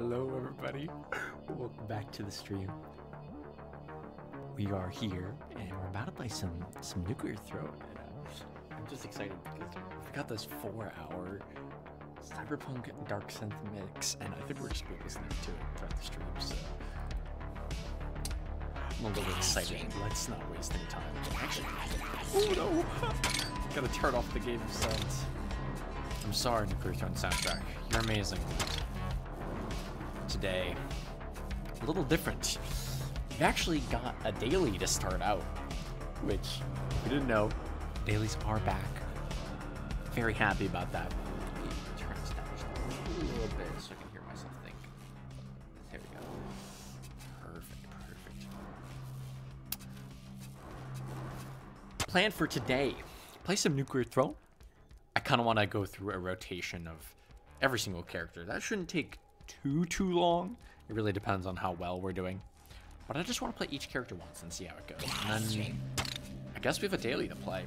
Hello, everybody. Welcome back to the stream. We are here, and we're about to play some some nuclear. And, uh, I'm just excited because we got this four-hour cyberpunk dark synth mix, and I think we're just gonna be listening to it throughout the stream. So I'm a little excited. Let's not waste any time. Oh no! Gotta turn off the game of sounds. I'm sorry, Nuclear Throne soundtrack. You're amazing. Today, a little different. We've actually got a daily to start out, which we didn't know. Dailies are back. Very happy about that. Let me turn this down just a little bit so I can hear myself think. There we go. Perfect, perfect. Plan for today. Play some Nuclear Throne. I kind of want to go through a rotation of every single character. That shouldn't take too, too long. It really depends on how well we're doing. But I just want to play each character once and see how it goes. And then I guess we have a daily to play.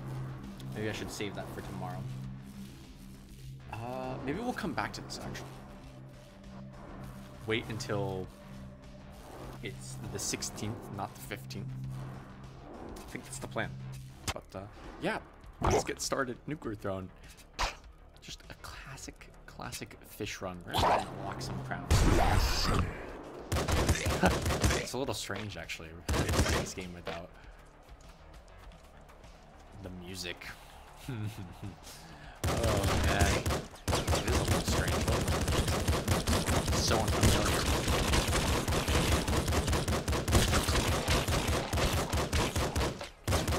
Maybe I should save that for tomorrow. Uh, maybe we'll come back to this, actually. Wait until it's the 16th, not the 15th. I think that's the plan. But, uh, yeah, let's get started. Nuclear Throne. Just a classic, classic fish run. We're unlock some crowns. it's a little strange, actually, this game without the music. oh man, it is a little strange. So unfamiliar.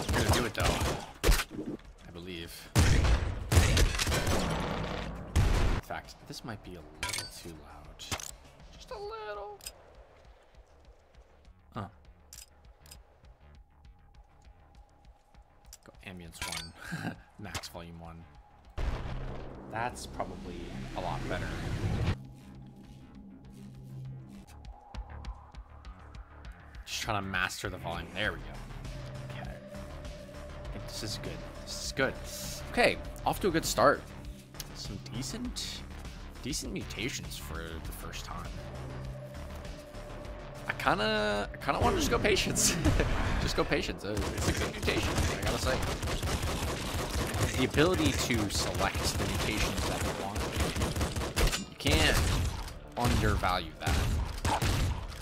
We're gonna do it though. I believe. In fact, this might be a little too loud. Just a little. Huh. Go ambience one, max volume one. That's probably a lot better. Just trying to master the volume. There we go. Okay. I think this is good. This is good. Okay, off to a good start. Some decent, decent mutations for the first time. I kind of, I kind of want to just go patience. just go patience. Uh, It's a good mutation, I gotta say. The ability to select the mutations that you want. You can't undervalue that.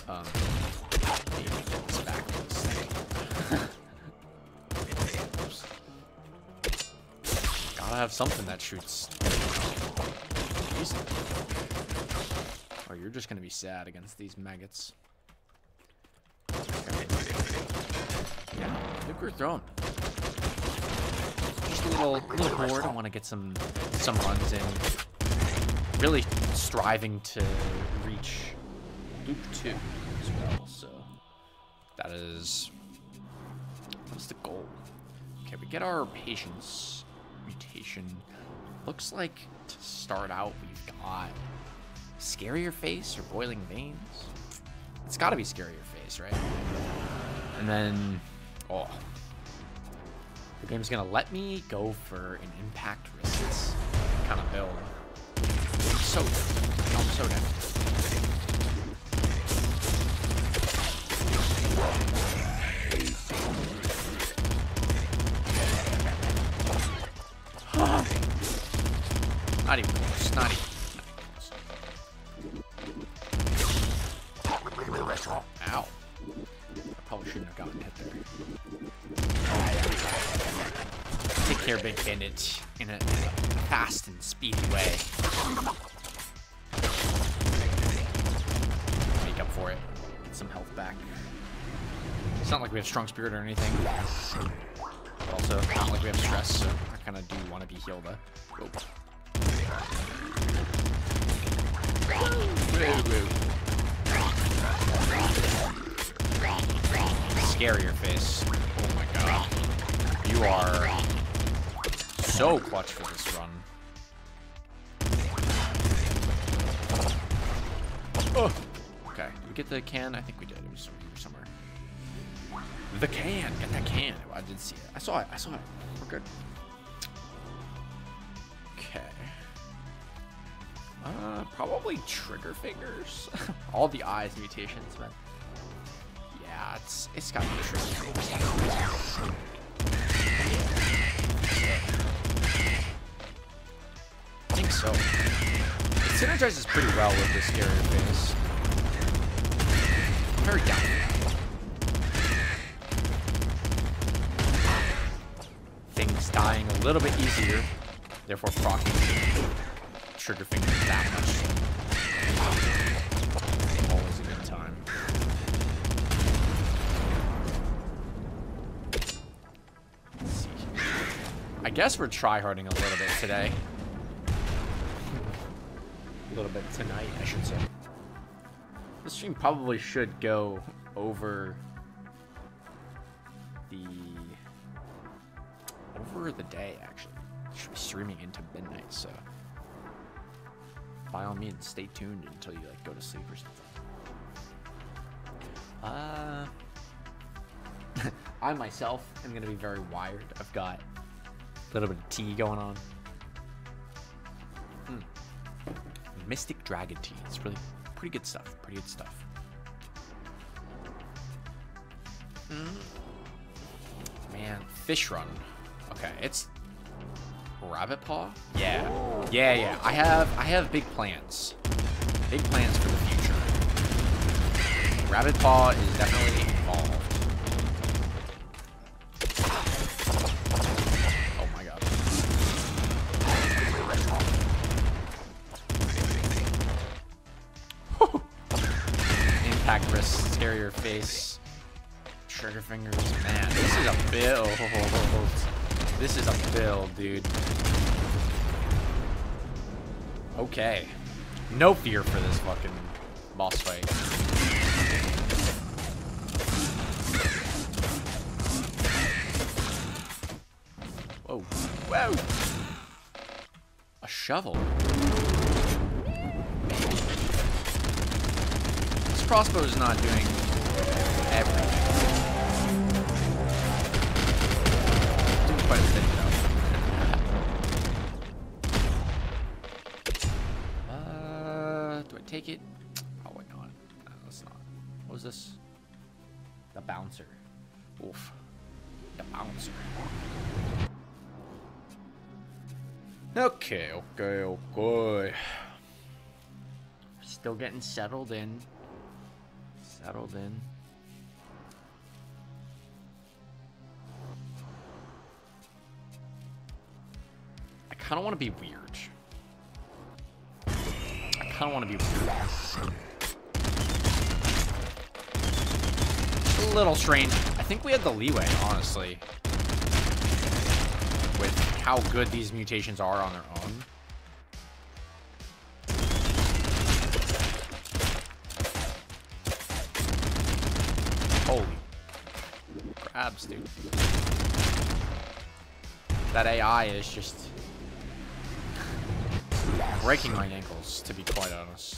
Um. Gotta have something that shoots. Or oh, you're just gonna be sad against these maggots. Yeah, nuclear throne. Just a little, oh, little bored. I want to get some, some runs in. Really striving to reach loop two as well. So that is what's the goal? Okay, we get our patience mutation. Looks like to start out we've got scarier face or boiling veins. It's got to be scarier face, right? And then, oh, the game's gonna let me go for an impact resist kind of build. I'm so down. I'm so down. Not even close. Not even. Ow. I probably shouldn't have gotten hit there. Take care, Big Bandit, in a, in a fast and speedy way. Make up for it. Get some health back. It's not like we have strong spirit or anything. But also, not like we have stress, so I kind of do want to be healed. Whoa. Scarier face. Oh my god. You are so clutch for this run. Oh. Okay. Did we get the can? I think we did. It was somewhere. The can. Get that can. I did see it. I saw it. I saw it. We're good. Uh, probably trigger fingers. All the eyes mutations, but yeah, it's it's got trigger fingers. I think so. It synergizes pretty well with the scarier face. Very down. Things dying a little bit easier, therefore proccing trigger fingers that much. Always a good time. Let's see. I guess we're tryharding a little bit today. A little bit tonight, I should say. This stream probably should go over the over the day actually. Should be streaming into midnight, so by all means, stay tuned until you like go to sleep or something. Uh, I myself am gonna be very wired. I've got a little bit of tea going on. Hmm. Mystic Dragon tea. It's really pretty good stuff. Pretty good stuff. Mm. Man, fish run. Okay, it's Rabbit Paw? Yeah. Yeah, yeah. I have I have big plans. Big plans for the future. Rabbit Paw is definitely involved. Oh my god. Impact wrist, scarier face, trigger fingers. Man, this is a build. This is a build, dude. Okay. No fear for this fucking boss fight. Whoa. Whoa! A shovel. This crossbow is not doing everything. Quite bit though. uh, do I take it? Probably not. No, let's not. What was this? The bouncer. Oof. The bouncer. Okay, okay, okay. Still getting settled in. Settled in. Kind of want to be weird. I kind of want to be weird. A little strange. I think we had the leeway, honestly with how good these mutations are on their own. Holy crabs, dude. That AI is just breaking my ankles, to be quite honest.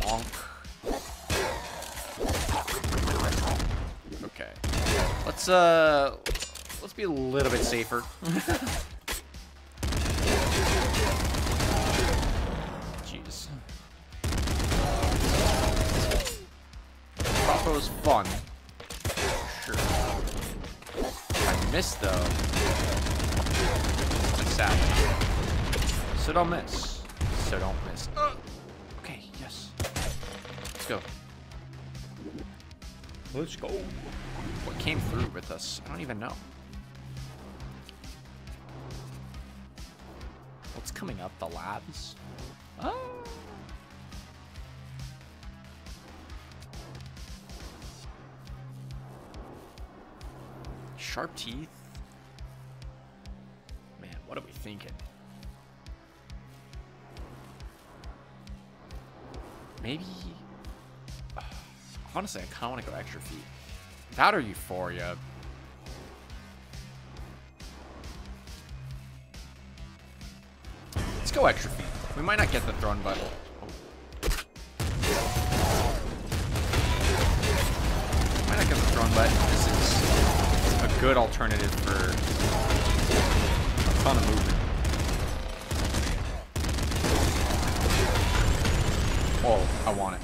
Bonk. Okay. Let's uh let's be a little bit safer. Crossbow's fun. Sure. I missed though. Like sad. So don't miss. So don't miss. Uh, okay, yes. Let's go. Let's go. What came through with us? I don't even know. What's coming up? The labs? Oh. Sharp teeth? Man, what are we thinking? Maybe... Honestly, I kind of want to go extra feet. That or Euphoria. Let's go extra feet. We might not get the throne, but... Oh. Might not get the throne, but this is good alternative for a ton of movement. Oh, I want it.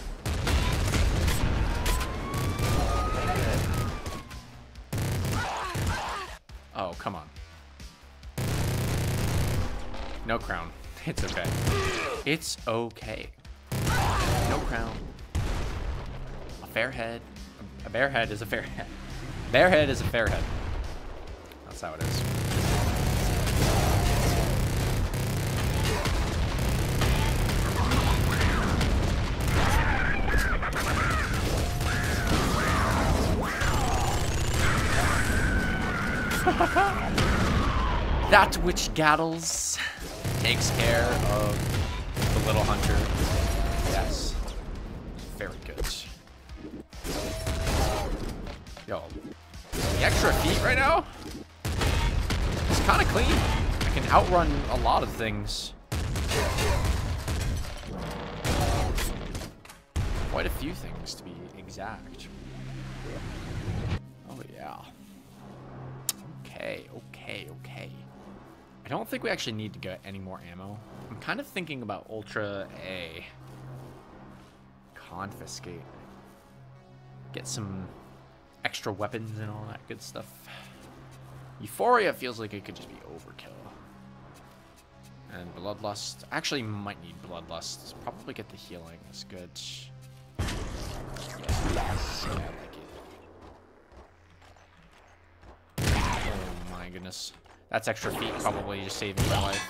Oh, come on. No crown. It's okay. It's okay. No crown. A fair head. A bare head is a fair head. Bare head is a fair head. That's how it is. that which gaddles takes care of the little hunter. Yes. Very good. Yo. The extra feet right now? Kind of clean. I can outrun a lot of things. Quite a few things to be exact. Oh yeah. Okay, okay, okay. I don't think we actually need to get any more ammo. I'm kind of thinking about Ultra A. Confiscate. Get some extra weapons and all that good stuff. Euphoria feels like it could just be overkill. And Bloodlust. Actually, might need Bloodlust. Probably get the healing. That's good. Yes, I like it. Oh my goodness. That's extra feet probably just saving my life.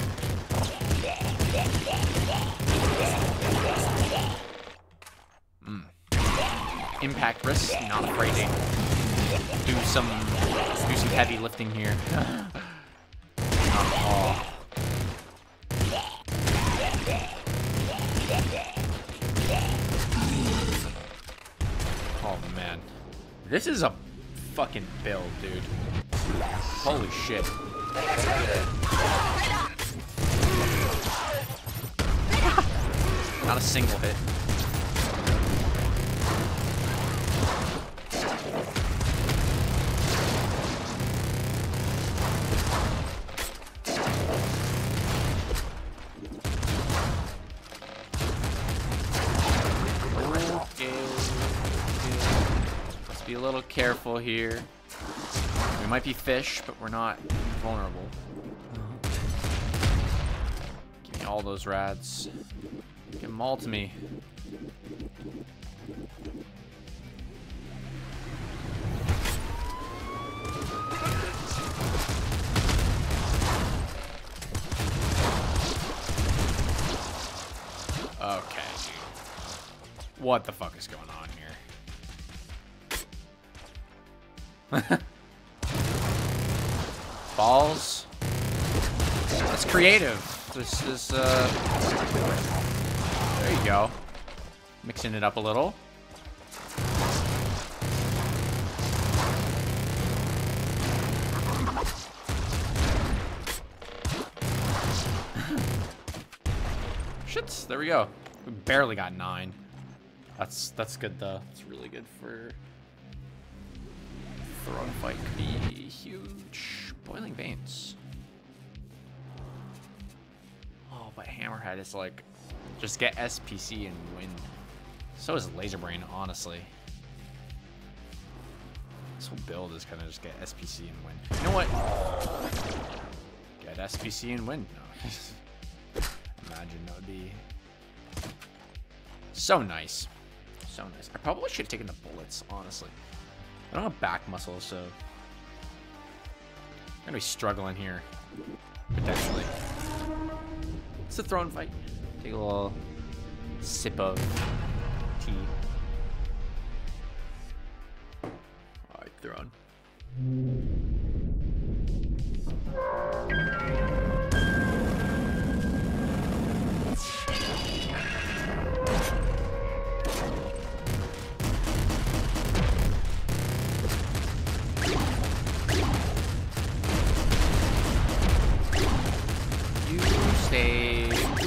Mm. Impact wrist, not afraid do some do some heavy lifting here. oh. oh man. This is a fucking build, dude. Holy shit. Not a single hit. Little careful here. We might be fish, but we're not vulnerable. Give me all those rads. Give them all to me. Okay. What the fuck is going on balls. That's creative. This is, uh... There you go. Mixing it up a little. Shits, there we go. We barely got nine. That's that's good though. It's really good for throne fight could be huge. Boiling Veins. Oh, but Hammerhead is like, just get SPC and win. So is Laser Brain, honestly. This whole build is kind of just get SPC and win. You know what? Get SPC and win. No. Imagine that would be so nice. So nice. I probably should have taken the bullets, honestly. I don't have back muscle, so I'm gonna be struggling here. Potentially. It's a throne fight. Take a little sip of tea. Alright, throne.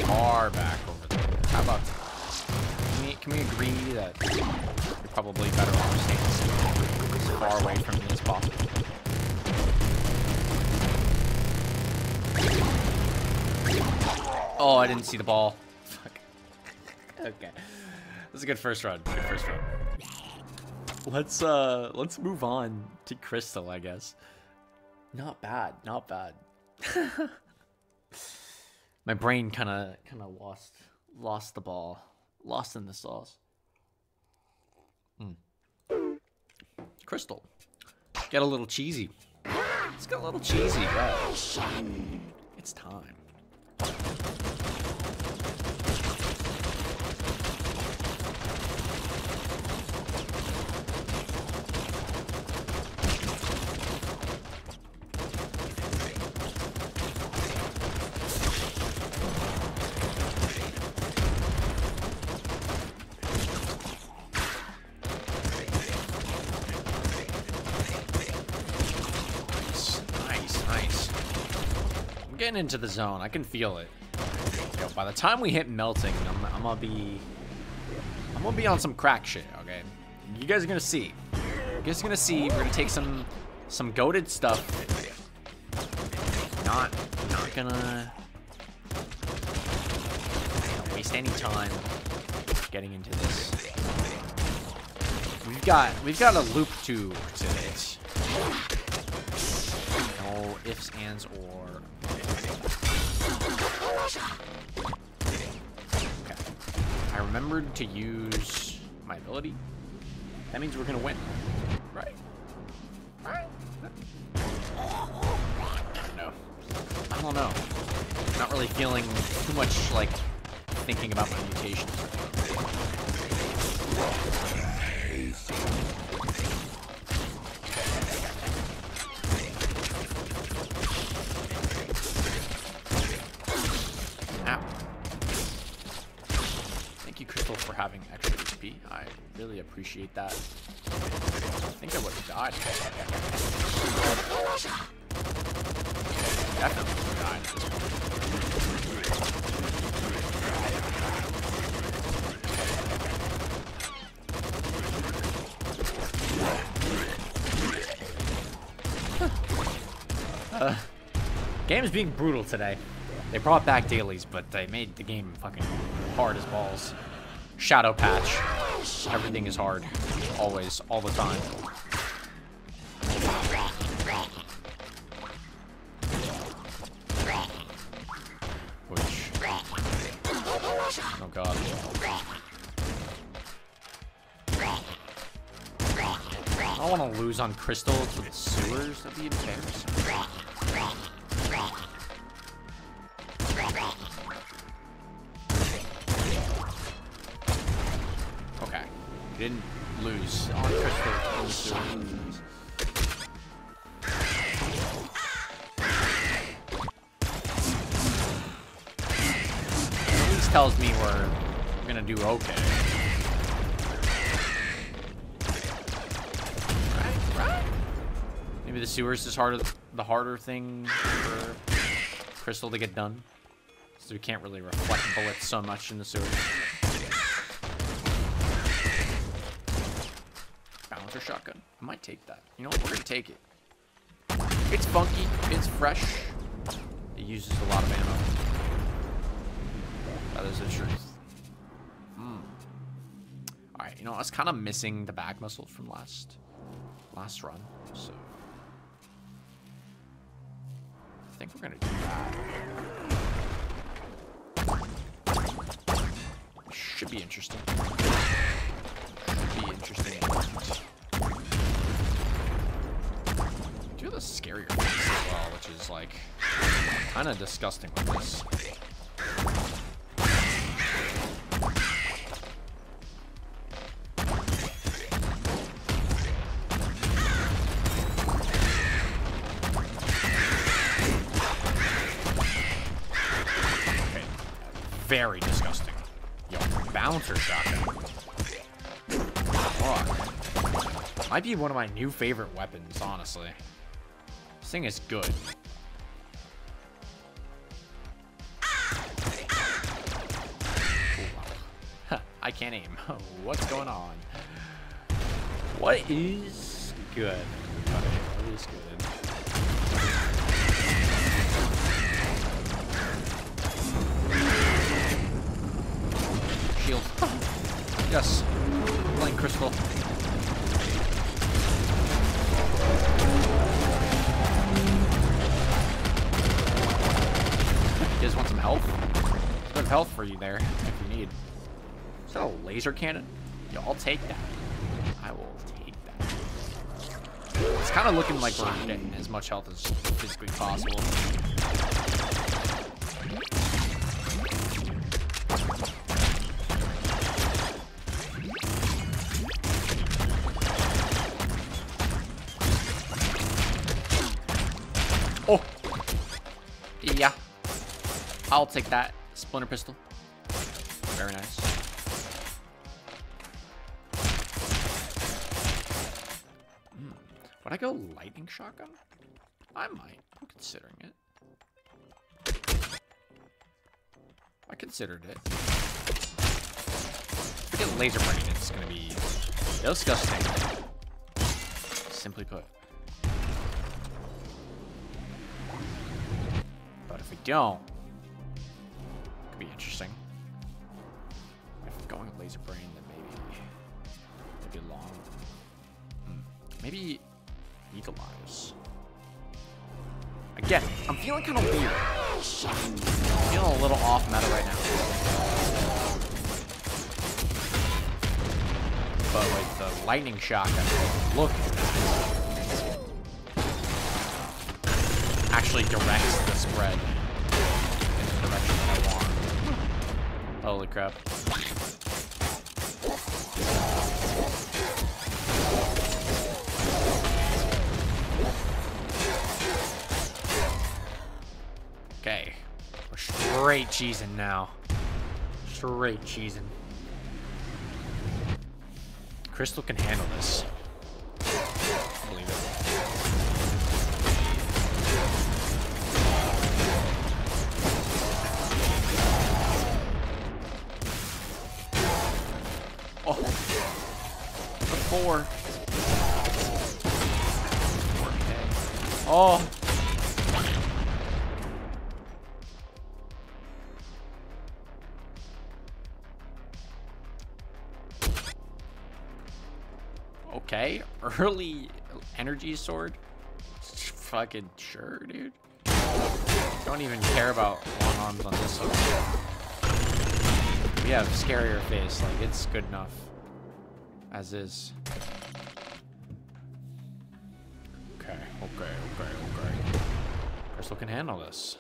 far back over there. How about can we, can we agree that you're probably better off staying as far away from me as possible? Oh, I didn't see the ball. Fuck. okay. This is a good first run. Good first run. Let's uh let's move on to Crystal, I guess. Not bad, not bad. My brain kind of kind of lost lost the ball, lost in the sauce. Mm. Crystal, get a little cheesy. It's got a little cheesy, right? It's time. getting into the zone. I can feel it. Yo, by the time we hit melting, I'm, I'm gonna be... I'm gonna be on some crack shit, okay? You guys are gonna see. You guys are gonna see. We're gonna take some some goaded stuff. Not not gonna, not waste any time getting into this. We've got we've got a loop to to it. Ifs, ands, or Okay. I remembered to use my ability. That means we're gonna win. Right? Right? No. I don't know. I'm not really feeling too much like thinking about my mutations. Really appreciate that. I think I would have died. Definitely died Uh, game is being brutal today. They brought back dailies, but they made the game fucking hard as balls. Shadow patch. Everything is hard. Always. All the time. Which... Oh god. I don't want to lose on Crystal to the sewers. That'd be embarrassing. Didn't lose on Crystal. At least tells me we're gonna do okay. Maybe the sewers is harder, the harder thing for Crystal to get done. So we can't really reflect bullets so much in the sewers. Shotgun. I might take that. You know what? We're going to take it. It's funky. It's fresh. It uses a lot of ammo. That is the truth. Hmm. Alright, you know, I was kind of missing the back muscle from last last run, so I think we're gonna do that. Should be interesting. Should be interesting do the scarier face as well, which is like kind of disgusting with this. Okay. Very disgusting. Yo, bouncer shotgun. Might be one of my new favorite weapons, honestly thing is good. I can't aim. What's going on? What is good? What is good? Shield. Yes. Playing crystal. Health for you there, if you need. Is that a laser cannon? Yo, I'll take that. I will take that. It's kind of looking like we're getting as much health as physically possible. Oh! Yeah. I'll take that splinter pistol. Very nice. Hmm. Would I go lightning shotgun? I might. I'm considering it. I considered it. If get laser brain, it's gonna be disgusting. Simply put. But if we don't, could be interesting. If we're going laser brain, then maybe maybe long. Hmm. Maybe eagle eyes. Again, I'm feeling kind of weird. I'm feeling a little off meta right now. But like the lightning shotgun, look actually directs the spread in the direction that I want. Holy crap. Okay. We're straight cheesing now. Straight cheesing. Crystal can handle this. Oh. The four. Oh. Okay. Early energy sword. Fucking sure, dude. Don't even care about long arms on this one. We have scarier face, like it's good enough. As is. Okay, okay, okay, okay. Crystal can handle this.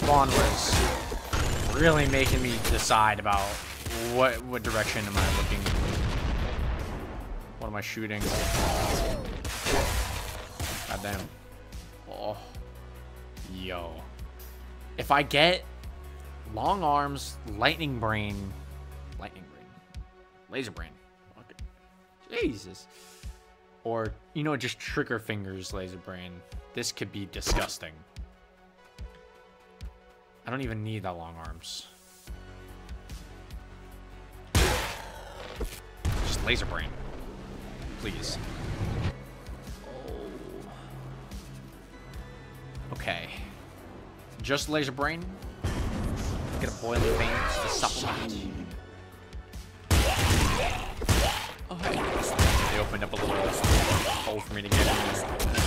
Spawn was really making me decide about what what direction am I looking. What am I shooting? God damn. Oh. Yo. If I get long arms, lightning brain, lightning brain, laser brain. Jesus. Or, you know, just trigger fingers, laser brain. This could be disgusting. I don't even need that long arms. Just laser brain. Please. Okay. Just laser brain. Get a boiling veins to supplement. Oh, hey. They opened up a little hole for me to get in there.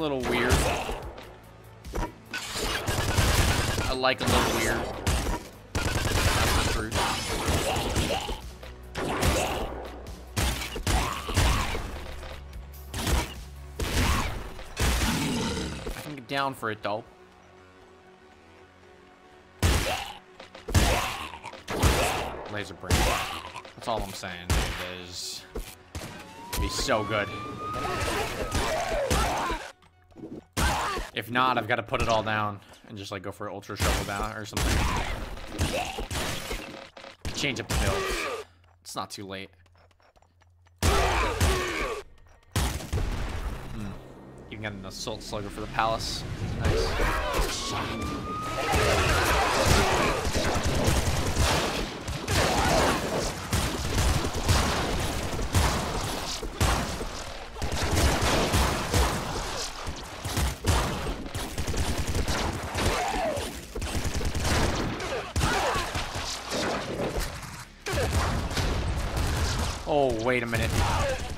little weird. I like a little weird. That's the truth. I can get down for it, though. Laser brain. That's all I'm saying, is... It'd be so good. If not, I've got to put it all down and just like go for an ultra shovel down or something. Change up the build. It's not too late. Hmm. Even got an assault slugger for the palace. Nice. Oh, wait a minute.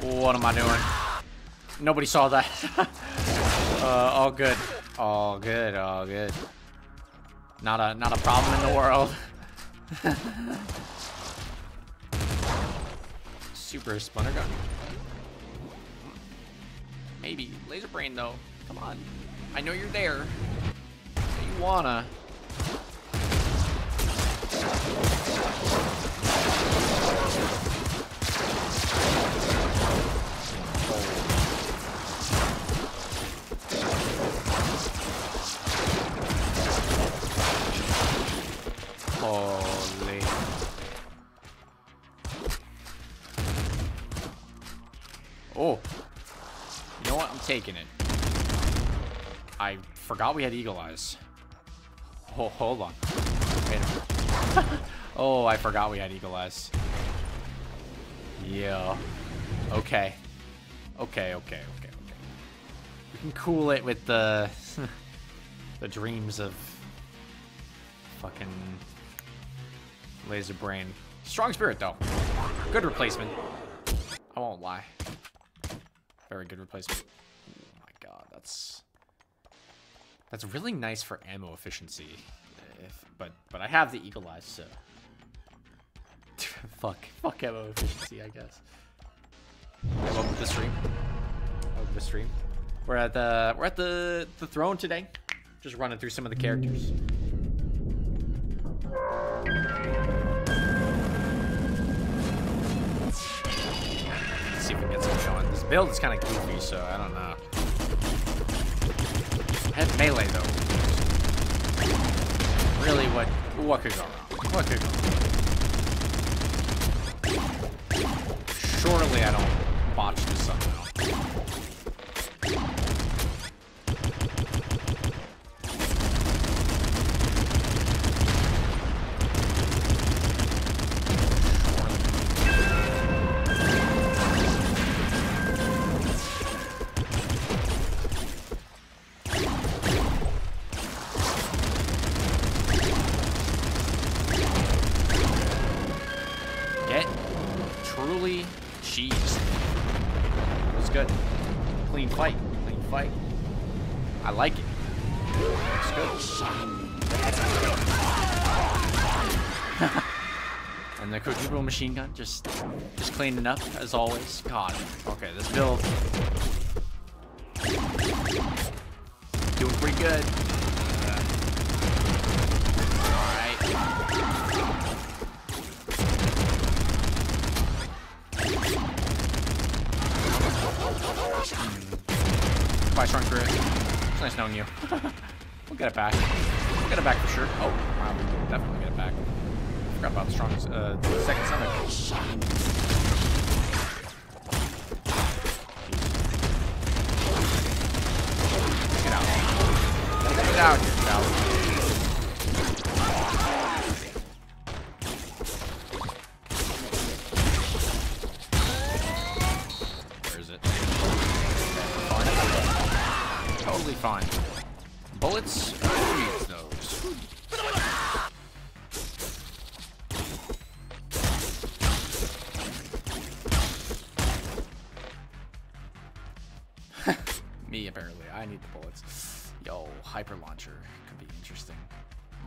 What am I doing? Nobody saw that. uh, all good. All good, all good. Not a not a problem in the world. Super splinter gun. Maybe. Laser brain though. Come on. I know you're there. You wanna. Holy. Oh. You know what? I'm taking it. I forgot we had eagle eyes. Oh, hold on. Oh, I forgot we had eagle eyes. Yeah. Okay. Okay, okay, okay, okay. We can cool it with the the dreams of fucking laser brain. Strong spirit though. Good replacement. I won't lie. Very good replacement. Oh my god, that's that's really nice for ammo efficiency. If, but but I have the eagle eyes, so fuck fuck ammo efficiency, I guess. Welcome to the stream. Welcome to the stream. We're at the we're at the the throne today. Just running through some of the characters. Can get some going. This build is kind of goofy, so I don't know. Have melee though. Really, what what could go wrong? What could go wrong? Surely I don't botch this somehow. Machine gun just just cleaning up as always. God. Okay, this build doing pretty good. Alright. Goodbye, Shrunk It's nice knowing you. we'll get it back. We'll get it back for sure. Oh, wow, we will definitely get it back. Forgot about the strongest, uh, second summon. Get out. Get out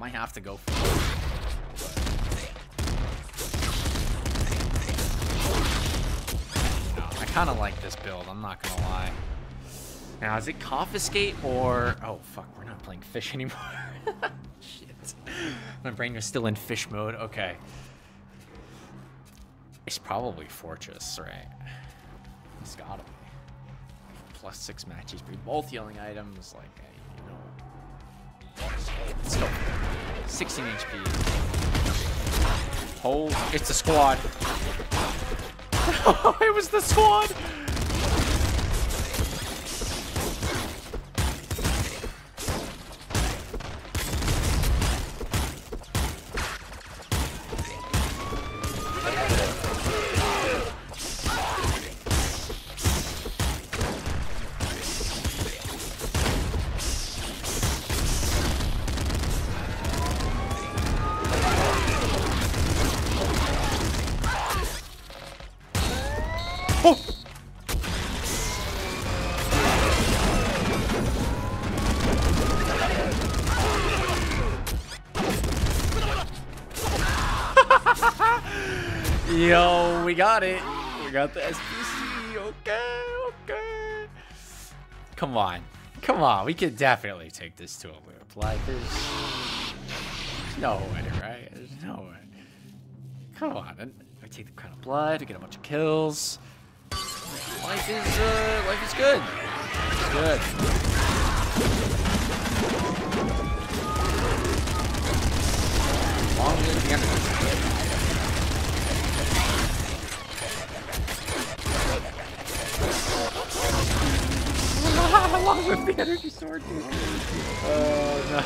Might have to go. I kind of like this build, I'm not gonna lie. Now, is it Confiscate or... Oh, fuck, we're not playing fish anymore. Shit. My brain was still in fish mode. Okay. It's probably Fortress, right? It's gotta be. Plus six matches, for both healing items, like, you know. Let's go. 16 HP. Oh, it's the squad. it was the squad. Yo, we got it. We got the SPC. Okay, okay. Come on. Come on. We could definitely take this to a loop. Like, there's no way, right? There's no way. Come on. I take the crown of blood to get a bunch of kills. Life is, uh, life is good. It's good. Long the energy. Along with the energy sword, dude. Oh, no.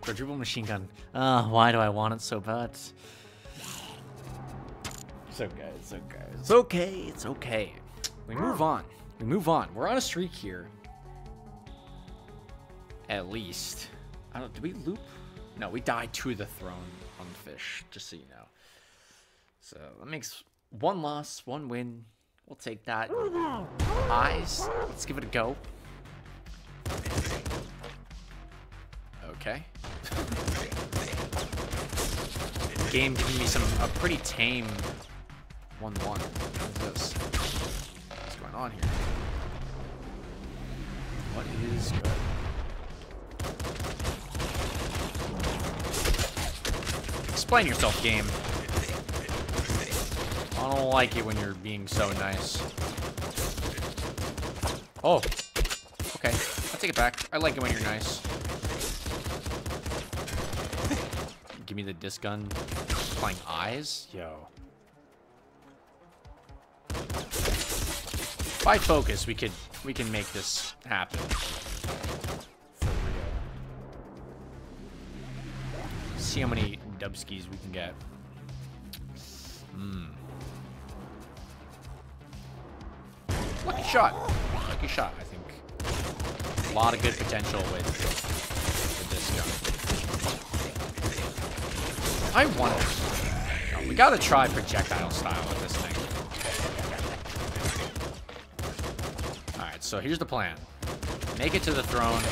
Quadruple machine gun. Uh, why do I want it so bad? It's okay, it's okay. It's okay, it's okay. We move on. We move on. We're on a streak here. At least. I don't, did we loop? No, we died to the throne on fish, just so you know. So that makes one loss, one win. We'll take that. Eyes. Let's give it a go. Okay. Game giving me some a pretty tame 1-1. What is this? What's going on here? What is good? Explain yourself, game. I don't like it when you're being so nice. Oh. Okay. I'll take it back. I like it when you're nice. Give me the disc gun. Playing eyes? Yo. By focus, we could we can make this happen. See how many dubskis we can get. Hmm. Lucky shot. Lucky shot, I think. A lot of good potential with, with this gun. I wonder. Oh, we gotta try projectile style with this thing. Alright, so here's the plan. Make it to the throne.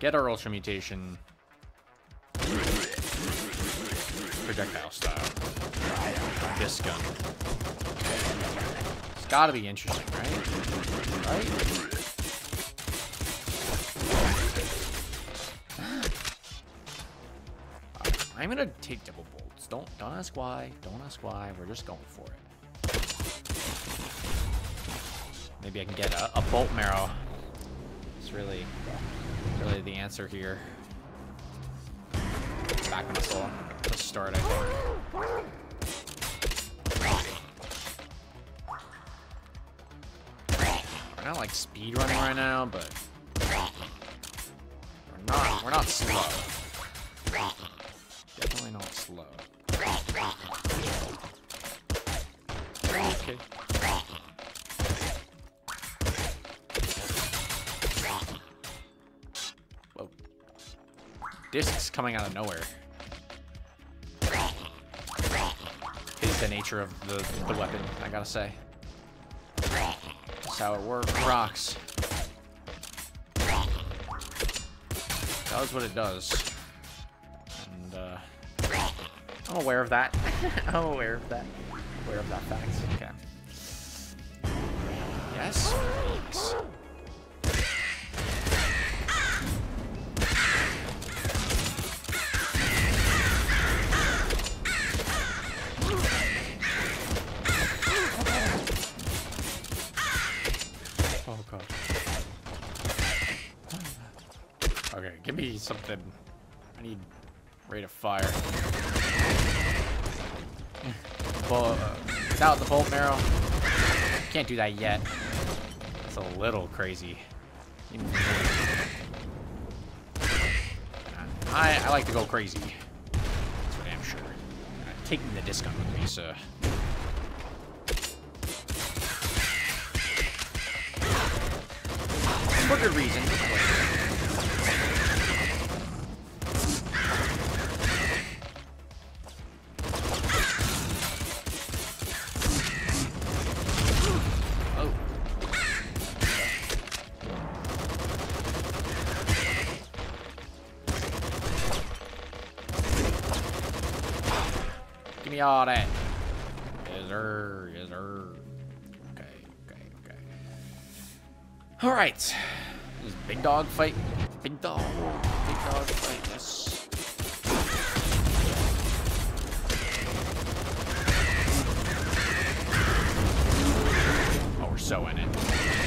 Get our ultra mutation. Projectile style. This gun. It's gotta be interesting, right? Right? Ah, I'm gonna take double bolts. Don't don't ask why. Don't ask why. We're just going for it. Maybe I can get a, a bolt marrow. It's really, really the answer here. Back muscle. Let's start, I think. We're not like speed running right now, but we're not we're not slow. Definitely not slow. Okay. Whoa. Discs coming out of nowhere. Is the nature of the, the weapon, I gotta say. That's how it works. Rocks. That was what it does. And, uh... I'm aware of that. I'm aware of that. Aware of that fact. Okay. Yes? Okay, give me something. I need rate of fire. Bull, uh, without the bolt marrow. Can't do that yet. It's a little crazy. I, I like to go crazy. That's for sure. Uh, taking the disc gun with me, so. For good reason. Give me all that. All right. This big dog fight. Big dog. Big dog fight. Yes. Oh, we're so in it.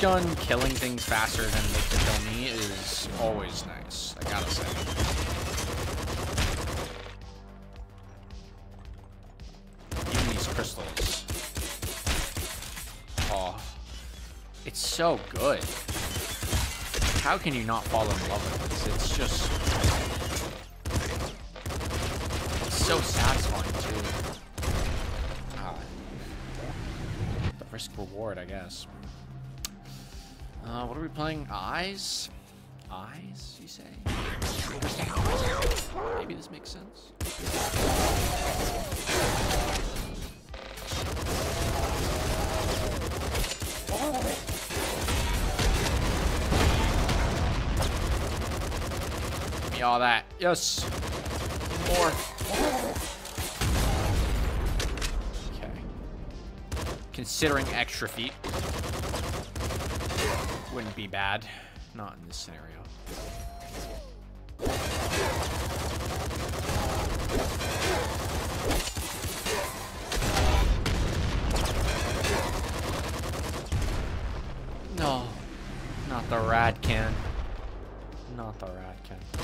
Gun killing things faster than they can kill me is always nice. I gotta say. These crystals. Oh, it's so good. How can you not fall in love with this? It's just it's so satisfying too. Ah, the risk reward, I guess. Uh, what are we playing? Eyes? Eyes, you say? Maybe this makes sense. Me all that. Yes. More. Okay. Considering extra feet wouldn't be bad. Not in this scenario. No. Not the rat can. Not the rat can.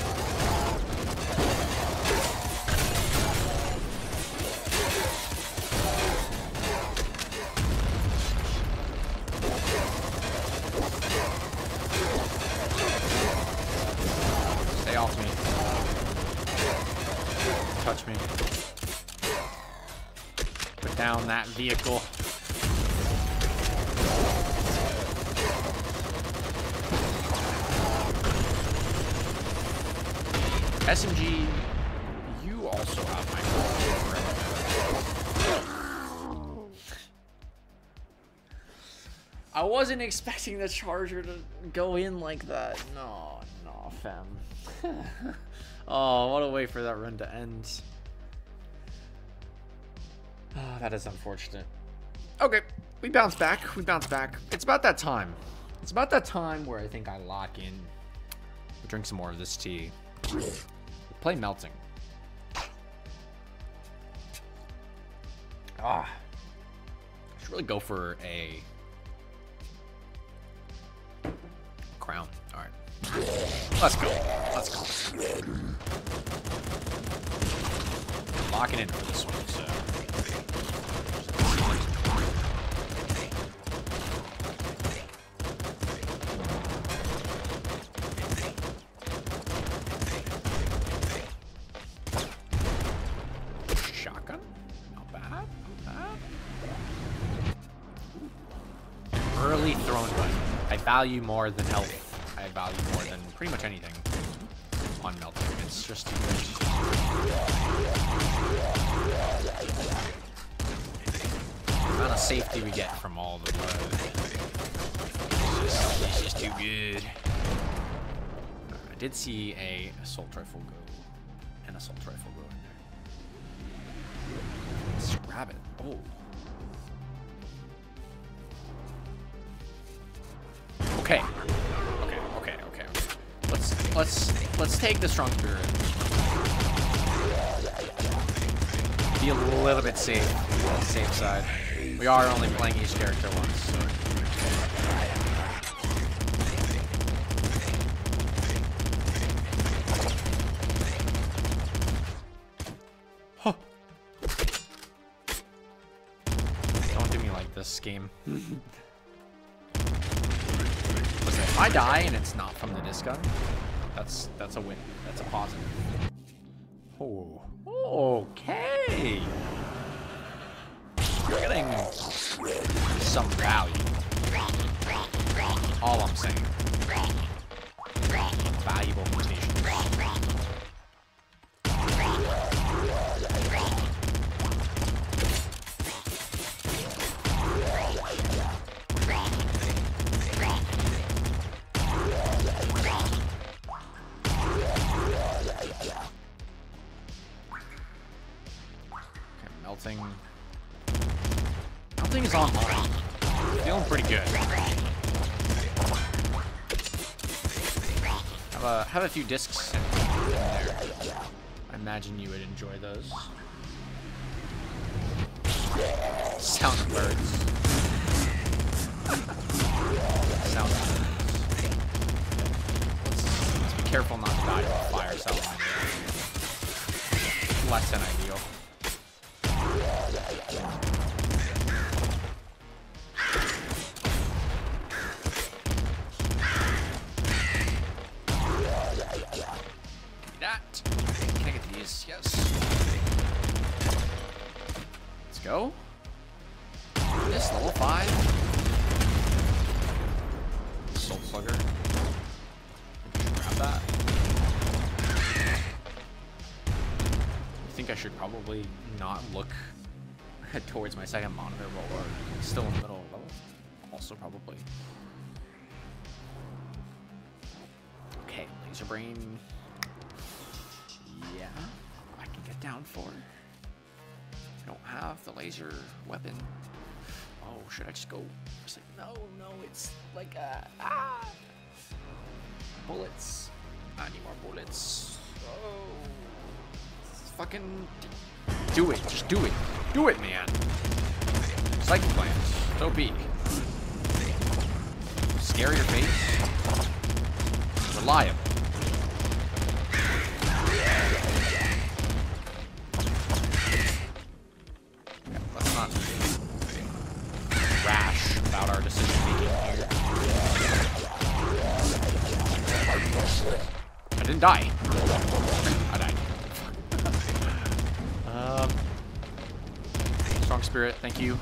Wasn't expecting the charger to go in like that. No, no, fam. oh, what a way for that run to end. Oh, that is unfortunate. Okay, we bounce back. We bounce back. It's about that time. It's about that time where I think I lock in. Drink some more of this tea. Play melting. Ah. I should really go for a crown. All right. Let's go. Let's go. Locking in for this one. So value more than health. I value more than pretty much anything on melting. It's just too. The amount of safety we get from all the blood. It's just too good. I did see a assault rifle go. An assault rifle go in there. Let's grab it. Oh. Okay. Okay, okay, okay. Let's let's let's take the strong spirit. Be a little bit safe safe side. We are only playing each character once. Don't do me like this game. If I die and it's not from the disc gun, that's that's a win. That's a positive. Oh, okay. You're getting some value. All I'm saying. Valuable. Few discs. I imagine you would enjoy those. Probably not look towards my second monitor while we're still in the middle of. Also probably. Okay, laser brain. Yeah, I can get down for. I don't have the laser weapon. Oh, should I just go? It's like, no, no, it's like uh, ah, bullets. I need more bullets. Oh, fucking do it. Just do it. Do it, man. Cycle plans. It's OP. Scarier Face. Reliable. Let's not rash about our decision making. I didn't die. I died. um, strong spirit, thank you.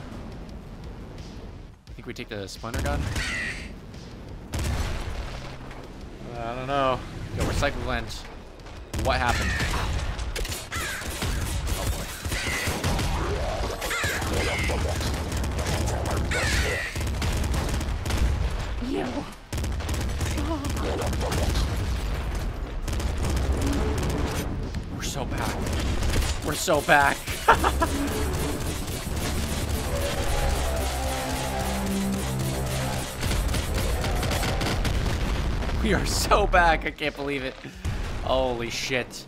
I think we take the splinter gun. I don't know. Yo, recycle gland. What happened? Oh. We're so back. We're so back. we are so back. I can't believe it. Holy shit.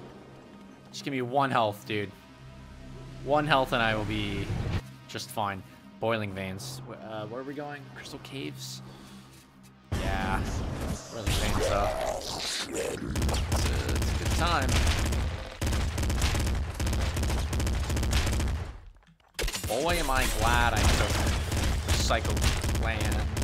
Just give me one health, dude. One health and I will be just fine. Boiling veins. Uh, where are we going? Crystal caves? Yeah. Boiling veins, though. It's a, it's a good time. Boy, am I glad I took Psycho Land.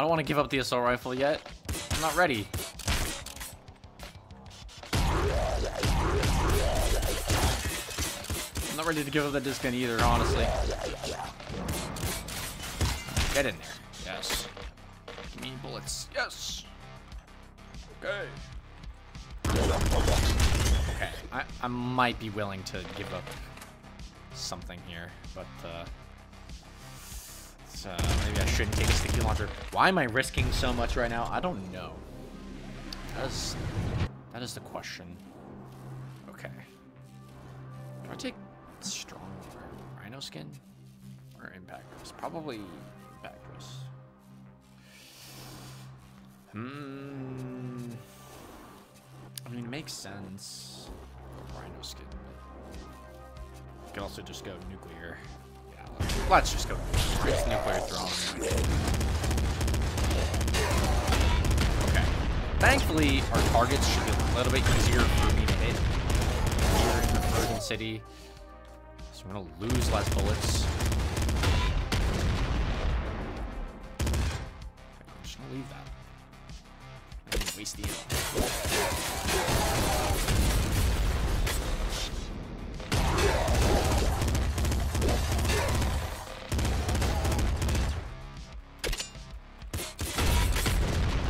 I don't want to give up the assault rifle yet. I'm not ready. Ready to give up the disc gun either, honestly. Get in there. Yes. Give me bullets. Yes. Okay. Okay. I, I might be willing to give up something here, but uh, uh, maybe I shouldn't take a sticky launcher. Why am I risking so much right now? I don't know. That is, that is the question. Okay. Do I take strong rhino skin or impact wrist? Probably impact wrist. Hmm. I mean, it makes sense. Rhino skin. You could also just go nuclear. Yeah, let's, let's just go nuclear. Nuclear throne. Okay. Thankfully, our targets should be a little bit easier for me to hit here in the Frozen City. So I'm gonna lose less bullets. I'm just gonna leave that. I didn't waste the.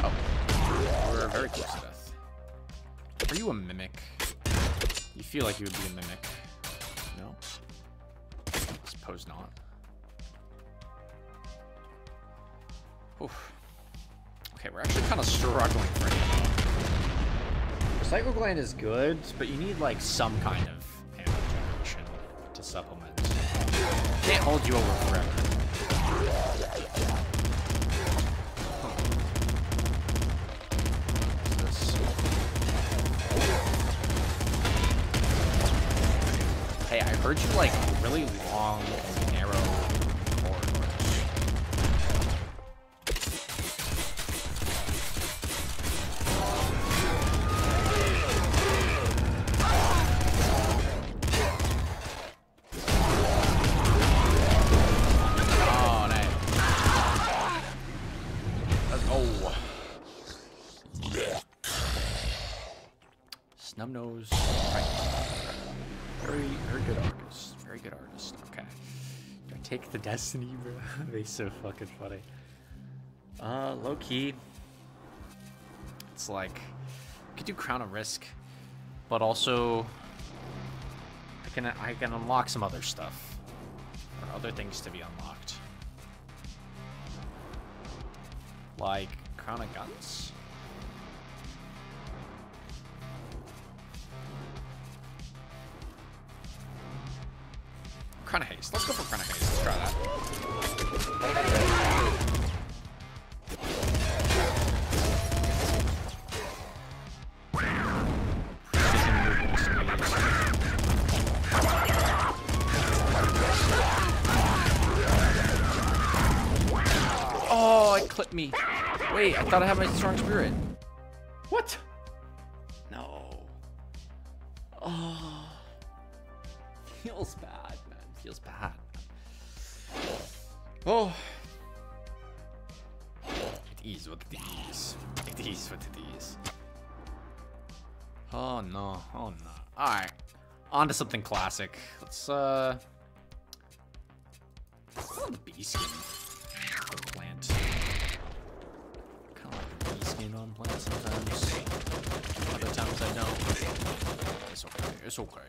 Oh, we're very close to death. Are you a mimic? You feel like you would be a mimic. Suppose not. Oof. Okay, we're actually kind of struggling right now. Recycle gland is good, but you need like some kind of ammo generation to supplement. Can't hold you over forever. Hey, I heard you like really long, narrow corridors. Oh, take the Destiny, bro? They so fucking funny. Uh, low key. It's like, I could do Crown of Risk, but also I can I can unlock some other stuff or other things to be unlocked, like Crown of Guns. Crown of Haste. Let's go for Crown of Haste. Let's try that. Oh, it clipped me. Wait, I thought I had my strong spirit. What? No. Oh. Feels bad, Oh. It is what it is. It is what it is. Oh no. Oh no. Alright. On to something classic. Let's uh on the bee skin. Plant. Kinda like bee skin on sometimes. Other times I don't. It's okay. It's okay.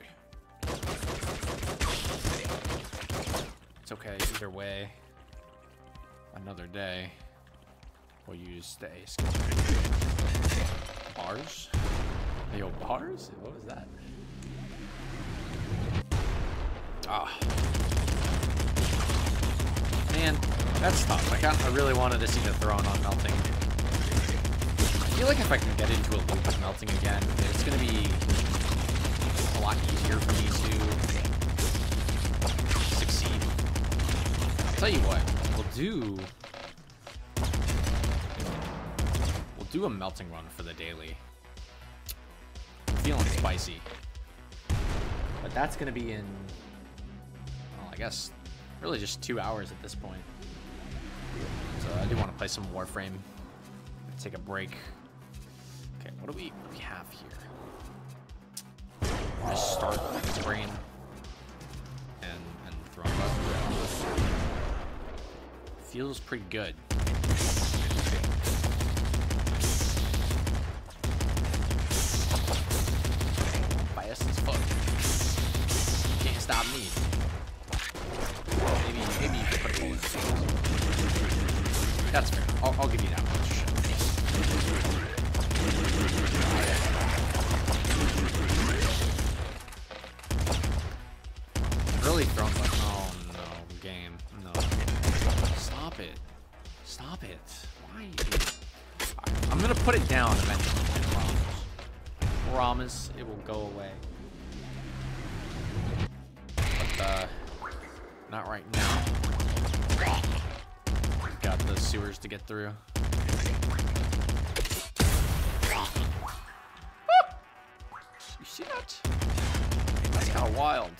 It's okay, either way. Another day. We'll use the ace. Bars? Yo, bars? What was that? Ah. Man, that's tough. I, got, I really wanted to see the throne on melting. I feel like if I can get into a loop of melting again, it's gonna be a lot easier for me to succeed. I'll tell you what, do... We'll do a melting run for the daily. I'm feeling spicy. But that's gonna be in... Well, I guess, really just two hours at this point. So I do want to play some Warframe. Take a break. Okay, what do we, what do we have here? Just start brain and and throw. Feels pretty good. As fuck. Can't stop me. Maybe maybe you put a bullet. That's fair. I'll, I'll give you that much. Really thrown it. Stop it. Why? I'm gonna put it down eventually. I promise. Promise it will go away. But uh not right now. Got the sewers to get through. You see that? That's kind of wild.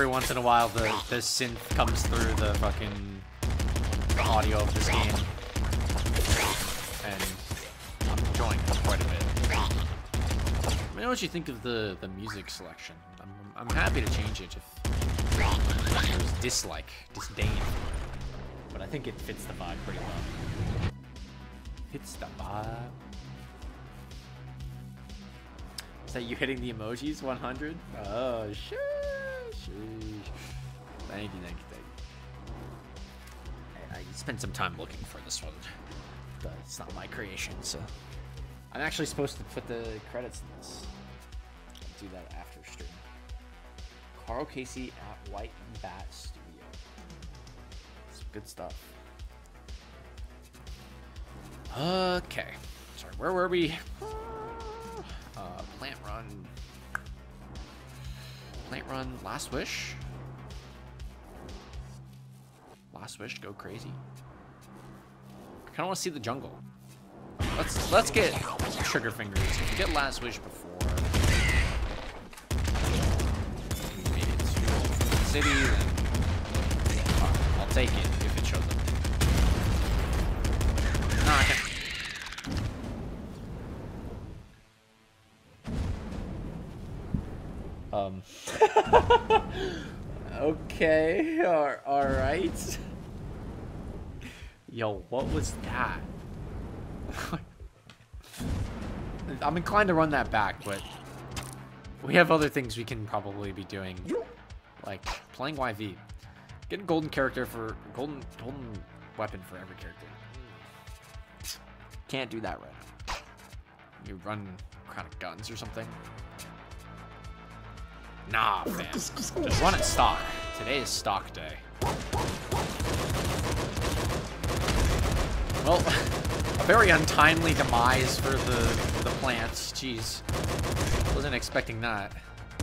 Every once in a while, the, the synth comes through the fucking audio of this game. And I'm enjoying it quite a bit. Let me know what you think of the, the music selection. I'm, I'm happy to change it if there's dislike, disdain. But I think it fits the vibe pretty well. Fits the vibe. Is that you hitting the emojis 100? Oh, shit. Sheesh. Thank you, thank you, thank you. I, I spent some time looking for this one. But it's not my creation, so. I'm actually supposed to put the credits in this. I'll do that after stream. Karl Casey at White Bat Studio. Some good stuff. Okay. Sorry, where were we? Uh, Plant Run. Plant Run, Last Wish. Last Wish, go crazy. I kind of want to see the jungle. Let's let's get Trigger Fingers. If get Last Wish before to the city, then I'll take it Um. okay. All, all right. Yo, what was that? I'm inclined to run that back, but we have other things we can probably be doing, like playing YV, getting golden character for golden golden weapon for every character. Can't do that right now. You run Crown of Guns or something. Nah, man. Just run it stock. Today is stock day. Well, a very untimely demise for the the plants. Jeez, wasn't expecting that.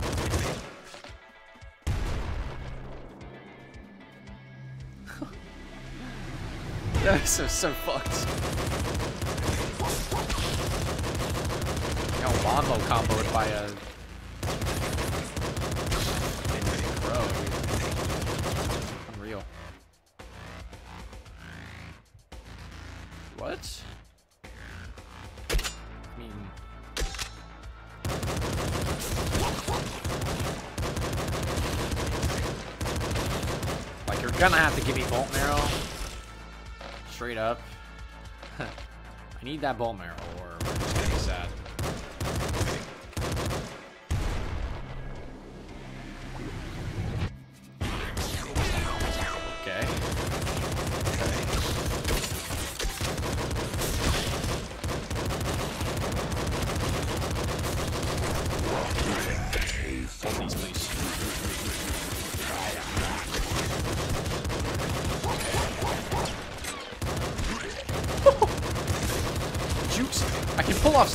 that was so so fucked. Wombo comboed by a What? I mean... Like, you're gonna have to give me Bolt Marrow. Straight up. I need that Bolt Marrow, or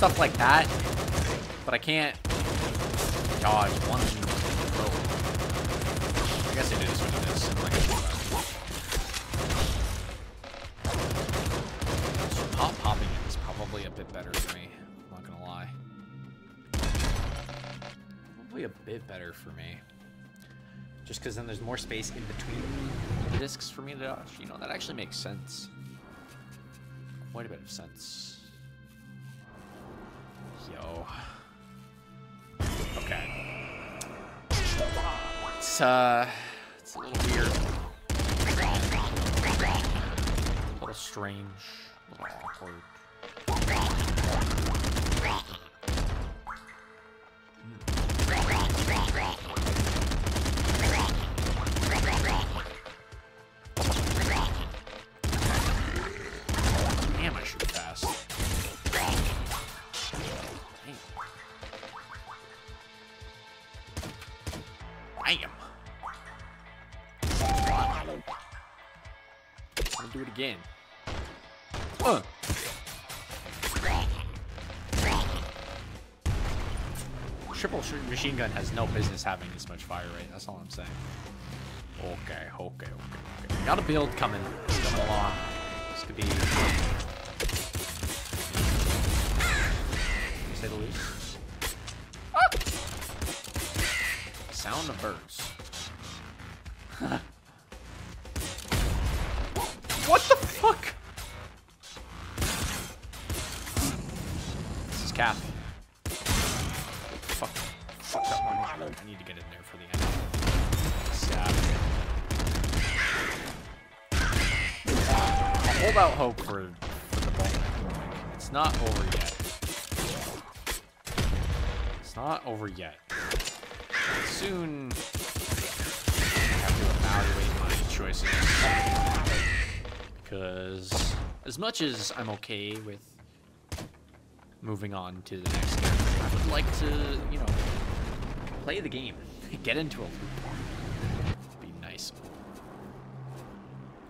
stuff like that, but I can't dodge one of them. I guess I did switch to this. Like uh, pop popping is probably a bit better for me. I'm not gonna lie. Probably a bit better for me. Just because then there's more space in between the discs for me to dodge. You know, that actually makes sense. Quite a bit of sense. Yo. Okay. It's, uh, it's a little weird. What a little strange. A little awkward. Again. Uh. Triple machine gun has no business having this much fire rate. That's all I'm saying. Okay, okay, okay, okay. Got a build coming. Coming along. This could be. Say the least. Ah! Sound of birds. what the fuck? This is Kathy. Fuck. Fuck that. I need to get in there for the end. Sad. Hold out hope for, for the ball. It's not over yet. It's not over yet. Soon, I have to evaluate my choices. Because as much as I'm okay with moving on to the next game, I would like to, you know, play the game, get into a loop. Be nice.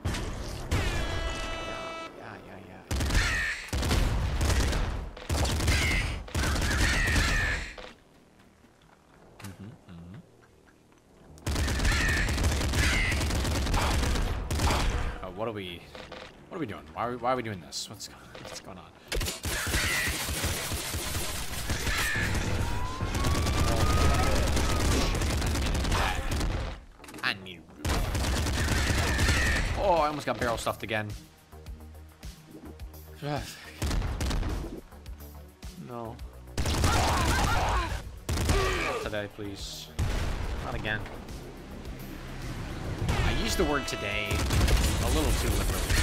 Yeah, yeah, yeah. Uh, what are we? What are we doing? Why are we, why are we doing this? What's go- what's going on? I need. Oh, I almost got barrel stuffed again. No. Today, please. Not again. I used the word today a little too liberally.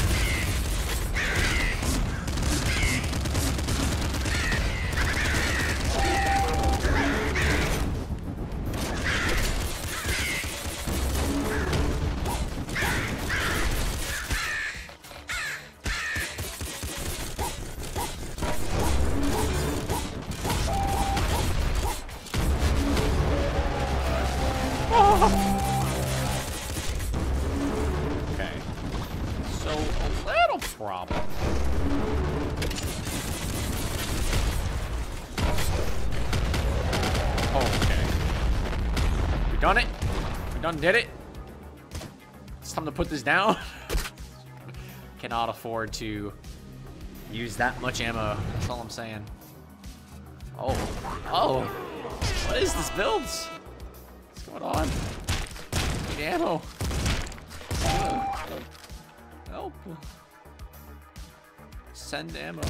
did it. It's time to put this down. Cannot afford to use that much ammo. That's all I'm saying. Oh. Oh. What is this build? What's going on? Need ammo. Help. Send ammo.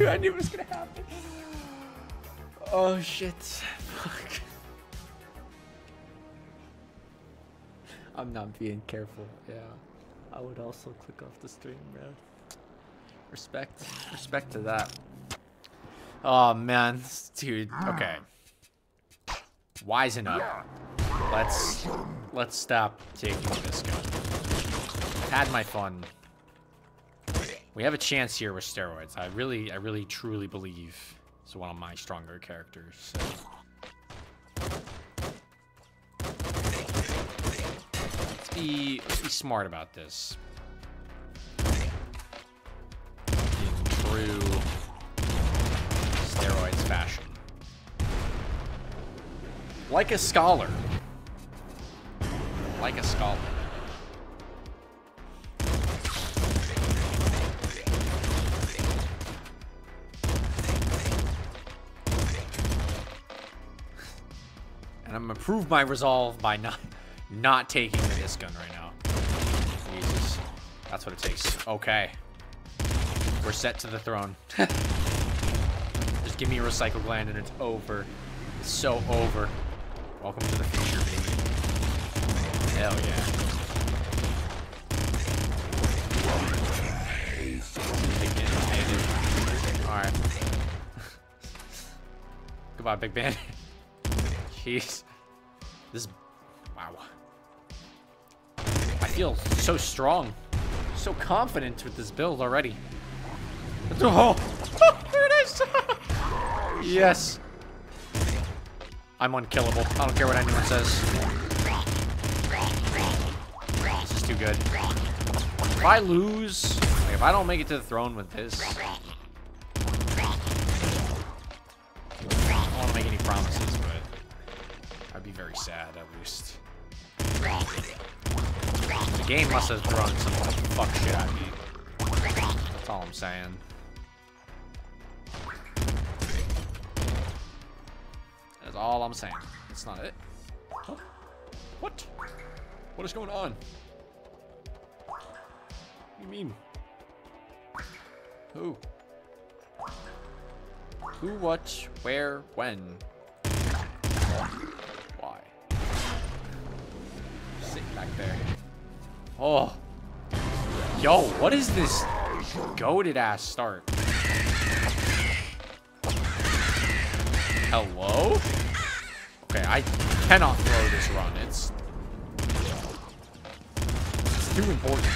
I knew it was gonna happen. Oh shit. Fuck. I'm not being careful. Yeah. I would also click off the stream, man. Respect. Respect to that. Oh man, dude. Okay. Wisen up. Let's let's stop taking this gun. Had my fun. We have a chance here with steroids. I really, I really, truly believe it's one of my stronger characters. So. Let's be, let's be smart about this. In true steroids fashion. Like a scholar. like a skull. And I'm gonna prove my resolve by not not taking this gun right now. Jesus. That's what it takes. Okay. We're set to the throne. Just give me a recycle gland and it's over. It's so over. Welcome to the future, baby. Hell yeah. Alright. Goodbye, Big Band. Jeez. This wow. I feel so strong. So confident with this build already. Oh, there it is! yes. I'm unkillable. I don't care what anyone says. This is too good. If I lose, like if I don't make it to the throne with this, I don't want to make any promises, but very sad at least. The game must have thrown some fuck shit at me. That's all I'm saying. That's all I'm saying. That's not it. Huh? What? What is going on? What do you mean? Who? Who, what, where, when? Back there. Oh. Yo, what is this goaded ass start? Hello? Okay, I cannot throw this run. It's, it's too important.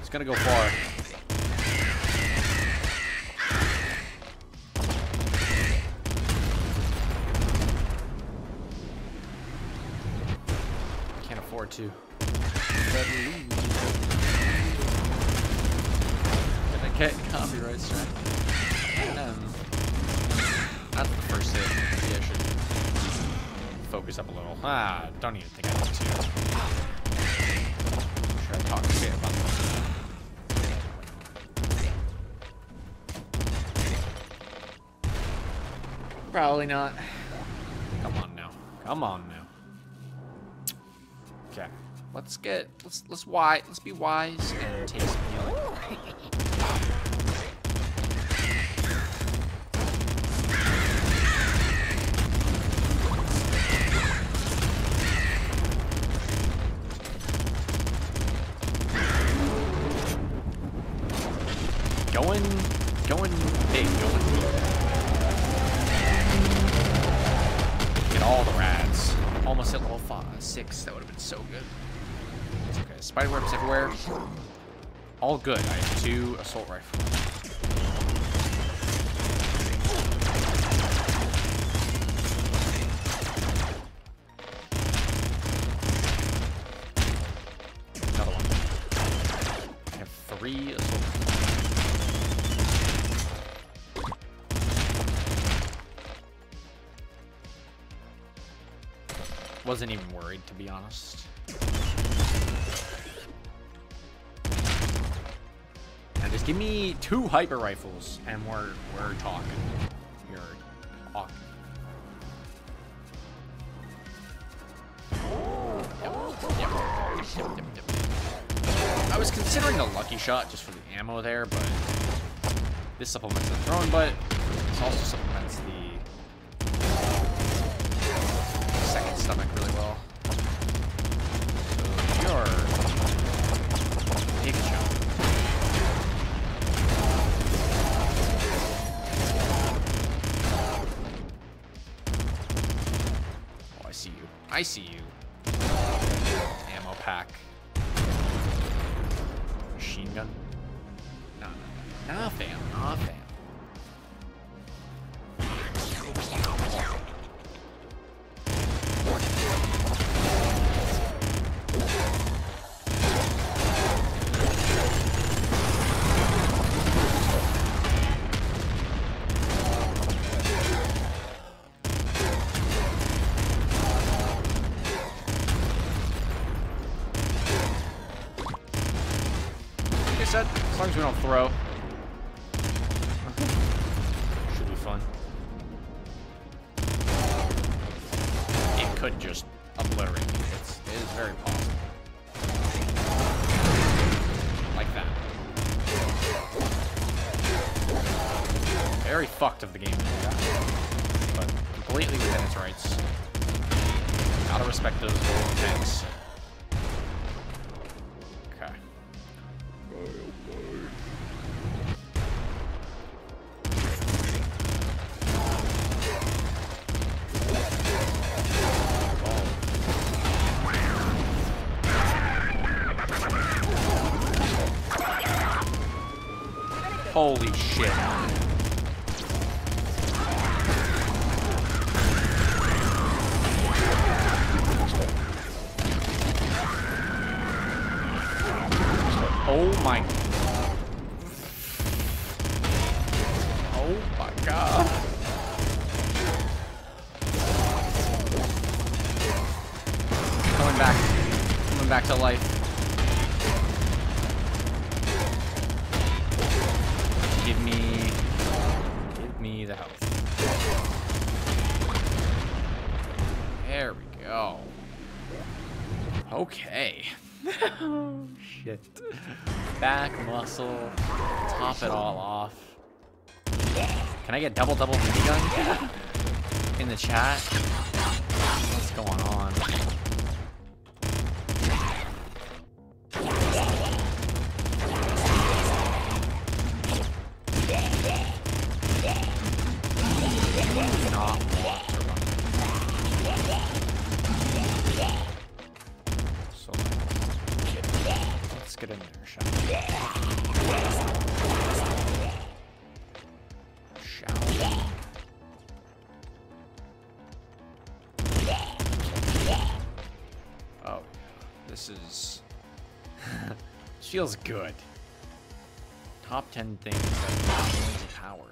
It's gonna go far. Afford to. Gonna get copyright strike. Um, not the first hit. Maybe I should focus up a little. Ah, don't even think I need to. Should I talk shit about this? Probably not. Come on now. Come on now. Let's get let's let's wise let's be wise and take. good. I have two assault rifles. Another one. I have three assault rifles. Wasn't even worried, to be honest. Give me two hyper rifles, and we're we're talking. We're talking. I was considering a lucky shot just for the ammo there, but this supplements the throne butt. This also supplements the we don't throw. Back muscle. Top it all off. Can I get double double minigun? In the chat? Feels good. Top 10 things that power.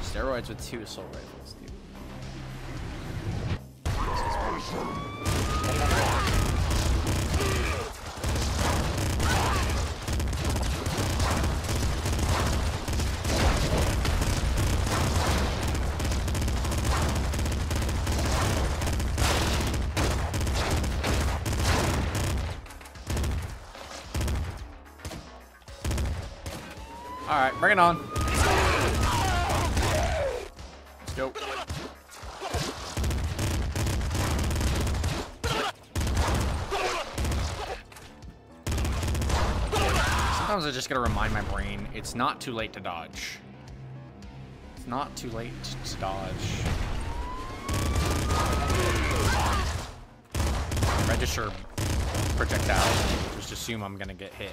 Steroids with two assault rifles, bring it on. Let's go. Sometimes I just gotta remind my brain it's not too late to dodge. It's not too late to dodge. Register projectile. Just assume I'm gonna get hit.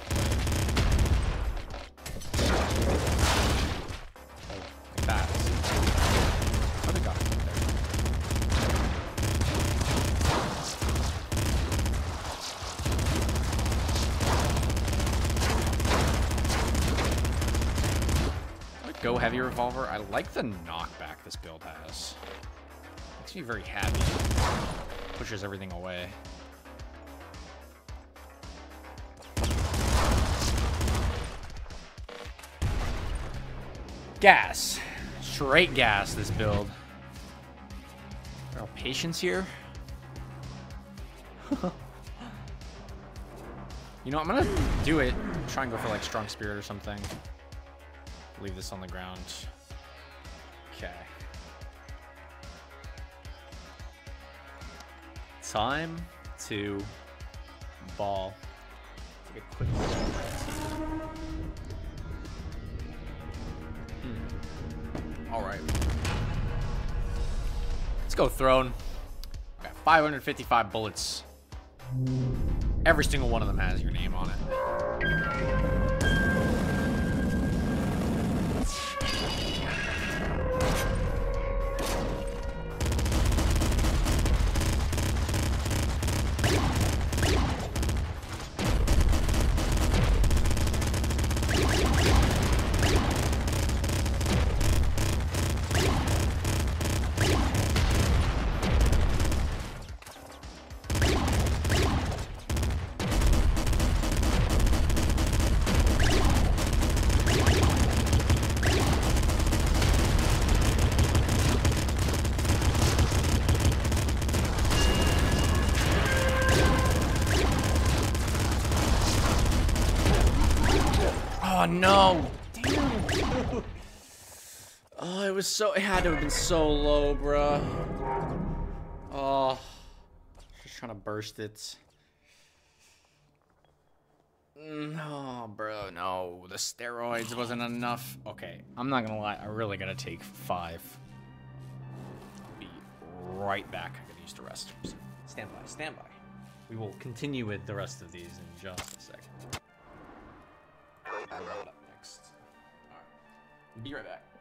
Revolver. I like the knockback this build has. Makes me very happy. Pushes everything away. Gas. Straight gas, this build. Girl, patience here. you know, I'm gonna do it. Try and go for like strong spirit or something. Leave this on the ground. Time to ball. Take a quick. Hmm. All right. Let's go throne. Got 555 bullets. Every single one of them has your name on it. So. It had to have been so low, bruh. Oh, just trying to burst it. No, bro, no. The steroids wasn't enough. Okay, I'm not gonna lie. I really gotta take five. Be right back. I gotta use the restroom. So stand by, stand by. We will continue with the rest of these in just a second. Up next. Alright. Be right back.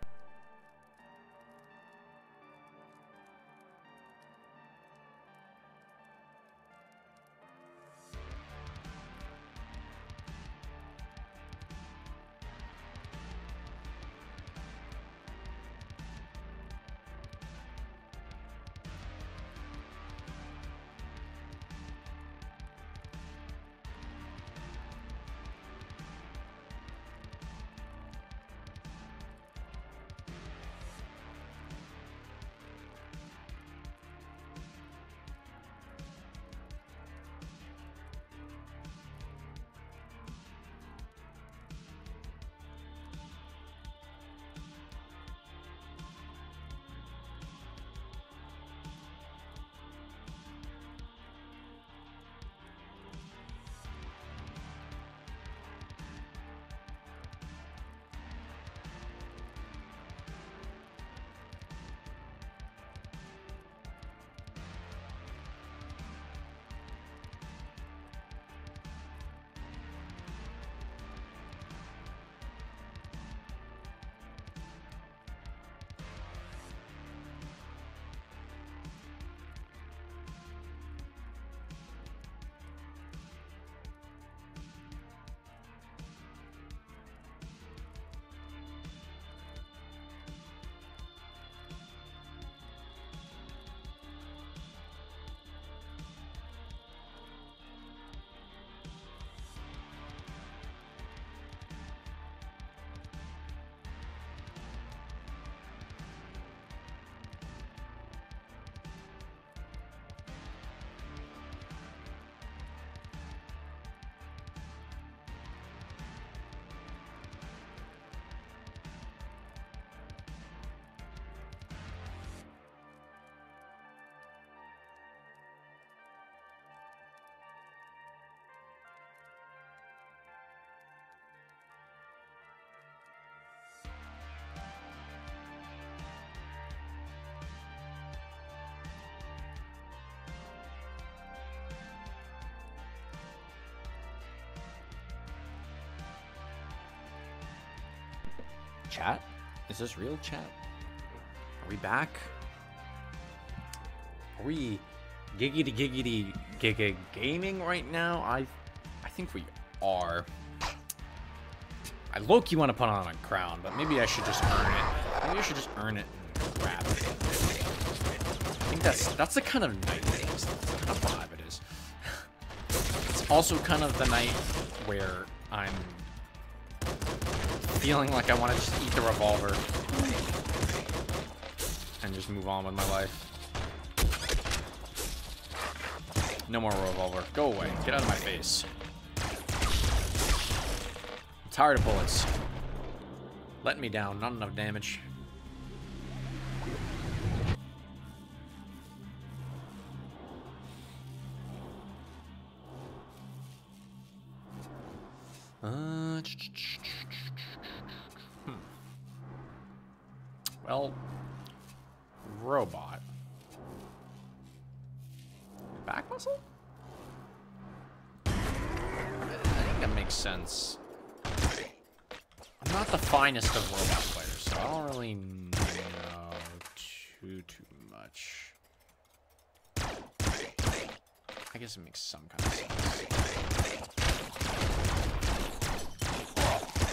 Chat? Is this real chat? Are we back? Are we giggity giggity giga gaming right now? I I think we are. I low-key want to put on a crown, but maybe I should just earn it. Maybe I should just earn it and grab it. I think that's that's the kind of night it is. That's the kind of vibe it is. it's also kind of the night where feeling like I want to just eat the revolver and just move on with my life. No more revolver. Go away. Get out of my face. I'm tired of bullets. Letting me down. Not enough damage. Finest of robot players, so I don't really know too, too much. I guess it makes some kind of sense.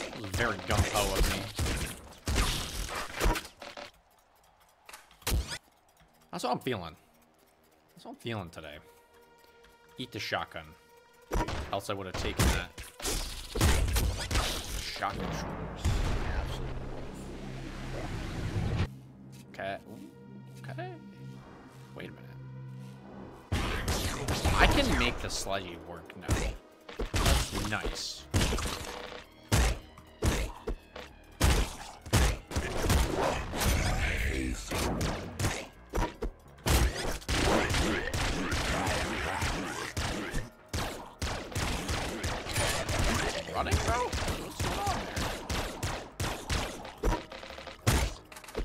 It was very gung-ho of me. That's what I'm feeling. That's what I'm feeling today. Eat the shotgun. Else I would have taken that. Shotgun shoulders. Absolutely. Okay. Okay. Wait a minute. I can make the sledgy work now. Nice. running, bro? What's going on there?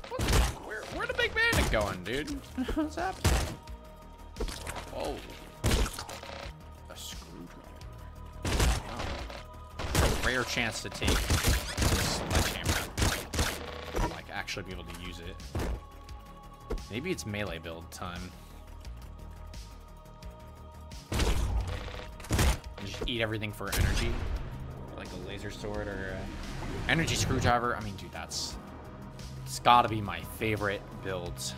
What the, where, where the big bandit going, dude? What's happening? Oh. A screwdriver. Wow. Rare chance to take this sledgehammer. Like, actually be able to use it. Maybe it's melee build time. Just eat everything for energy. Like a laser sword or energy screwdriver. I mean, dude, that's... It's gotta be my favorite builds.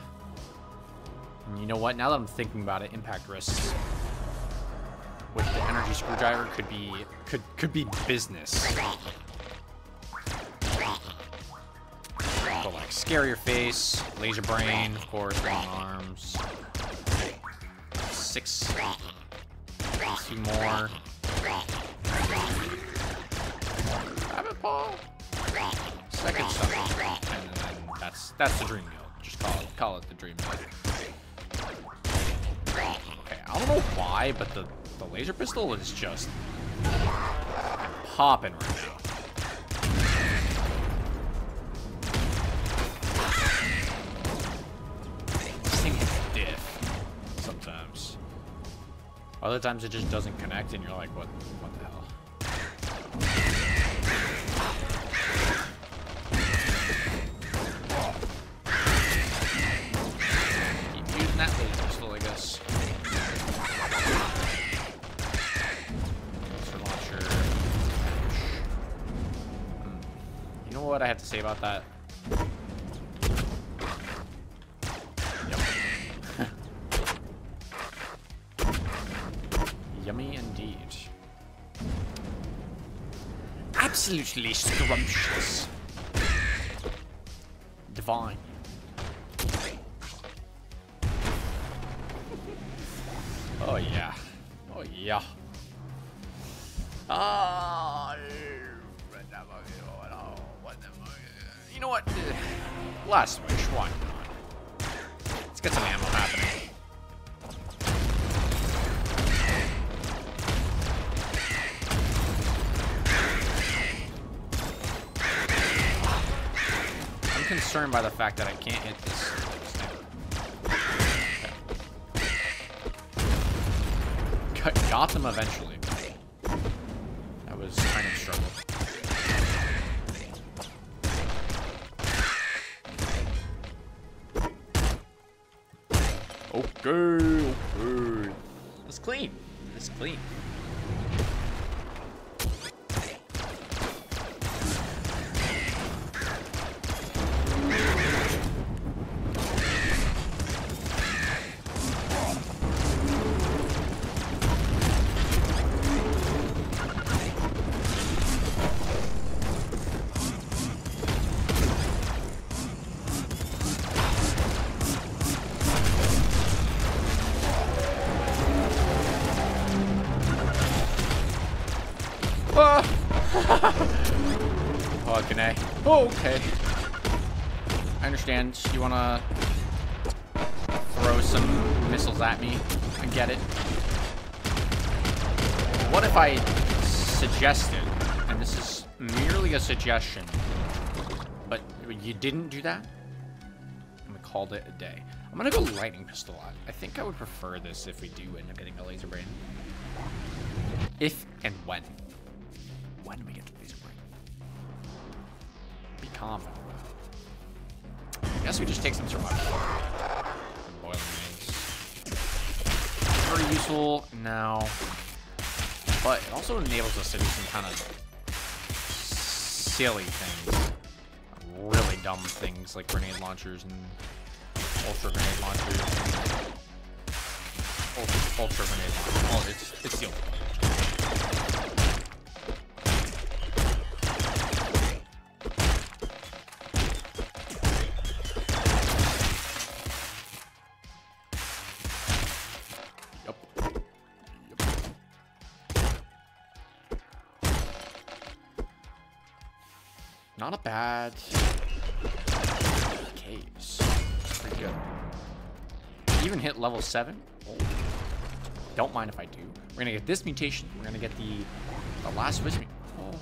And you know what? Now that I'm thinking about it, impact wrists with the energy screwdriver could be could could be business. But like scarier face, laser brain, of course, long arms. Six two more. Rabbit paw. Second stuff. And then that's that's the dream build. Just call it call it the dream build. I don't know why, but the, the laser pistol is just popping right now. This thing hits diff sometimes. Other times it just doesn't connect and you're like, what what the hell? Keep using that laser pistol, I guess. Laser launcher. Hmm. You know what I have to say about that? Yummy indeed. Absolutely scrumptious. Divine. Oh, okay. I understand. You wanna throw some missiles at me? I get it. What if I suggested, and this is merely a suggestion, but you didn't do that? And we called it a day. I'm gonna go lightning pistol. I- I think I would prefer this if we do end up getting a laser brain. If and when. When we get to laser confident. I guess we just take some survival. Boiling. Very useful now. But it also enables us to do some kind of silly things. Really dumb things like grenade launchers and ultra grenade launchers. Ultra, ultra grenade launchers. Well, it's, it's the Not a bad caves. Pretty good. Even hit level 7. Oh. Don't mind if I do. We're gonna get this mutation. We're gonna get the the last wisdom. Oh.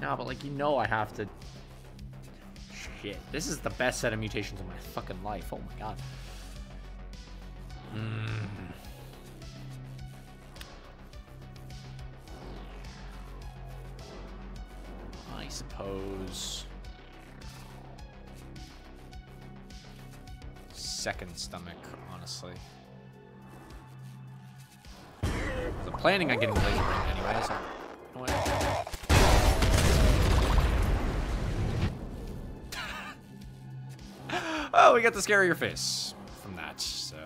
No, but like you know I have to Shit. This is the best set of mutations in my fucking life. Oh my god. Mm. Suppose second stomach, honestly. I'm planning on getting laser brain anyway, so oh, we got the scarier face from that, so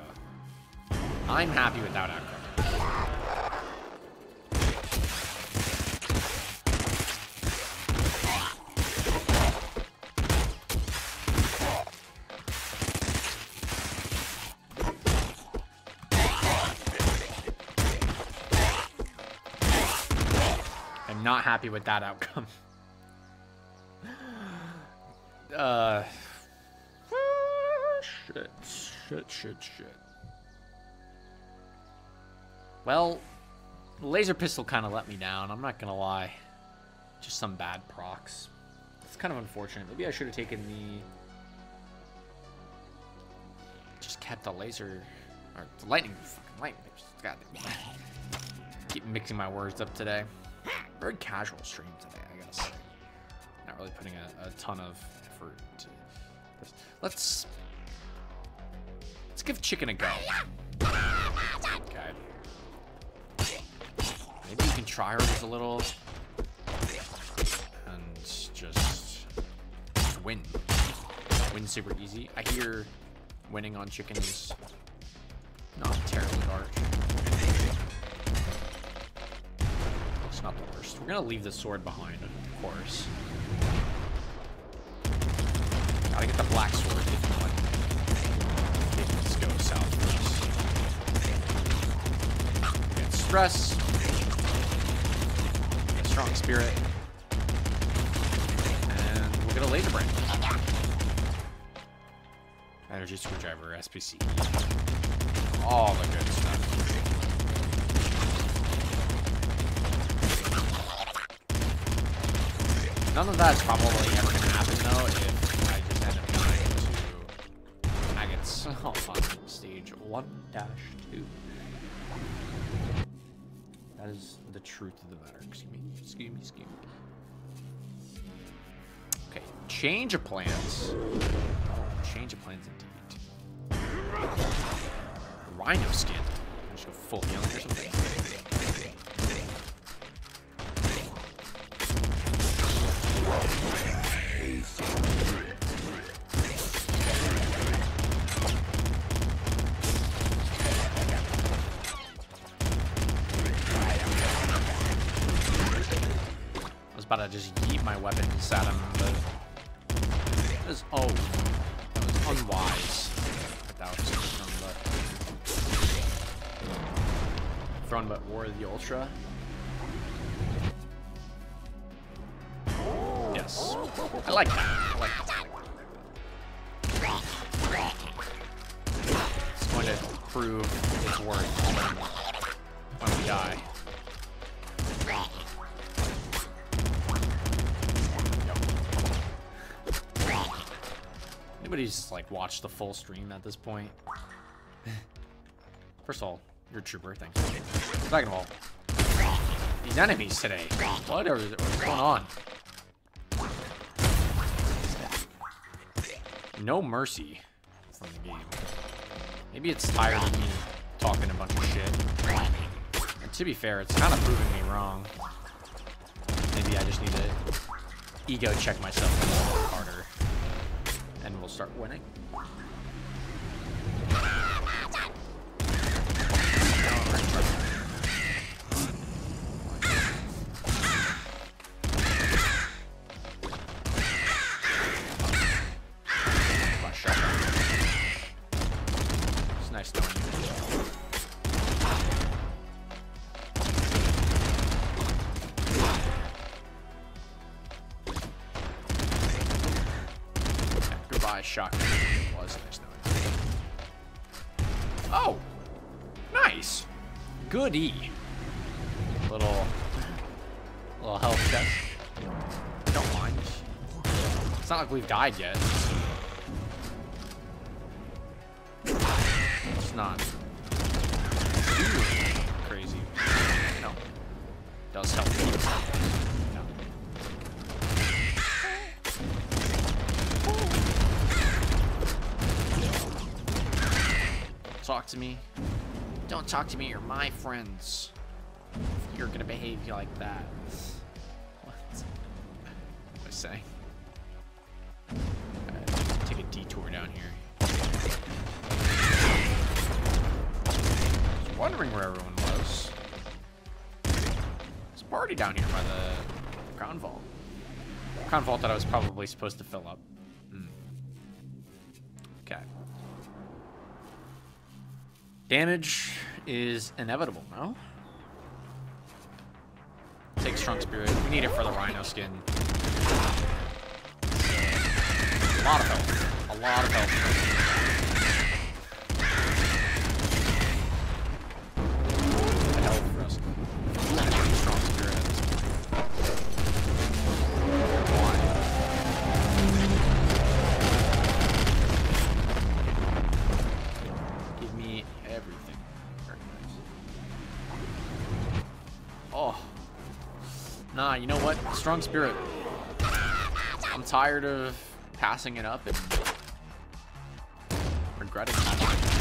I'm happy with that outcome. Happy with that outcome. uh, shit, shit, shit, shit. Well, laser pistol kind of let me down. I'm not gonna lie. Just some bad procs. It's kind of unfortunate. Maybe I should have taken the. Just kept the laser, or the lightning, lightning. God, keep mixing my words up today. Very casual stream today, I guess. Not really putting a, a ton of effort to this. Let's let's give chicken a go. Okay. Maybe you can try her just a little and just win. Win super easy. I hear winning on chickens not terribly hard. Not the worst. We're gonna leave the sword behind, of course. Gotta get the black sword if want. Let's go south first. Get stress. Get strong spirit. And we'll get a laser brain. Energy screwdriver, SPC. All the good stuff. None of that's probably ever gonna happen though if I just end up going to maggots on stage one dash two. That is the truth of the matter. Excuse me. Excuse me. Excuse me. Okay. Change of plans. Change of plans indeed. Rhino skin. Just go full healing or something. At him, but it was oh, that was unwise. That was but thrown, but of the Ultra. Yes. I like that. Like watch the full stream at this point. First of all, you're a trooper, thanks. Second of all, these enemies today. What are what's going on? No mercy from the game. Maybe it's tired of me talking a bunch of shit. And to be fair, it's kind of proving me wrong. Maybe I just need to ego check myself harder and we'll start winning. goody. Little, little health check. Don't mind. It's not like we've died yet. Talk to me, you're my friends. If you're gonna behave like that. What? What am I saying? Take a detour down here. I was wondering where everyone was. There's a party down here by the crown vault. Crown vault that I was probably supposed to fill up. Hmm. Okay. Damage is inevitable, no? Take Strong Spirit. We need it for the Rhino skin. A lot of health. A lot of health. Health for us. Strong Spirit. You know what? Strong spirit. I'm tired of passing it up and regretting it.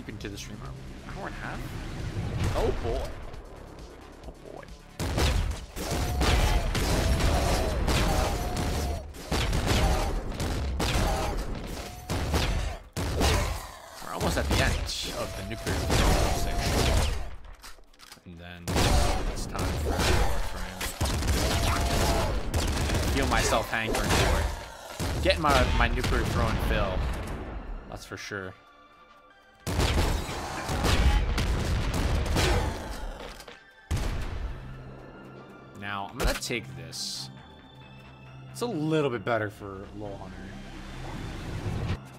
Deep into the stream we? Hour and a half? Oh boy. Oh boy. We're almost at the end of the nuclear section. And then it's time for Warframe. Feel myself hankering for it. Getting my, my nuclear throne fill. That's for sure. Take this. It's a little bit better for Lowell Hunter.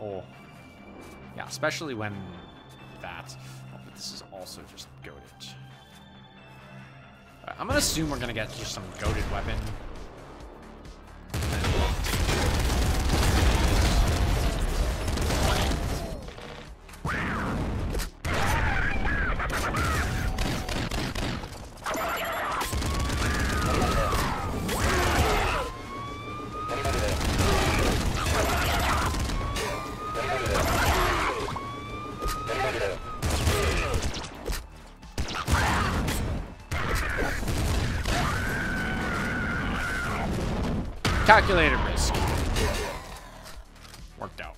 Oh. Yeah, especially when that. Oh, but this is also just goaded. Alright, I'm gonna assume we're gonna get just some goaded weapon. Calculated risk. Worked out.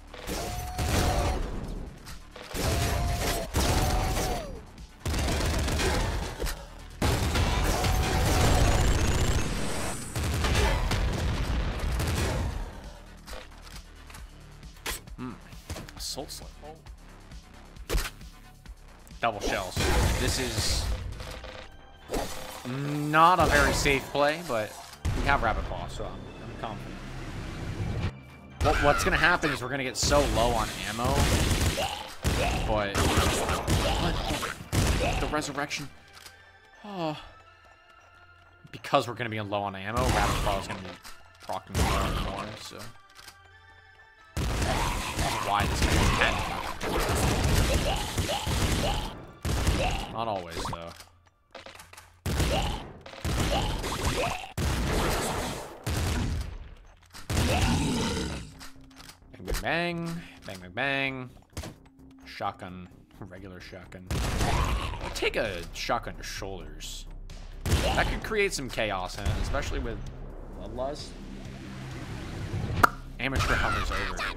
Hmm. Assault slip. Double shells. This is not a very safe play, but we have rabbit Paw, so confident. What, what's gonna happen is we're gonna get so low on ammo, but what? the resurrection. Oh, because we're gonna be low on ammo, Rapid is gonna be procking more and more, so. Why this Not always, though. Bang, bang, bang. Bang, bang. Shotgun. Regular shotgun. Take a shotgun to shoulders. That could create some chaos it, especially with Bloodlust. Amateur Hunter's over. Yeah.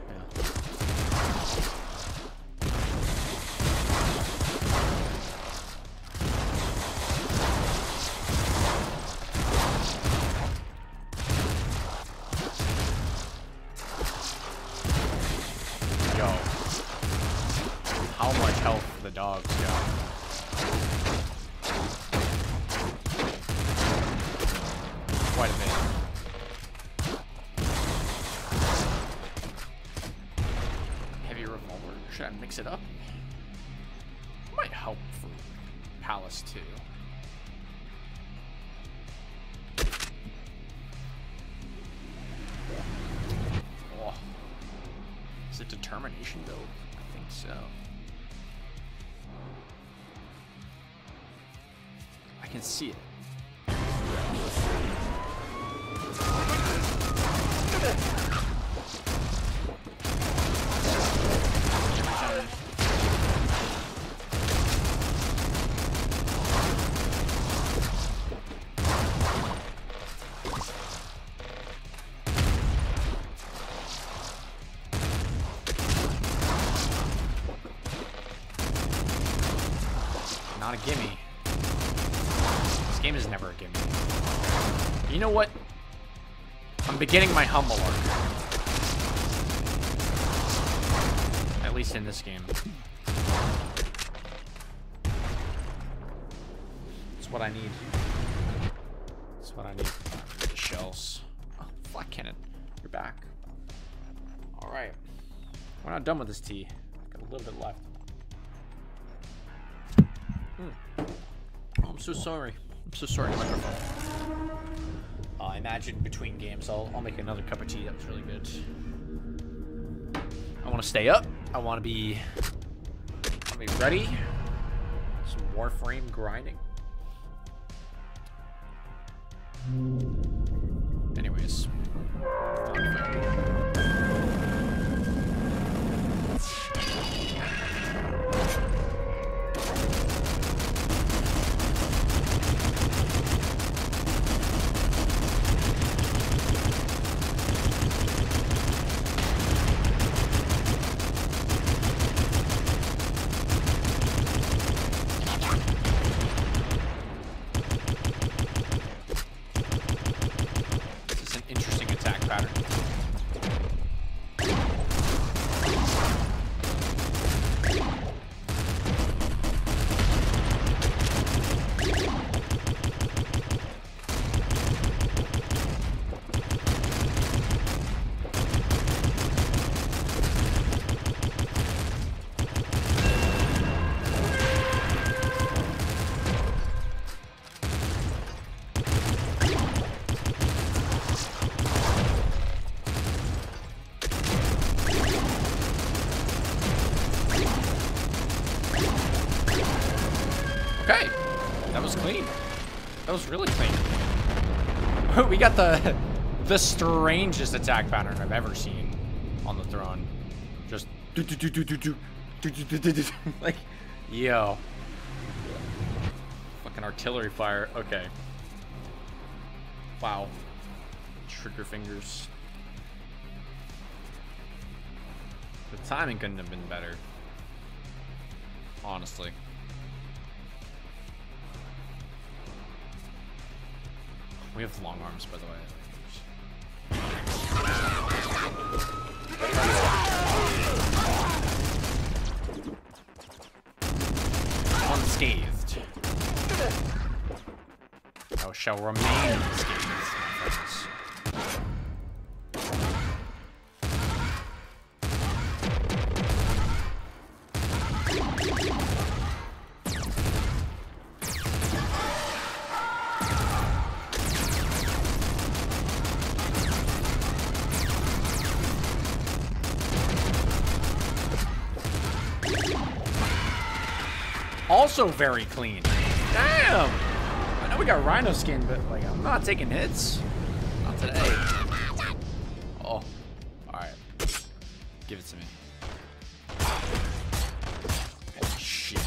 Know what? I'm beginning my humble arc. At least in this game. It's what I need. It's what I need. The Shells. Oh, flak cannon. You're back. Alright. We're not done with this tea. Got a little bit left. Hmm. Oh, I'm so sorry. I'm so sorry, microphone. I imagine between games I'll, I'll make another cup of tea. That was really good. I want to stay up. I want to be, be ready. Some Warframe grinding. Anyways. was really clean. we got the the strangest attack pattern I've ever seen on the throne. Just do do do do do do do do do do like yo. Fucking artillery fire. Okay. Wow. Trigger fingers. The timing couldn't have been better. Honestly. We have long arms, by the way. Unscathed. Thou shall remain unscathed, also very clean. Damn! I know we got rhino skin, but like I'm not taking hits. Not today. Oh. Alright. Give it to me. Oh, shit.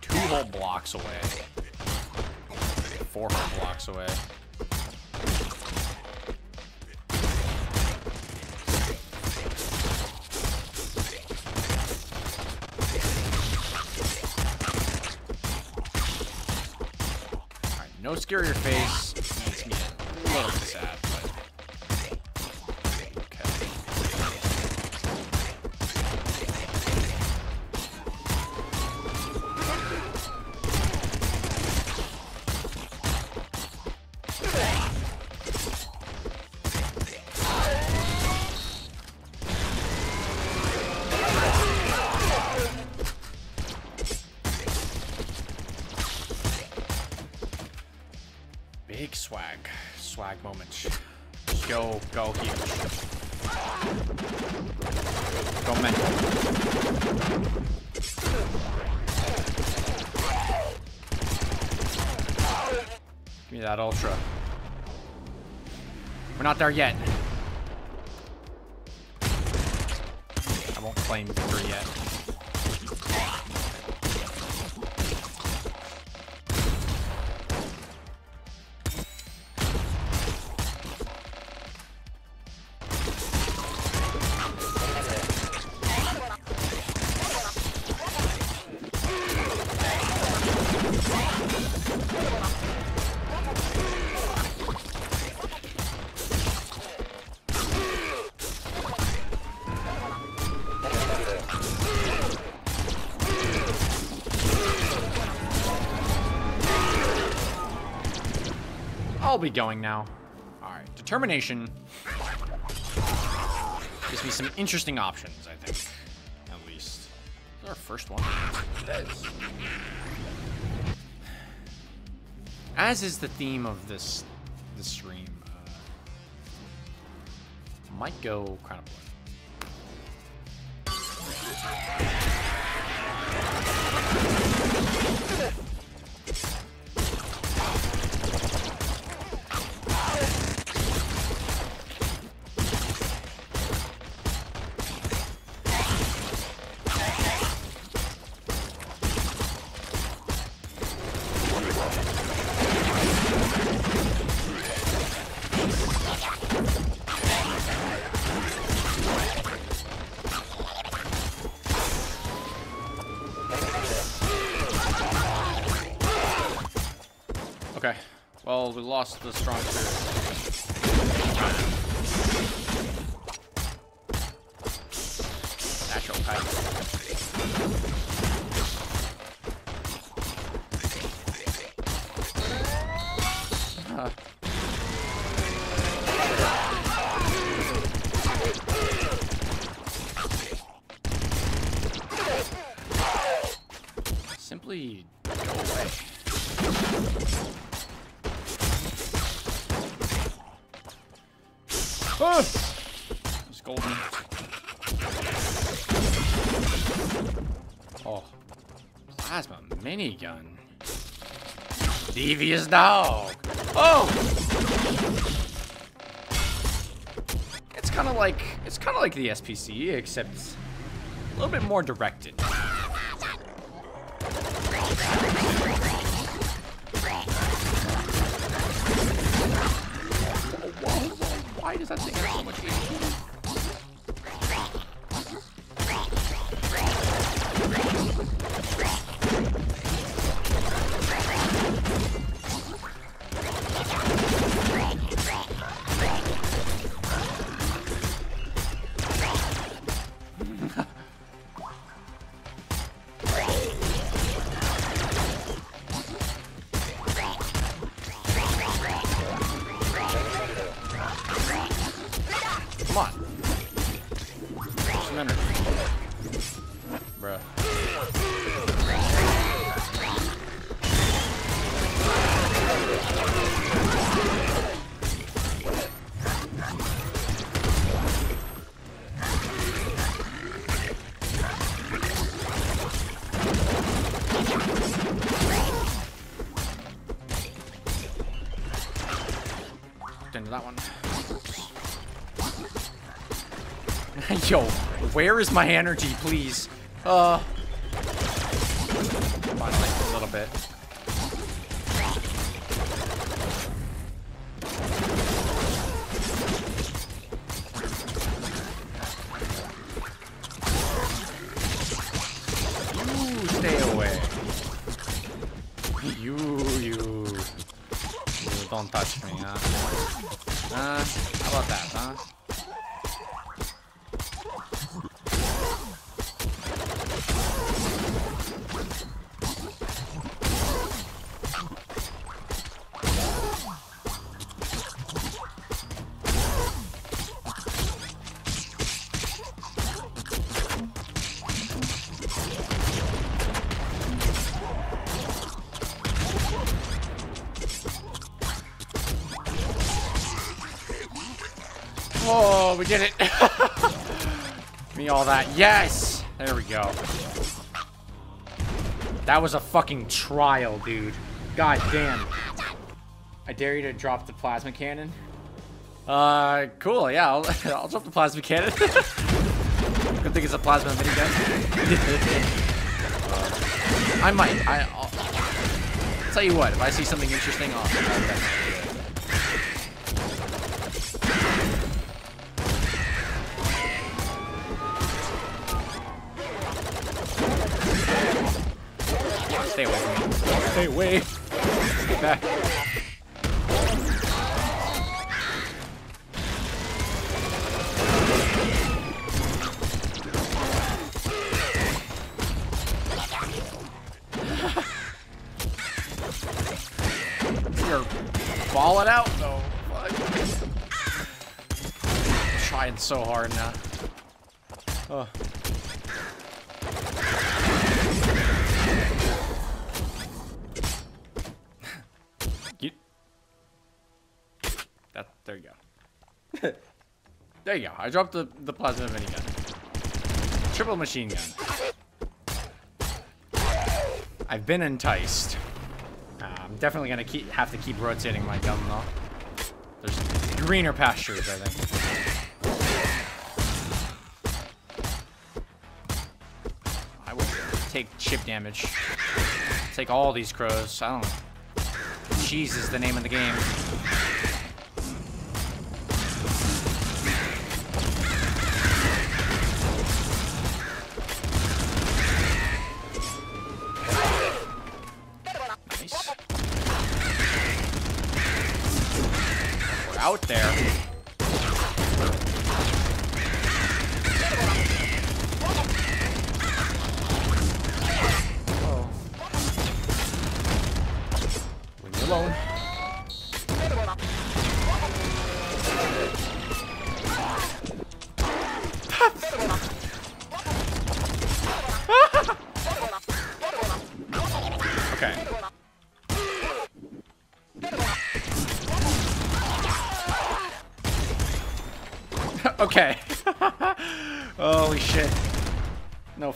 Two whole blocks away. Four whole blocks away. No scarier face not there yet. I'll be going now. Alright, determination gives me some interesting options, I think. At least. Is our first one. As is the theme of this this stream, uh, might go Crown of lost the strong spirit. Devious dog. Oh! It's kind of like it's kind of like the SPC, except a little bit more directed. Yo, where is my energy, please? Uh. Finally, a little bit. Don't touch me, huh? Uh, how about that, huh? That. Yes! There we go. That was a fucking trial, dude. God damn. I dare you to drop the plasma cannon. Uh, cool. Yeah, I'll, I'll drop the plasma cannon. Good thing it's a plasma minigun. uh, I might. I, I'll, I'll tell you what. If I see something interesting, I'll, I dropped the, the plasma minigun. Triple machine gun. I've been enticed. Uh, I'm definitely gonna keep have to keep rotating my gun though. There's greener pastures, I think. I will take chip damage. Take all these crows. I don't Cheese is the name of the game.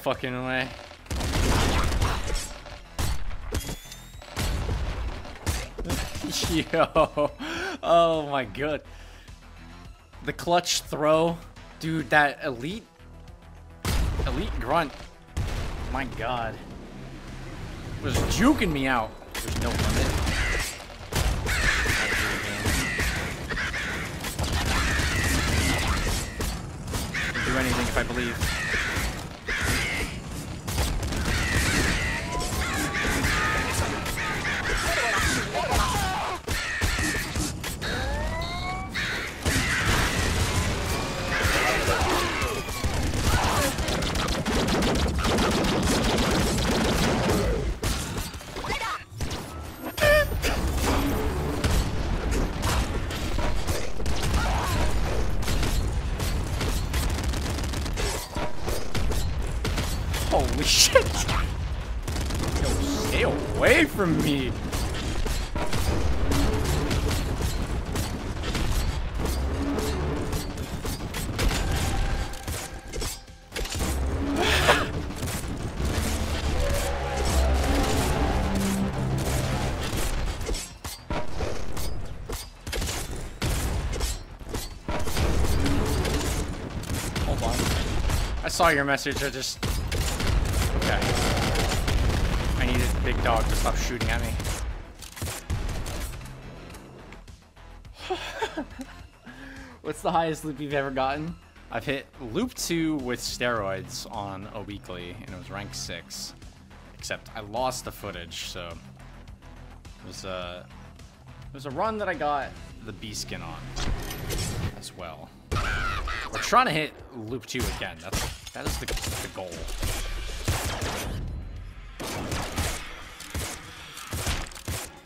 Fucking way. Yo. Oh my god. The clutch throw. Dude, that elite... Elite grunt. My god. Was juking me out. There's no saw your message. I just... Okay. I needed Big Dog to stop shooting at me. What's the highest loop you've ever gotten? I've hit loop 2 with steroids on a weekly, and it was rank 6. Except I lost the footage, so... It was a... It was a run that I got the B skin on as well. We're trying to hit loop 2 again. That's that is the, the goal.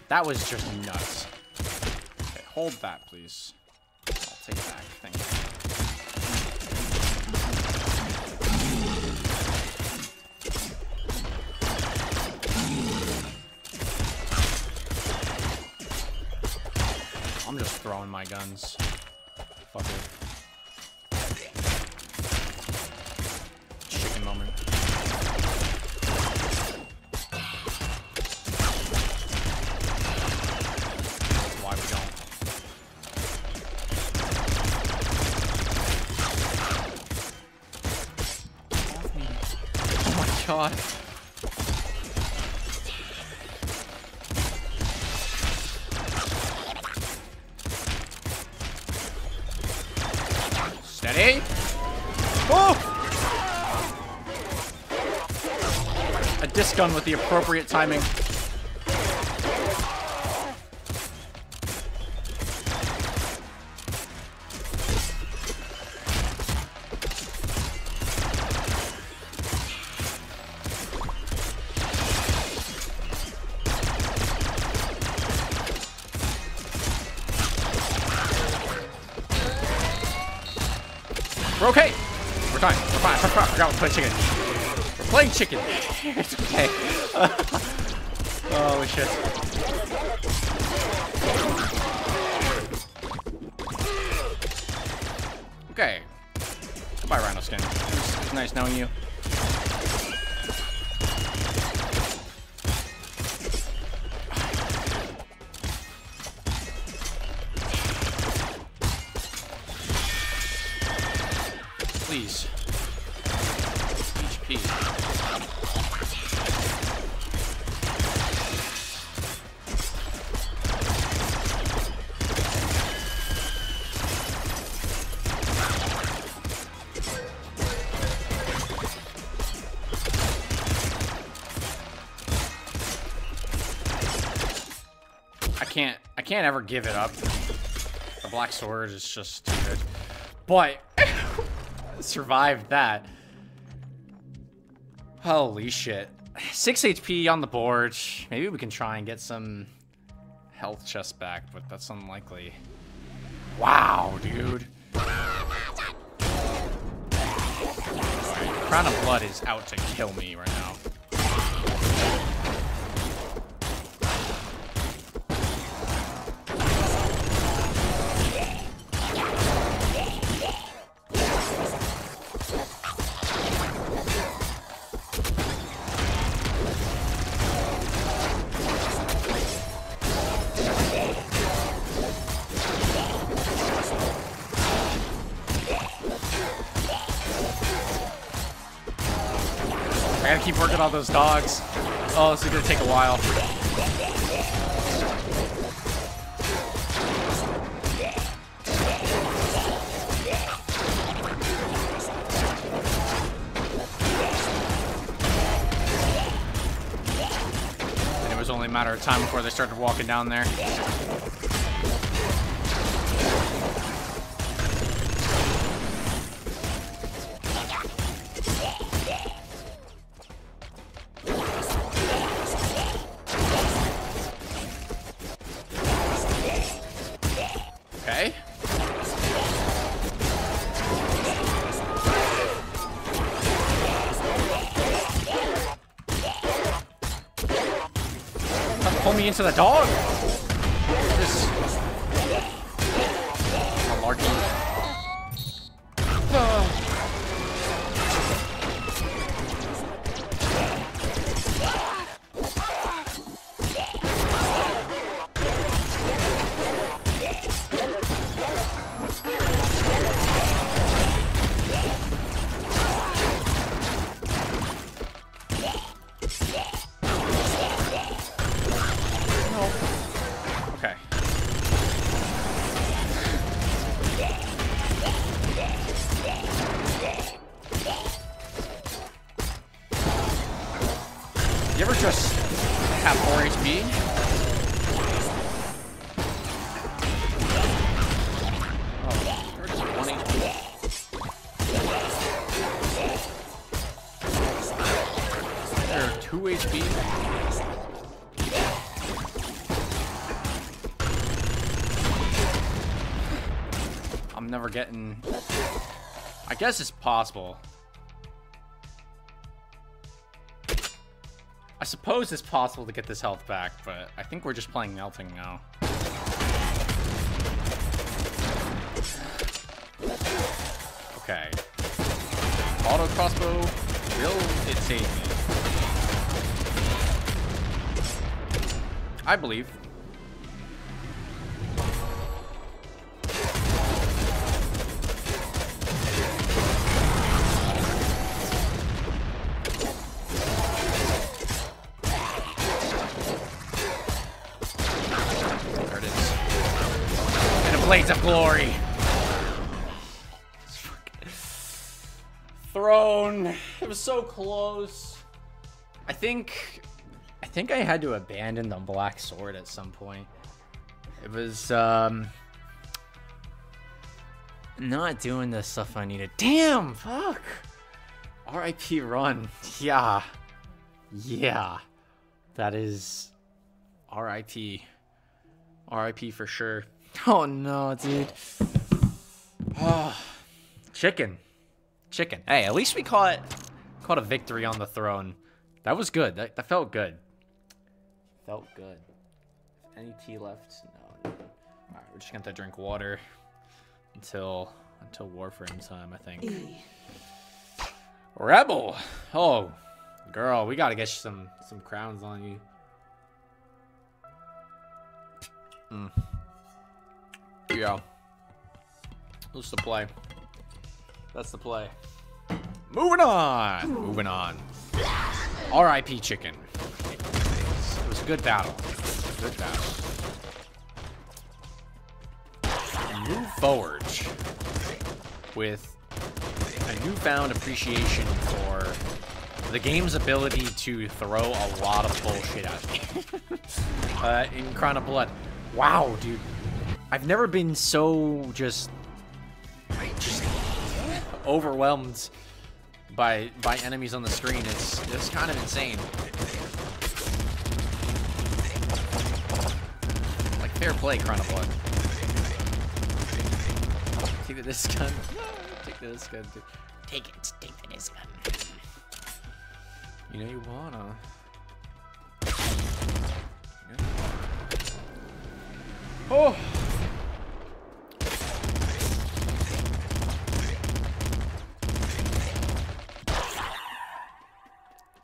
That was just nuts. Okay, hold that, please. I'll take back. Thank you. I'm just throwing my guns. Fuck it. With the appropriate timing. Chicken. it's okay. Can't ever give it up. The black sword is just too good. But survived that. Holy shit. 6 HP on the board. Maybe we can try and get some health chest back, but that's unlikely. Wow, dude. Crown of Blood is out to kill me right now. Those dogs. Oh, this is gonna take a while. And it was only a matter of time before they started walking down there. 2 HP. I'm never getting... I guess it's possible. I suppose it's possible to get this health back, but I think we're just playing melting now. Okay. Auto crossbow, will it save me? I believe. There it is. And a blaze of glory. Throne. It was so close. I think think I had to abandon the black sword at some point. It was um not doing the stuff I needed. Damn, fuck. RIP run. Yeah. Yeah. That is RIP. RIP for sure. Oh no, dude. Oh, chicken. Chicken. Hey, at least we caught caught a victory on the throne. That was good. That, that felt good. Felt good. Any tea left? No. no. All right, we're just gonna have to drink water until until Warframe time, I think. Rebel. Oh, girl, we gotta get some some crowns on you. Mm. Yeah. That's the play. That's the play. Moving on. Moving on. R.I.P. Chicken. It was a good battle. Good battle. Move forward with a newfound appreciation for the game's ability to throw a lot of bullshit at me. uh, in Crown of Blood. Wow, dude. I've never been so just, just overwhelmed by by enemies on the screen. It's it's kind of insane. Fair play, Blood. Take the disc gun. Take the disc gun. Take it. Take the disc gun. You know you wanna. Oh.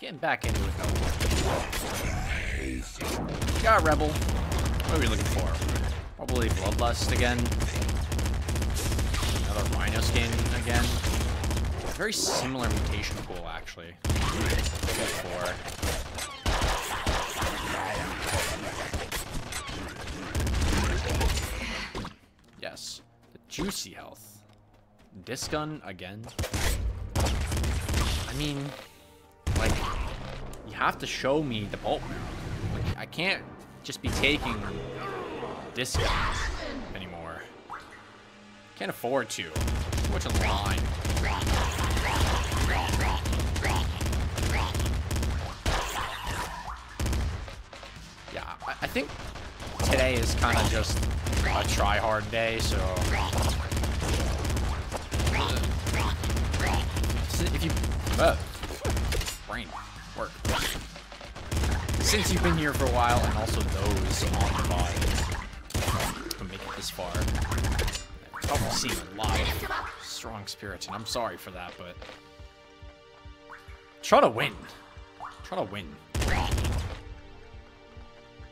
Getting back into it though. Got Rebel. What are we looking for? Probably Bloodlust again. Another Rhino skin again. Very similar mutation pool actually. For Yes. The juicy health. Disc gun again. I mean, like, you have to show me the bolt. Like, I can't just be taking disc guns anymore. Can't afford to. Too much line. Yeah, I, I think today is kind of just a try hard day, so if you uh, brain work since you've been here for a while, and also those on the body to make it this far, probably seen a lot of strong spirits, and I'm sorry for that, but try to win. Try to win.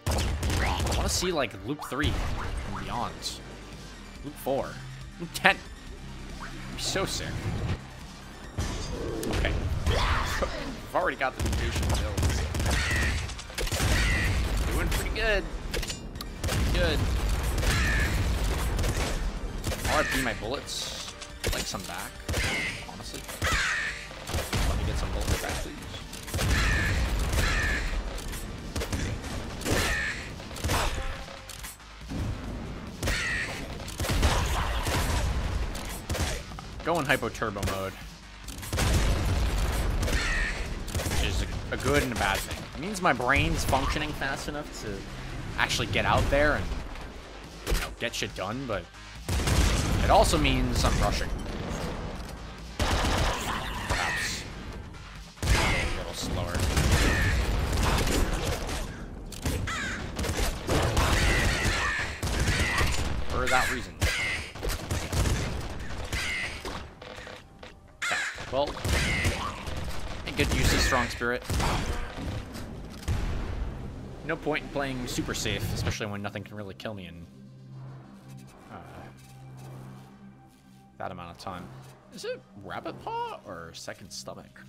I want to see like loop three and beyond. Loop four. Loop ten. It'd be so sick. Okay. I've already got the mutation builds. Doing pretty good. Pretty good. RP my bullets. Like some back, honestly. Let me get some bullets back, please. Go in hypo turbo mode. Which is a good and a bad thing. It means my brain's functioning fast enough to actually get out there and you know, get shit done, but it also means I'm rushing. Perhaps a little slower. For that reason. Okay, well, a good use of Strong Spirit. No point in playing super safe, especially when nothing can really kill me in uh, that amount of time. Is it Rabbit Paw or Second Stomach?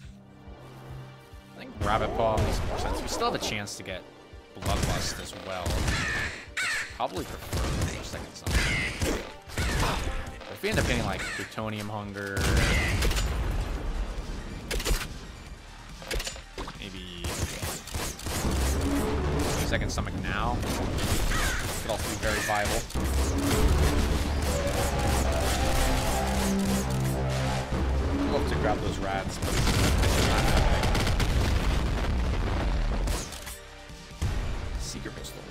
I think Rabbit Paw makes more sense. We still have a chance to get Bloodlust as well. Probably prefer Second Stomach. If we end up getting like Plutonium Hunger, Second Stomach now, could also be very viable. Love to grab those rats, but Secret pistol.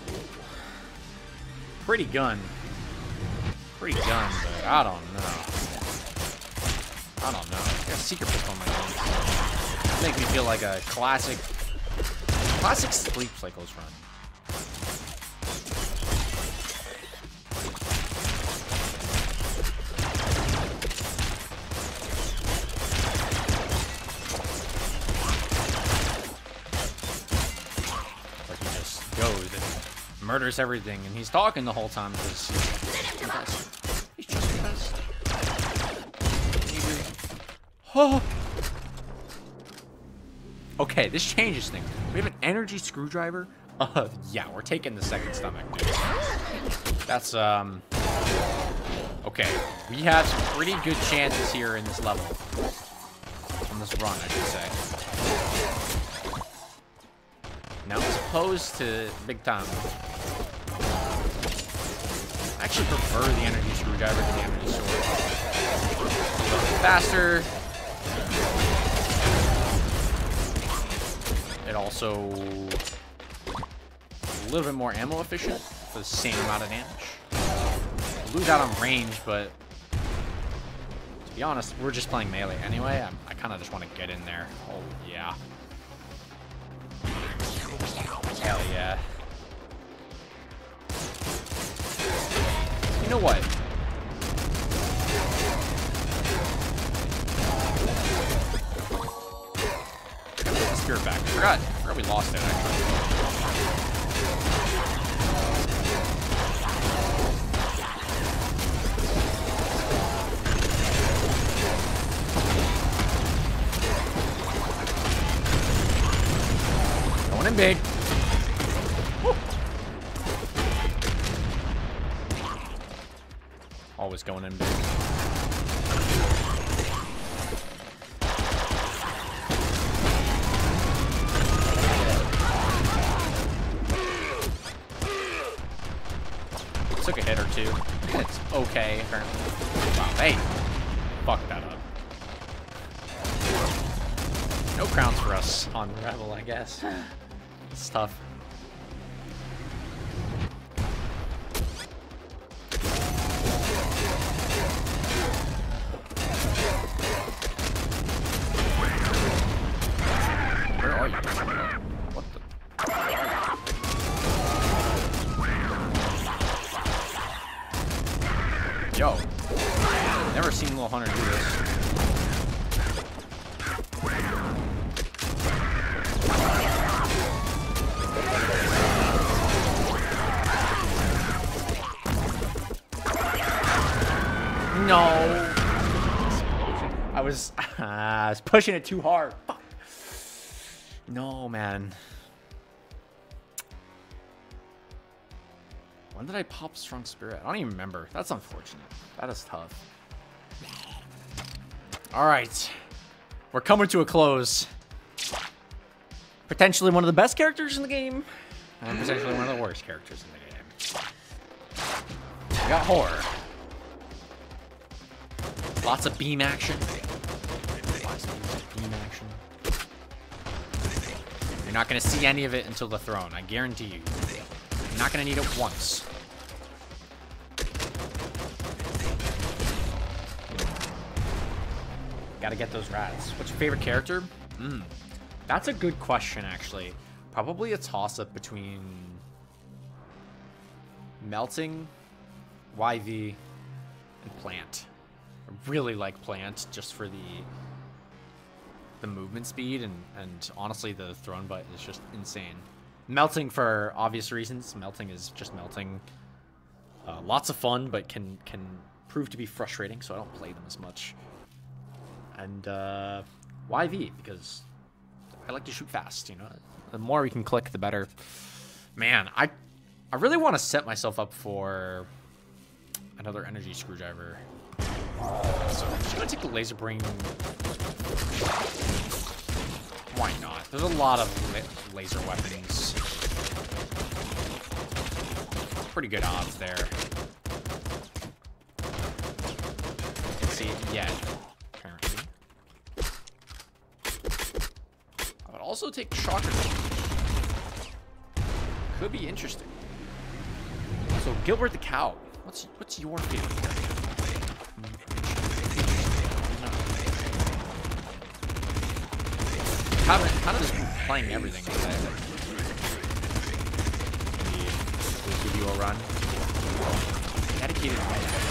Pretty gun. Pretty gun, but I don't know. I don't know. I got a secret pistol in my hand. Make me feel like a classic, classic sleep cycles run. Murders everything, and he's talking the whole time because he's best. He's just the best. Oh. Okay, this changes things. We have an energy screwdriver. Uh, yeah, we're taking the second stomach, dude. That's, um... Okay, we have some pretty good chances here in this level. On this run, I should say. Now, as opposed to Big Time, I actually prefer the energy screwdriver to the energy sword. Faster. It also a little bit more ammo efficient for the same amount of damage. Lose out on range, but to be honest, we're just playing melee anyway. I'm, i kind of just want to get in there. Oh yeah. Hell yeah. You know what? Spirit back. I forgot. I forgot we lost it actually. Always going in big. Hit or two. It's okay, apparently. Wow, hey. Fuck that up. No crowns for us on Rebel, I guess. It's tough. Little Hunter do this. No. I was, I was pushing it too hard. Fuck. No, man. When did I pop Strong Spirit? I don't even remember. That's unfortunate. That is tough. All right. We're coming to a close. Potentially one of the best characters in the game. And potentially one of the worst characters in the game. We got horror. Lots of beam action. Beam action. You're not gonna see any of it until the throne, I guarantee you. You're not gonna need it once. Gotta get those rats. What's your favorite character? Hmm. That's a good question, actually. Probably a toss-up between... Melting, YV, and Plant. I really like Plant, just for the the movement speed, and, and honestly, the throne butt is just insane. Melting for obvious reasons. Melting is just melting. Uh, lots of fun, but can can prove to be frustrating, so I don't play them as much and uh, YV because I like to shoot fast. You know, the more we can click, the better. Man, I I really want to set myself up for another energy screwdriver. So I'm just gonna take the laser brain. Why not? There's a lot of laser weapons. Pretty good odds there. Let's see, yeah, also take Shocker. Could be interesting. So Gilbert the Cow. What's what's your favorite Kind of, kind of just playing everything a run. Dedicated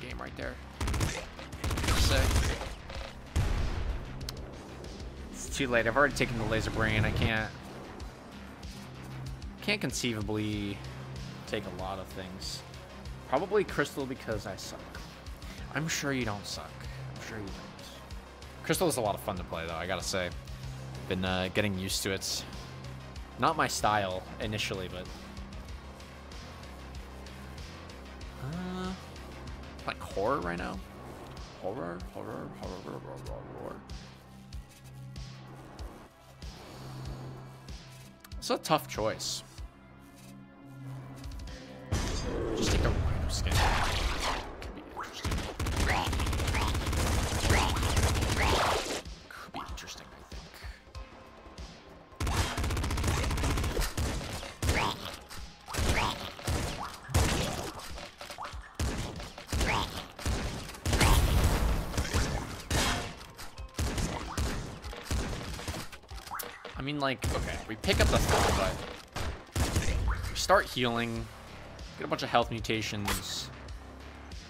game right there. Sick. It's too late. I've already taken the laser brain. I can't... Can't conceivably take a lot of things. Probably crystal because I suck. I'm sure you don't suck. I'm sure you don't. Crystal is a lot of fun to play though, I gotta say. Been uh, getting used to it. Not my style initially, but like horror right now. Horror, horror, horror, horror, horror. horror. It's a tough choice. Just take a rhino skin. Like, okay, we pick up the throw, but we start healing, get a bunch of health mutations,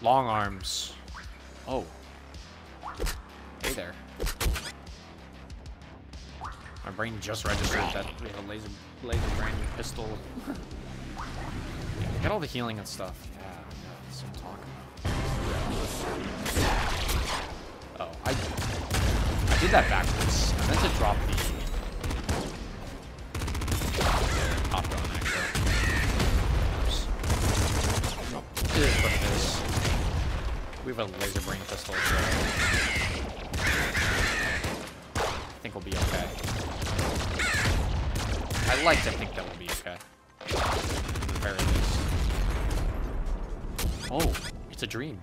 long arms. Oh. Hey there. My brain just registered that we have a laser, laser brain pistol. yeah, get all the healing and stuff. Yeah, yeah, talking. Oh, I, I did that backwards. I meant to drop the it is what it is. We have a laser brain pistol, so I think we'll be okay. I like to think that we'll be okay. very. Oh, it's a dream.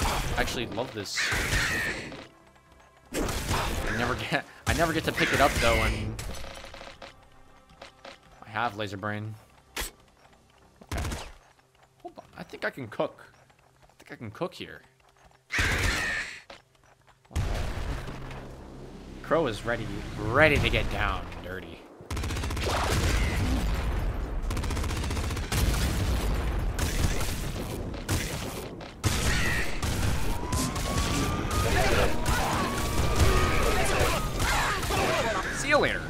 I actually love this. I never get I never get to pick it up though and I have laser brain. I think I can cook. I think I can cook here. Crow is ready, ready to get down dirty. See you later.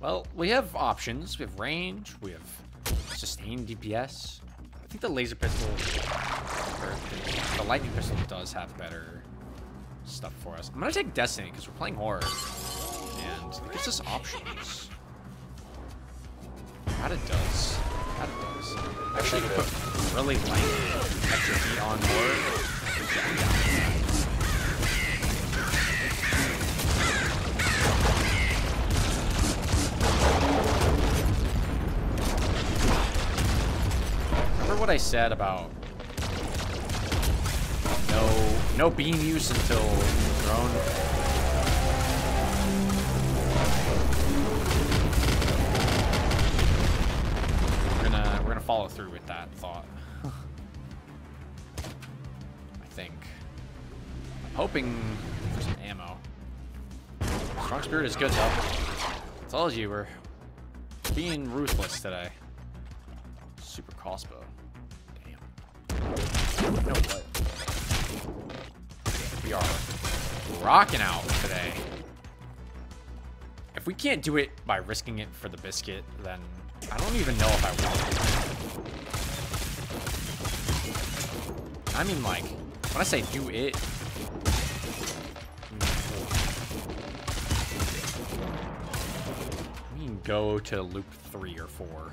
Well, we have options. We have range. We have sustained DPS. I think the laser pistol, or the, the lightning pistol does have better stuff for us. I'm gonna take Destiny because we're playing horror, and it gives us options. That it does. That it does. Actually, put really light extra on horror. What I said about no no beam use until throne? We're gonna we're gonna follow through with that thought. I think. I'm hoping for some ammo. Strong spirit is good though. Told you we're being ruthless today. Super crossbow. What? We are rocking out today. If we can't do it by risking it for the biscuit, then I don't even know if I will. I mean, like, when I say do it, I mean go to loop three or four.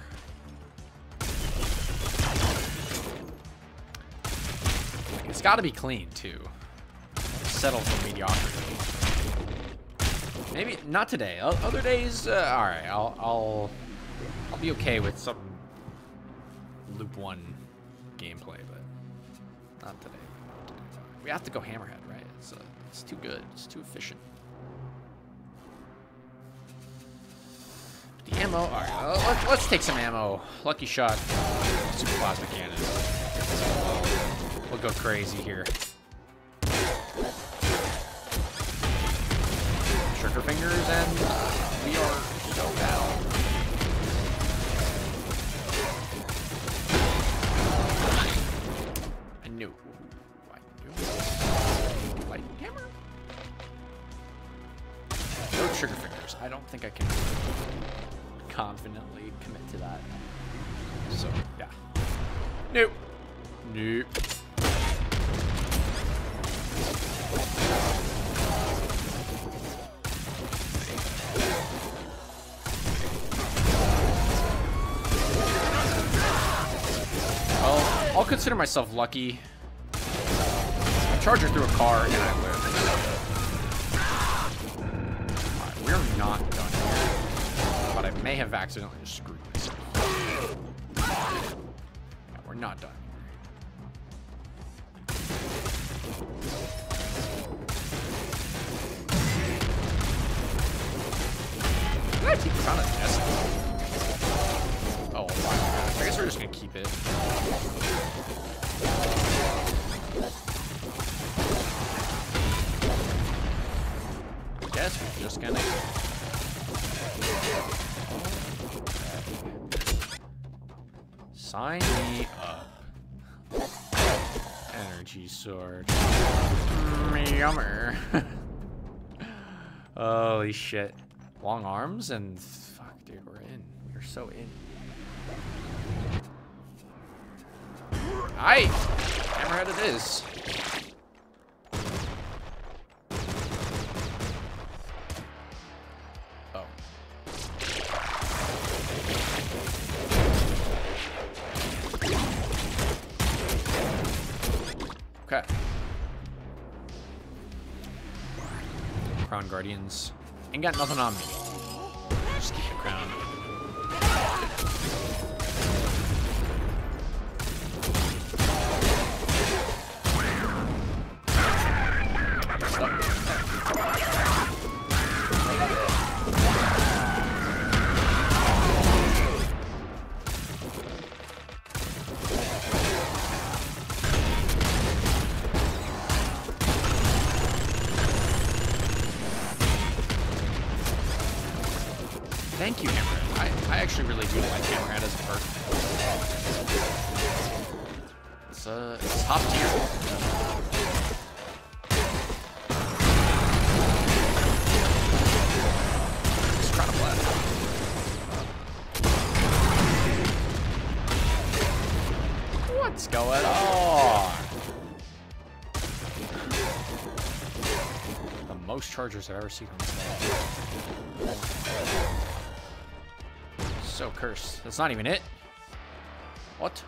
It's got to be clean too. Settle for mediocrity. Maybe not today. O- Other days, uh, all right. I'll I'll I'll be okay with some loop one gameplay, but not today. We have to go hammerhead, right? It's uh, it's too good. It's too efficient. The ammo. All right. Uh, let's, let's take some ammo. Lucky shot. Super plasma cannon. Go crazy here. Trigger fingers, and we are so down. I knew. I knew. Light hammer. No trigger fingers. I don't think I can confidently commit to that. So yeah. Nope. Nope. Well, I'll consider myself lucky. I charger through a car and I live. Alright, we're not done here. But I may have accidentally screwed myself. Yeah, we're not done Did I nest? Oh, wow. I guess we're just gonna keep it. Guess we're just gonna. Sign me up. Energy sword. Mm, yummer. Holy shit. Long arms and fuck, dude, we're in. We're so in. Aye! Hammerhead it is. Oh. Okay. Crown Guardians. Ain't got nothing on me. Just keep crown. Most I've ever seen on this map. So cursed. That's not even it. What?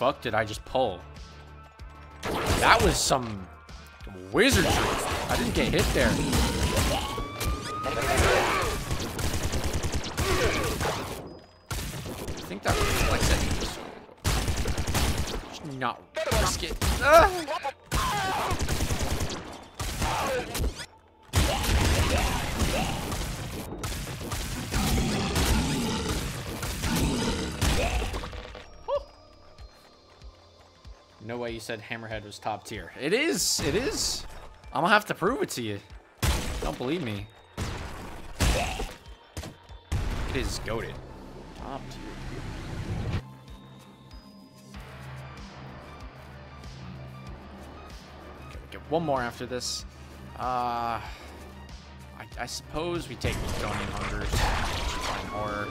Fuck did I just pull? That was some wizardry. I didn't get hit there. I think that reflects it. Not risk it. Ah! No way you said Hammerhead was top tier. It is. It is. I'm gonna have to prove it to you. Don't believe me. It is goaded. Top tier. One more after this. Uh, I, I suppose we take Stony Hungers. Find horror.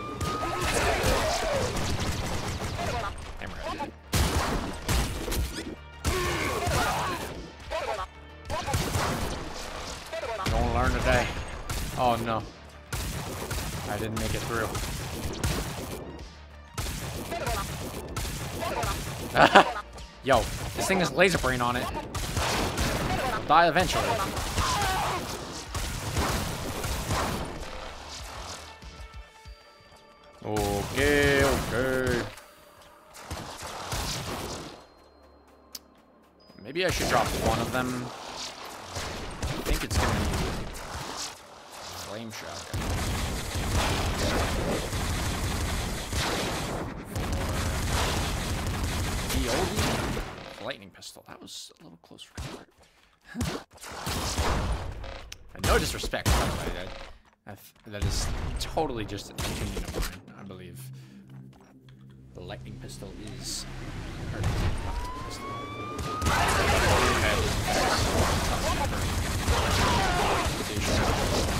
Oh no. I didn't make it through. Yo, this thing has laser brain on it. Die eventually. Okay, okay. Maybe I should drop one of them. I think it's gonna flame old lightning pistol. That was a little close for no disrespect, by the way. That is totally just an opinion of mine, I believe. The lightning pistol is... Or, pistol. Okay.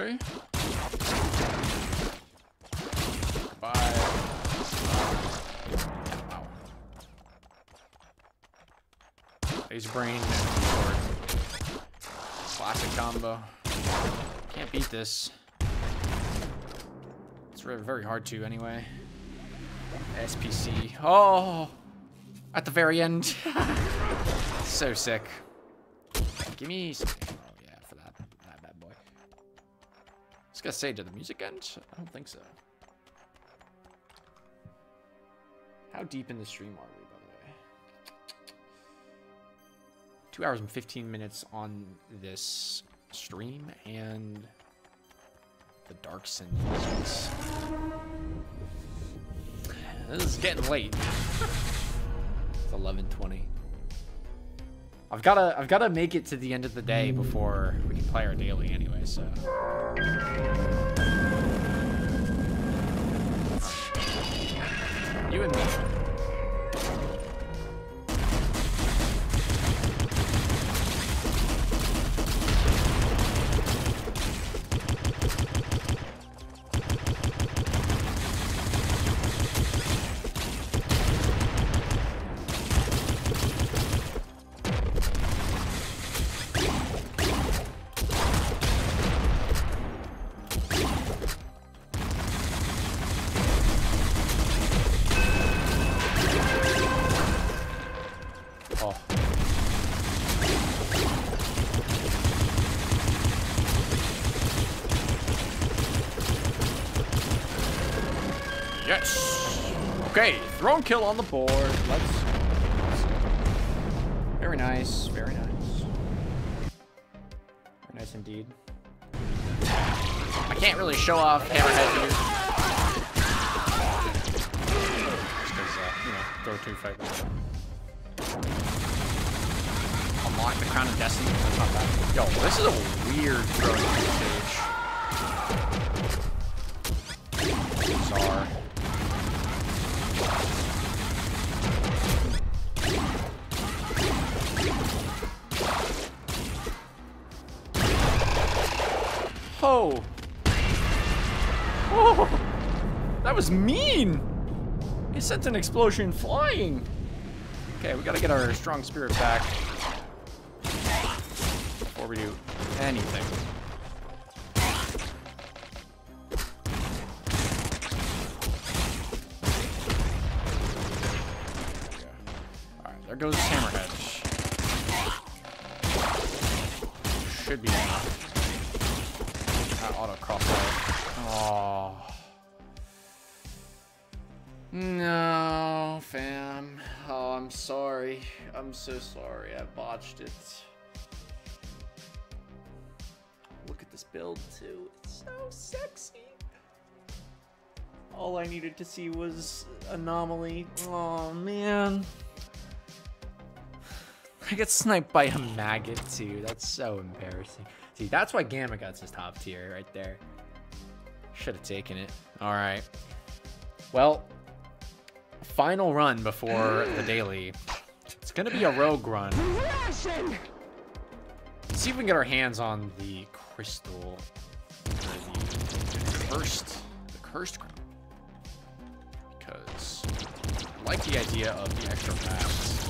Bye. Wow. Laser brain. Classic combo. Can't beat this. It's very, hard to anyway. SPC. Oh! At the very end. so sick. Give was gonna say, did the music end? I don't think so. How deep in the stream are we, by the way? Two hours and 15 minutes on this stream, and the Dark Sin This is getting late. it's 11:20. I've gotta, I've gotta make it to the end of the day before we can play our daily anyway. So. You and me. Throne kill on the board. Let's. Very nice. Very nice. Very nice indeed. I can't really show off hammerhead here. Just because, uh, you know, throw two fight. Unlock the Crown of Destiny. That's not bad. Yo, this is a weird throwing Mean! He sent an explosion flying! Okay, we gotta get our strong spirit back. Before we do anything. I'm so sorry. I botched it. Look at this build, too. It's so sexy. All I needed to see was Anomaly. Oh, man. I get sniped by a maggot, too. That's so embarrassing. See, that's why Gamma Guts is top tier right there. Should have taken it. All right. Well, final run before the daily. It's gonna be a rogue run. Let's see if we can get our hands on the crystal. The cursed, the cursed crown. Because I like the idea of the extra maps.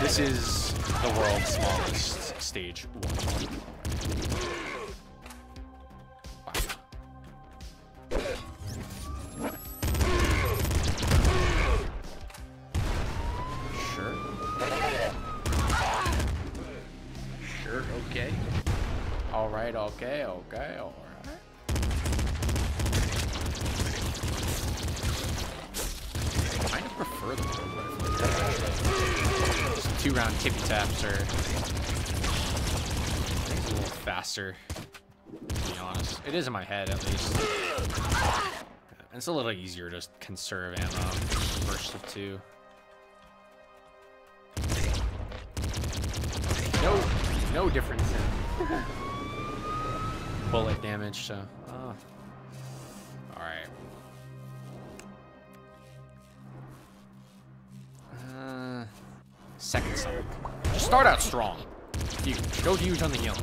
This is the world's smallest stage one. Okay, okay, alright. I kind of prefer the two round tippy taps are a little faster, to be honest. It is in my head, at least. It's a little easier to conserve ammo first of two. No, no difference bullet damage, so... Oh. Alright. Uh, second stomach. Just start out strong. Huge. Go huge on the healing.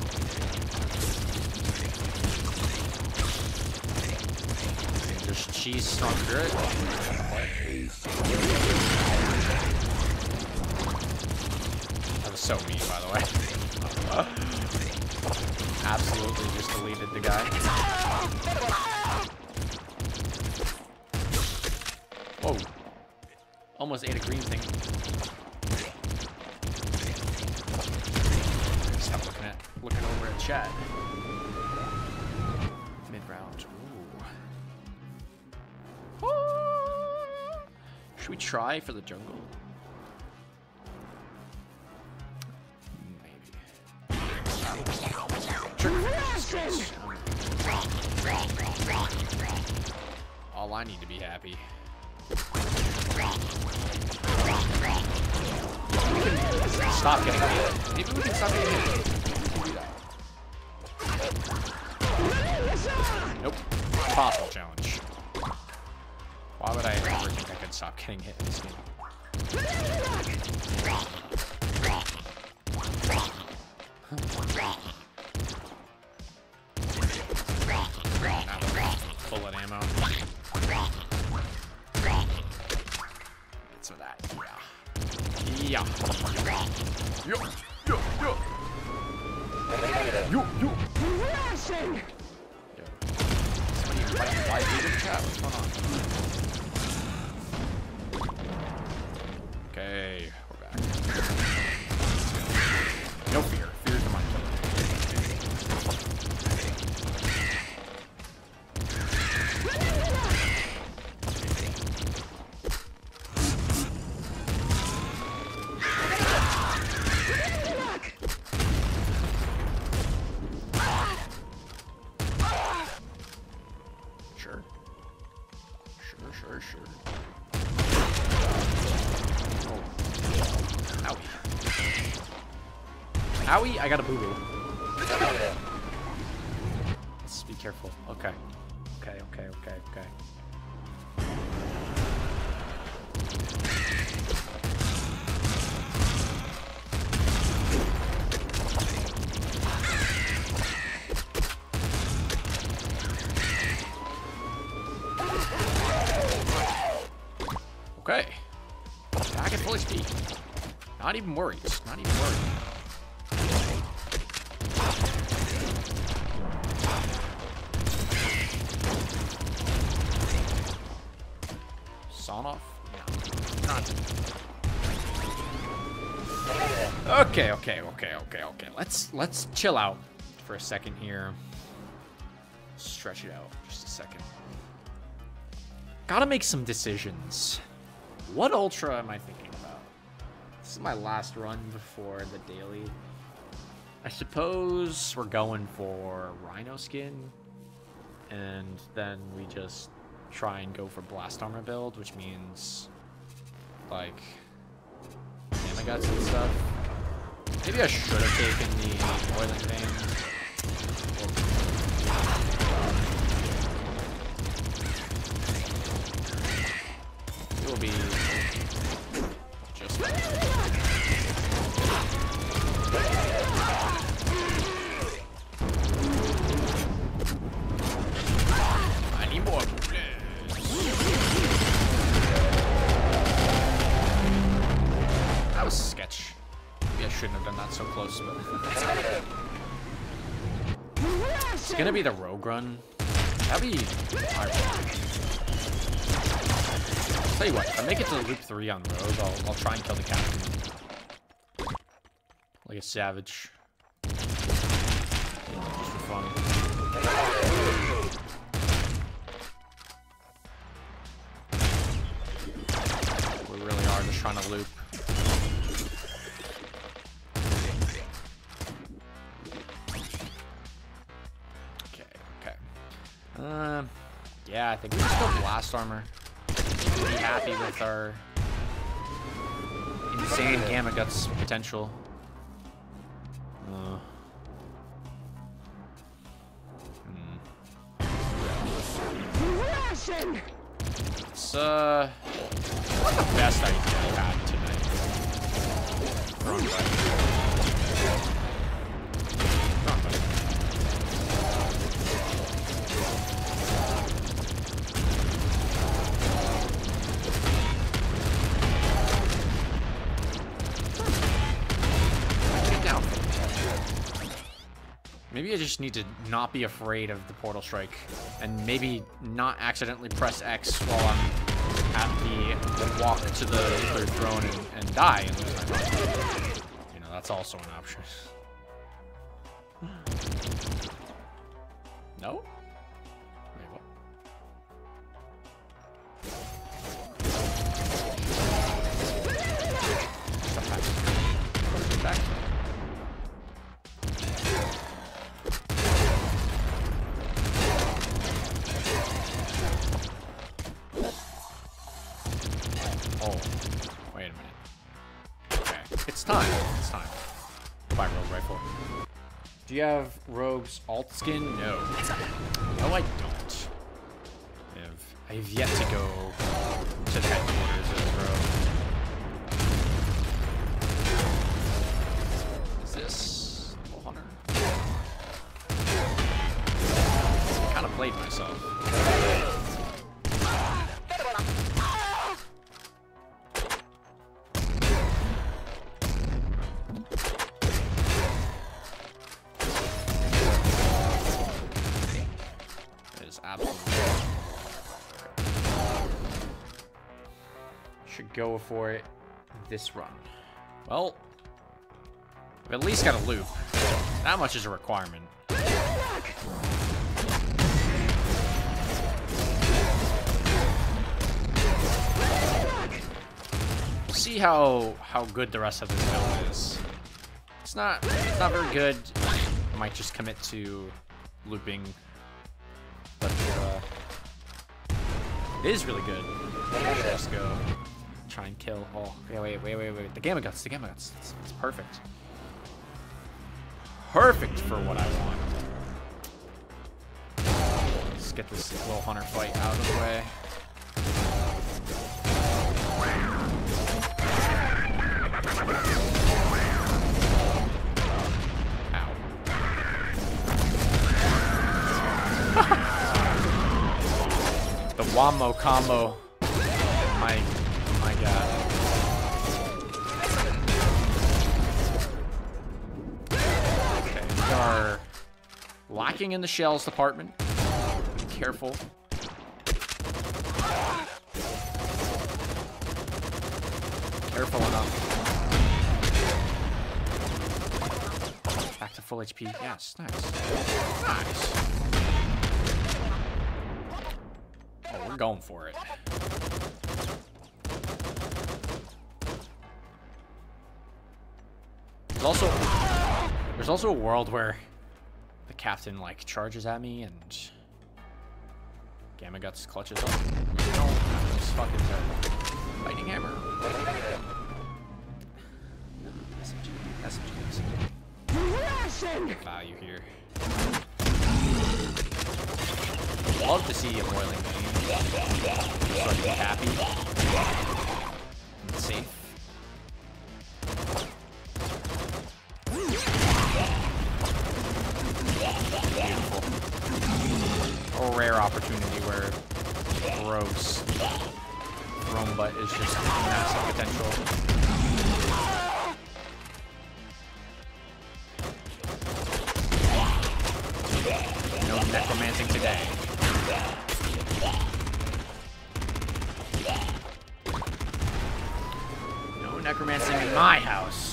Just cheese strong spirit. That was so mean, by the way. absolutely just deleted the guy. Whoa. Almost ate a green thing. Stop looking at looking over at chat. Mid round. Ooh. Should we try for the jungle? All I need to be happy. Stop getting hit. Maybe we can stop getting hit. Nope. Possible challenge. Why would I ever think I could stop getting hit in this game? Bullet ammo. Some of that. Yeah. Yo, yo, yo. Yo, yo. Yo. Somebody fighting live in chat. What's going on? Okay, we're back. Not even worried. Not even worried. Sawn off? No. Not. Okay, okay, okay, okay, okay. Let's let's chill out for a second here. Stretch it out just a second. Gotta make some decisions. What ultra am I thinking? This is my last run before the daily. I suppose we're going for Rhino skin. And then we just try and go for Blast Armor build, which means, like, Gamma Guts and stuff. Maybe I should have taken the Boiling Vein. It will be shouldn't have done that so close, but it's gonna be the rogue run. That'd be hard. Tell you what, if I make it to loop three on rogue, I'll, I'll try and kill the captain. Like a savage. Just for fun. We really are just trying to loop. Um, yeah, I think we just go blast armor. Be happy with our insane gamma guts potential. Uh, It's uh what's the best idea I had tonight. Maybe I just need to not be afraid of the portal strike and maybe not accidentally press X while I'm at the walk to the third throne and, and die and lose my. You know, that's also an option. No? It's time. It's time. Buy rogue rifle. Do you have rogue's alt skin? No. No, I don't. I have, I have yet to go to the headquarters of rogue. Is this Hunter? I kind of played myself. Go for it this run. Well, we've at least got a loop. That much is a requirement. See how how good the rest of this build is. It's not it's not very good. I might just commit to looping. But uh, it is really good. Let's go. Try and kill. Oh, wait, wait, wait, wait, wait. The Gamma Guts, the Gamma Guts. It's, it's perfect. Perfect for what I want. Let's get this little hunter fight out of the way. The Wamo combo. My, lacking in the shells department. Be careful. Careful enough. Back to full HP. Yes, nice. Nice. Oh, we're going for it. There's also there's also a world where the captain like charges at me and Gamma Guts clutches up. You know, just fucking lightning hammer. Value here. Love to see a boiling vein. Start to be happy. And safe. A rare opportunity where gross throne butt is just massive potential. No necromancing today. No necromancing in my house.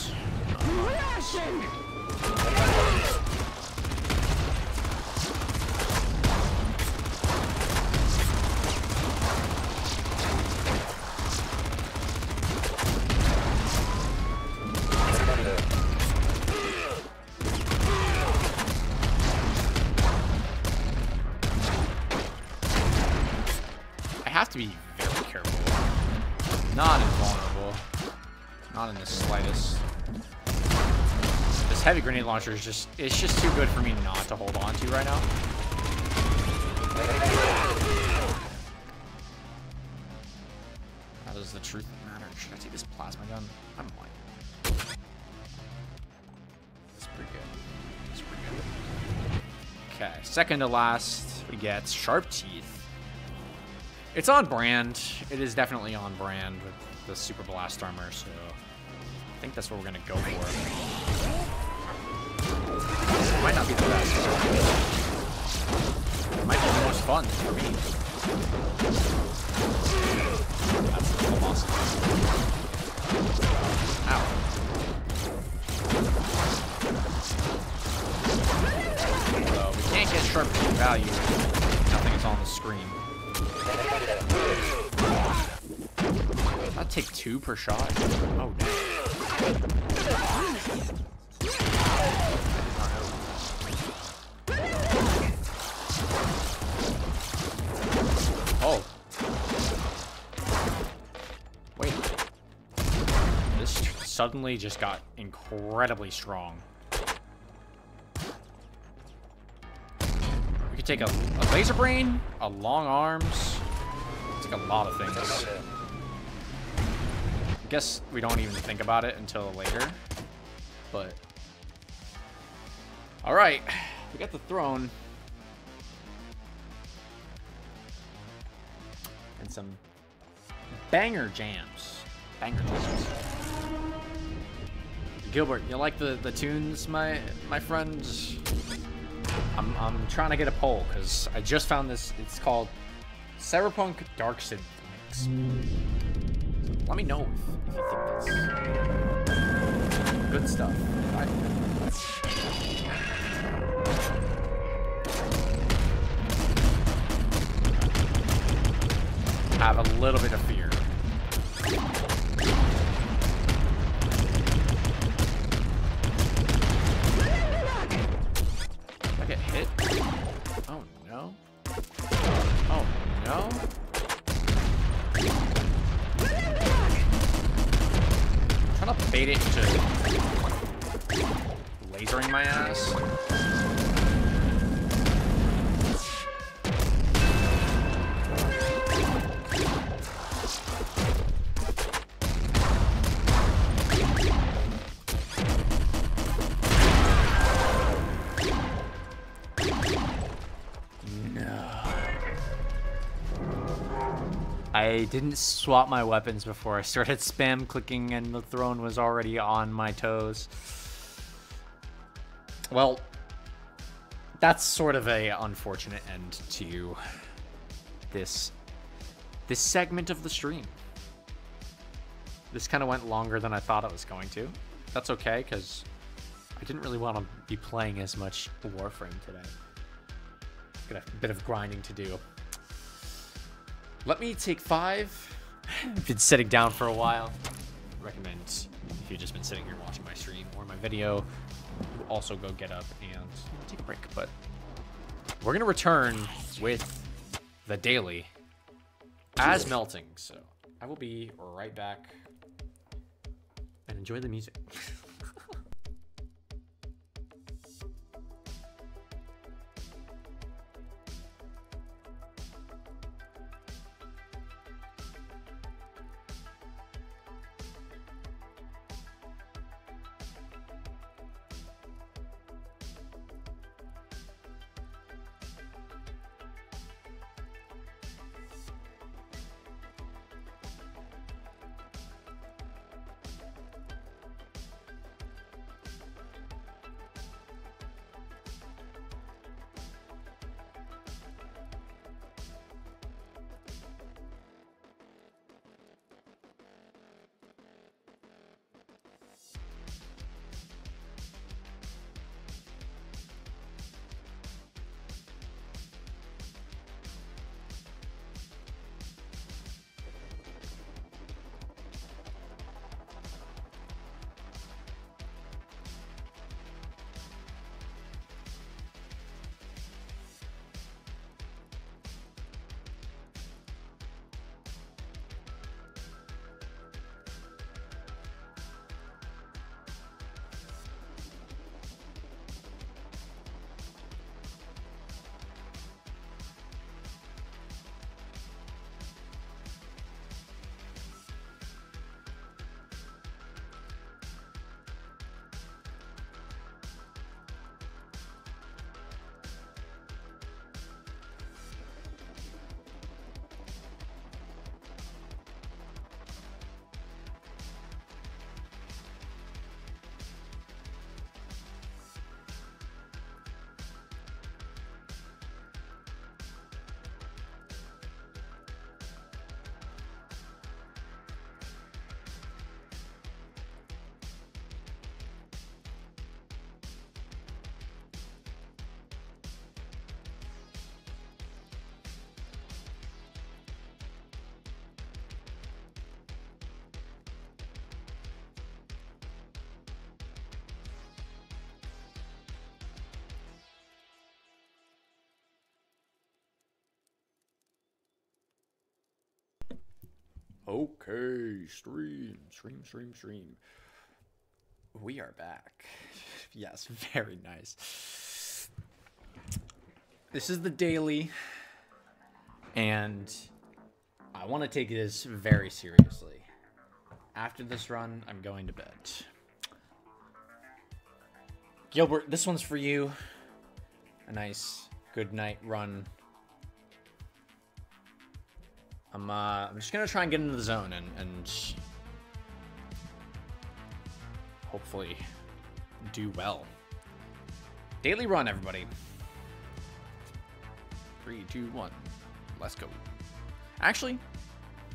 Launcher is just, it's just too good for me not to hold on to right now. That is the truth of the matter. Should I take this plasma gun? I might. It's pretty good. It's pretty good. Okay, second to last, we get Sharp Teeth. It's on brand. It is definitely on brand with the Super Blast armor, so I think that's what we're gonna go for. It might not be the best. Might be the most fun for me. That's awesome. Ow. So we can't get sharp value. Nothing is on the screen. That take two per shot. Oh damn. Oh. Wait. This suddenly just got incredibly strong. We could take a, a laser brain, a long arms. It's like a lot of things. I guess we don't even think about it until later. But all right, we got the throne and some banger jams. Banger jams. Gilbert, you like the the tunes, my my friends? I'm I'm trying to get a poll because I just found this. It's called Cyberpunk Dark Synth Mix. Let me know if, if you think that's good stuff. I- have a little bit of fear. Did I get hit? Oh no. Oh no. I'm trying to bait it into lasering my ass. I didn't swap my weapons before I started spam clicking and the throne was already on my toes. Well, that's sort of a unfortunate end to this this segment of the stream. This kind of went longer than I thought it was going to. That's okay, because I didn't really want to be playing as much Warframe today. Got a bit of grinding to do. Let me take five. I've been sitting down for a while. recommend if you've just been sitting here watching my stream or my video, also go get up and take a break. But we're gonna return with the daily as melting. So I will be right back and enjoy the music. Stream, stream, stream, stream. We are back. Yes, very nice. This is the daily, and I want to take this very seriously. After this run, I'm going to bed. Gilbert, this one's for you. A nice good night run I'm uh, I'm just gonna try and get into the zone and, and hopefully do well. Daily run, everybody. Three, two, one. Let's go. Actually,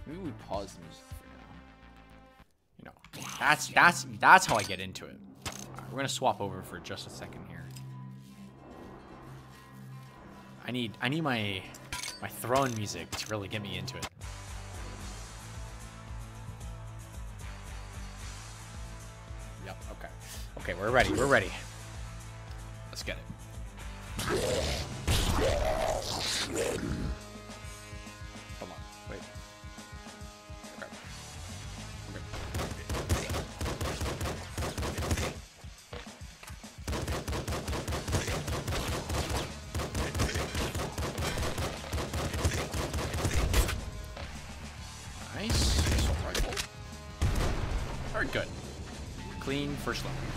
maybe we pause the music for now. You know, that's that's that's how I get into it. Right, we're gonna swap over for just a second here. I need I need my my throne music to really get me into it. We're ready, we're ready. Let's get it. Come on, wait. Nice. Assault rifle. Very good. Clean first level.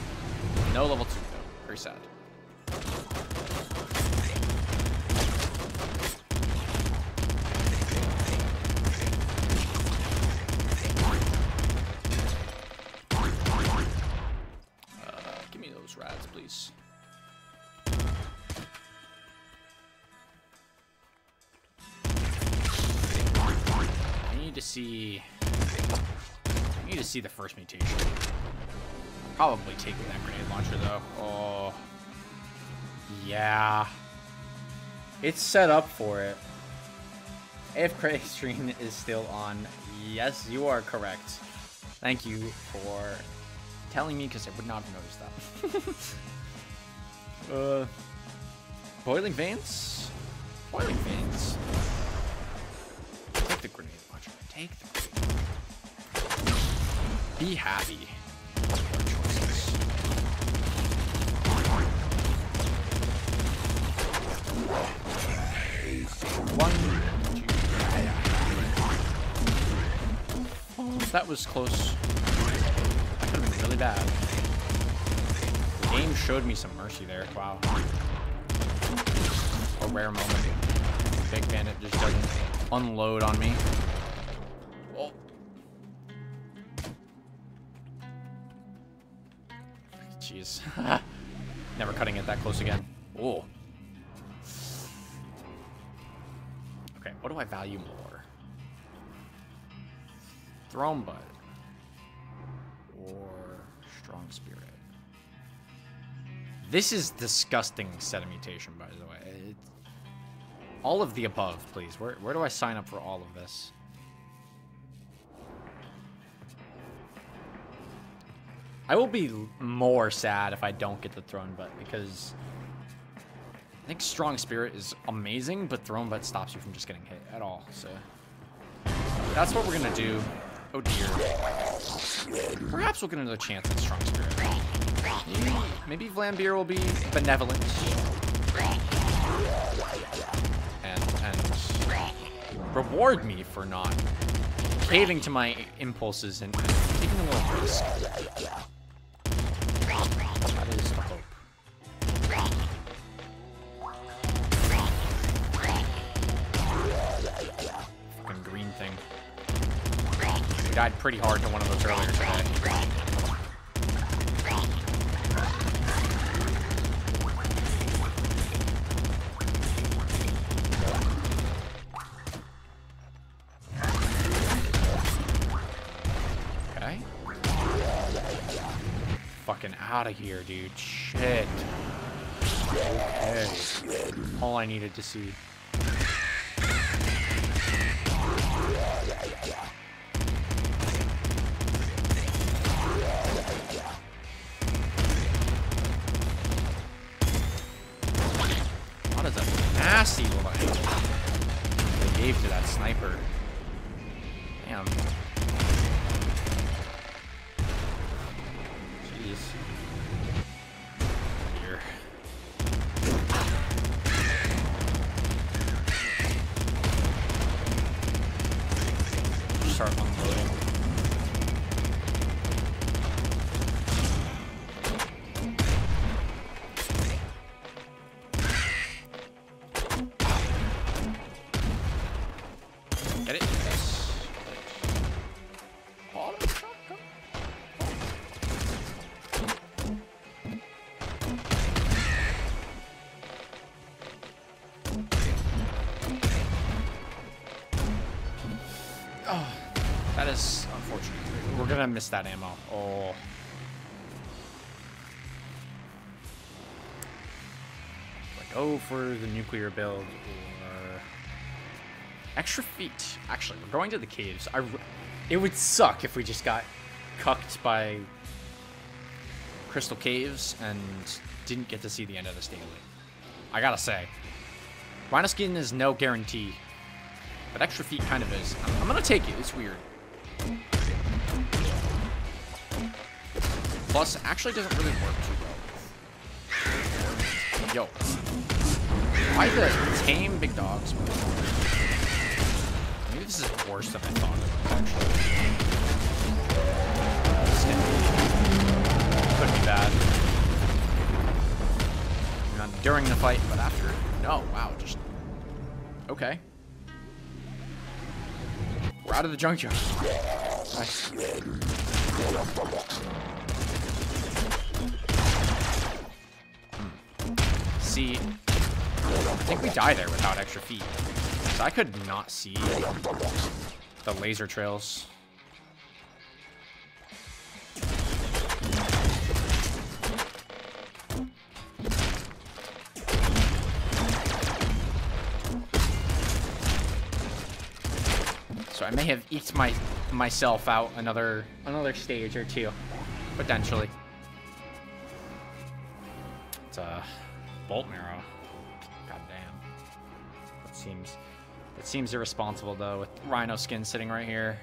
First mutation. Probably taking that grenade launcher, though. Oh. Yeah. It's set up for it. If Craig stream is still on, yes, you are correct. Thank you for telling me, because I would not have noticed that. uh, boiling veins? Boiling veins. Be happy. One, that was close. That could have been really bad. The game showed me some mercy there. Wow. A rare moment. Big Bandit just doesn't unload on me. Close again. Oh. Okay, what do I value more? Throne Butt. Or Strong Spirit. This is disgusting set of mutation, by the way. It, all of the above, please. Where, where do I sign up for all of this? I will be more sad if I don't get the Throne Butt, because I think Strong Spirit is amazing, but Throne Butt stops you from just getting hit at all, so... That's what we're gonna do. Oh dear. Perhaps we'll get another chance at Strong Spirit. Maybe, Vlambeer will be benevolent. And, and reward me for not caving to my impulses and taking a little risk. Died pretty hard to one of those earlier today. Okay. Fucking out of here, dude. Shit. Okay. All I needed to see. Gonna miss that ammo. Oh. Like, go for the nuclear build or extra feet. Actually, we're going to the caves. I, it would suck if we just got cucked by crystal caves and didn't get to see the end of the stalemate. I gotta say, Rhino skin is no guarantee, but extra feet kind of is. I'm, I'm gonna take it. It's weird. Plus, actually doesn't really work too well. Yo, why the tame big dogs? Maybe this is worse than I thought it was, actually. Could be bad. Not during the fight, but after. No, wow, just... Okay. We're out of the junkyard. Nice. See, I think we die there without extra feet. So I could not see the laser trails. So I may have eked my myself out another another stage or two, potentially. It's a bolt marrow. God damn. That seems that seems irresponsible though with rhino skin sitting right here.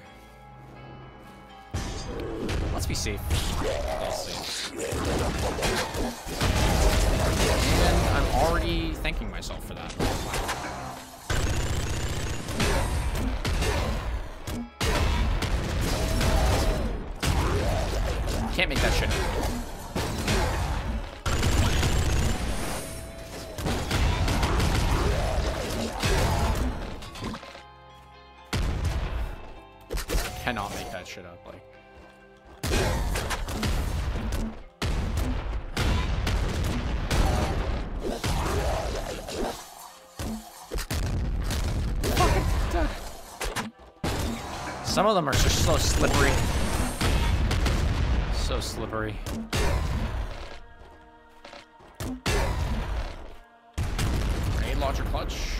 Let's be safe. Let's see. And I'm already thanking myself for that. Can't make that shit. That shit up, like. Some of them are just so slippery. So slippery. Grenade launcher clutch.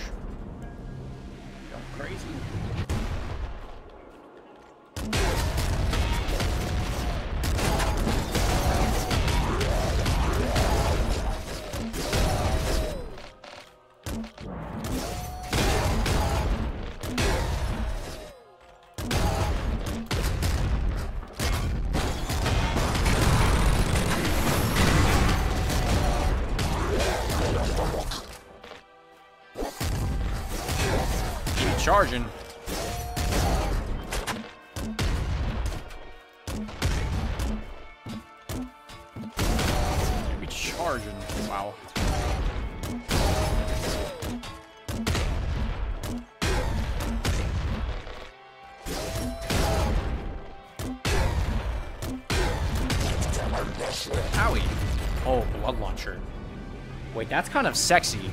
Kind of sexy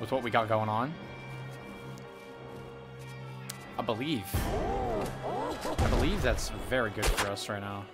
with what we got going on. I believe. I believe that's very good for us right now.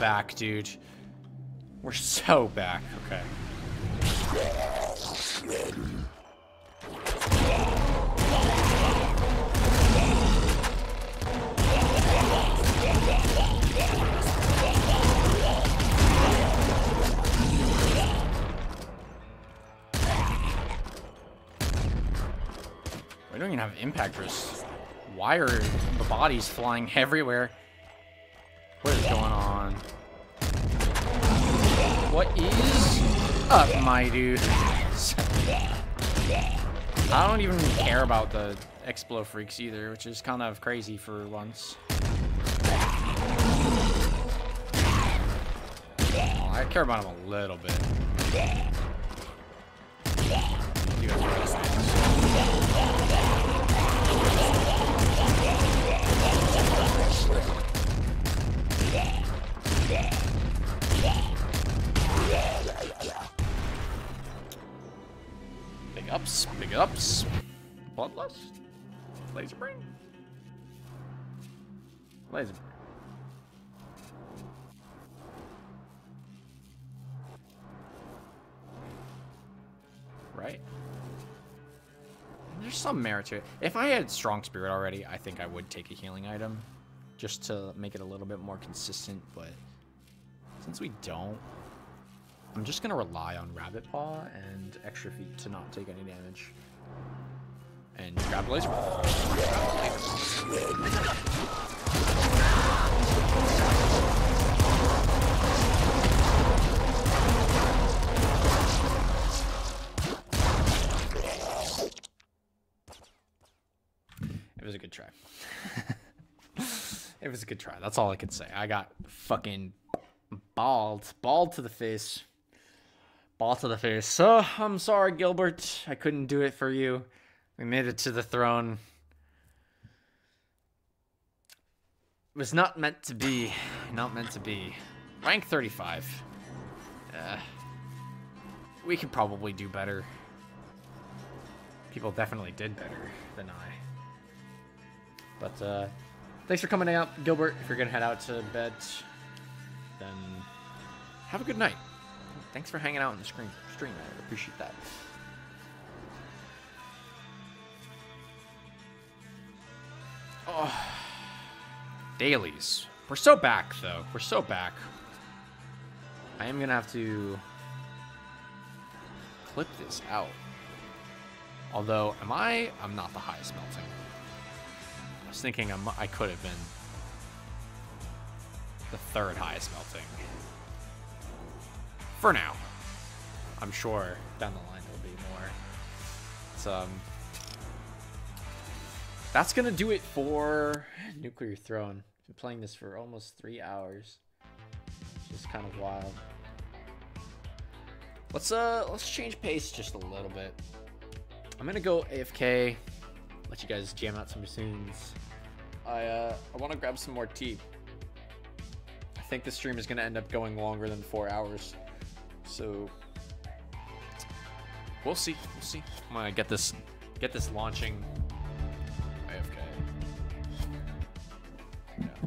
Back, dude. We're so back. Okay. We don't even have impactors. Why are the bodies flying everywhere? Up, my dude? I don't even care about the Explo freaks either, which is kind of crazy for once. Well, I care about them a little bit. You ups, big ups. Bloodlust? Laser brain? Laser brain. Right? There's some merit to it. If I had strong spirit already, I think I would take a healing item. just to make it a little bit more consistent, but since we don't, I'm just gonna rely on Rabbit Paw and Extra Feet to not take any damage. And grab the Laser. It was a good try. it was a good try. That's all I could say. I got fucking balled. Balled to the face. Ball to the face. So, I'm sorry, Gilbert. I couldn't do it for you. We made it to the throne. It was not meant to be. Not meant to be. Rank 35. Uh, we could probably do better. People definitely did better than I. But uh, thanks for coming out, Gilbert. If you're gonna head out to bed, then have a good night. Thanks for hanging out in the stream. Stream, I appreciate that. Oh, dailies. We're so back, though. We're so back. I am gonna have to clip this out. Although, am I? I'm not the highest melting. I was thinking I'm, I could have been the third highest melting. For now. I'm sure down the line there'll be more. So, um, that's gonna do it for Nuclear Throne. Been playing this for almost three hours. It's just kind of wild. Let's uh let's change pace just a little bit. I'm gonna go AFK, let you guys jam out some scenes. I uh I wanna grab some more tea. I think the stream is gonna end up going longer than four hours. So we'll see. We'll see. I'm gonna get this get this launching AFK.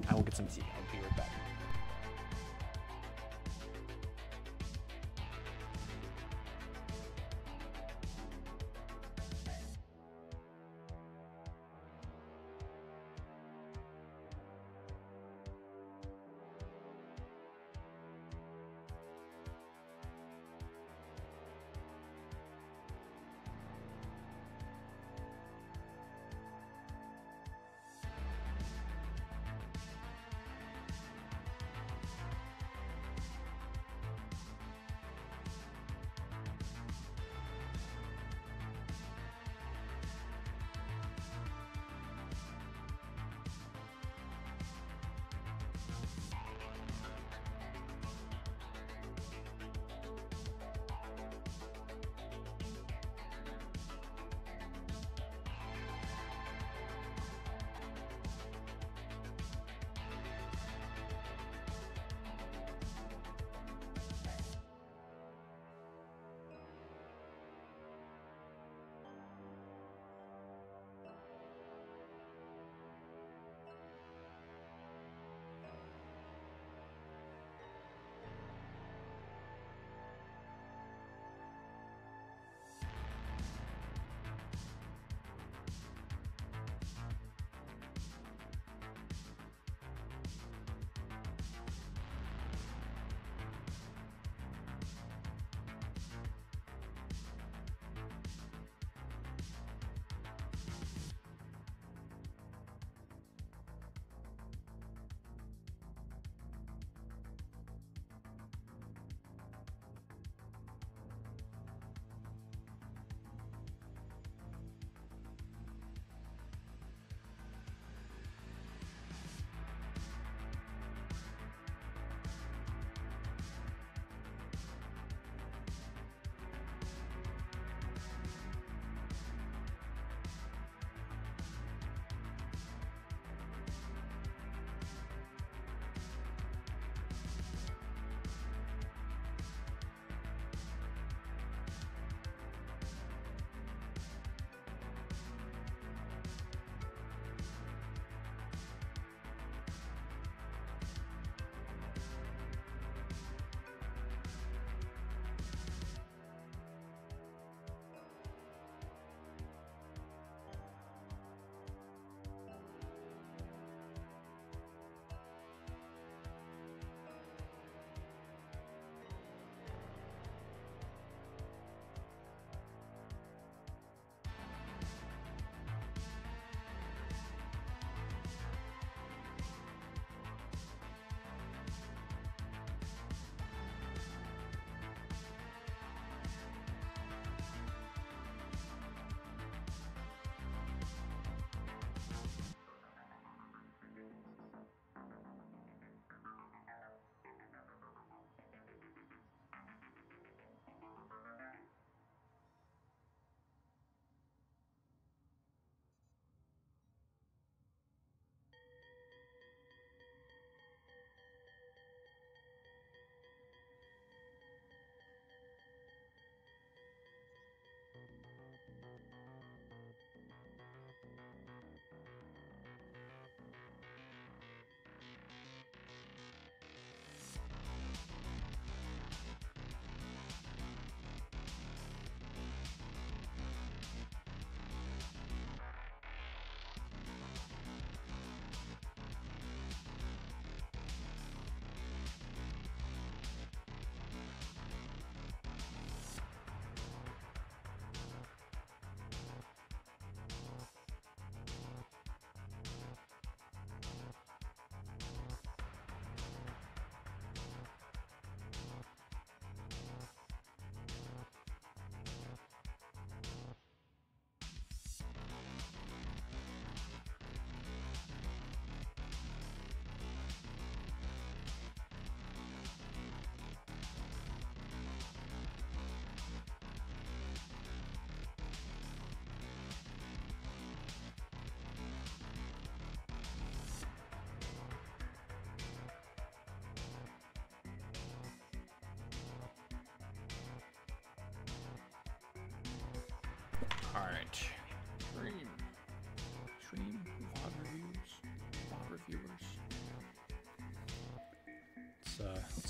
I will get some tea.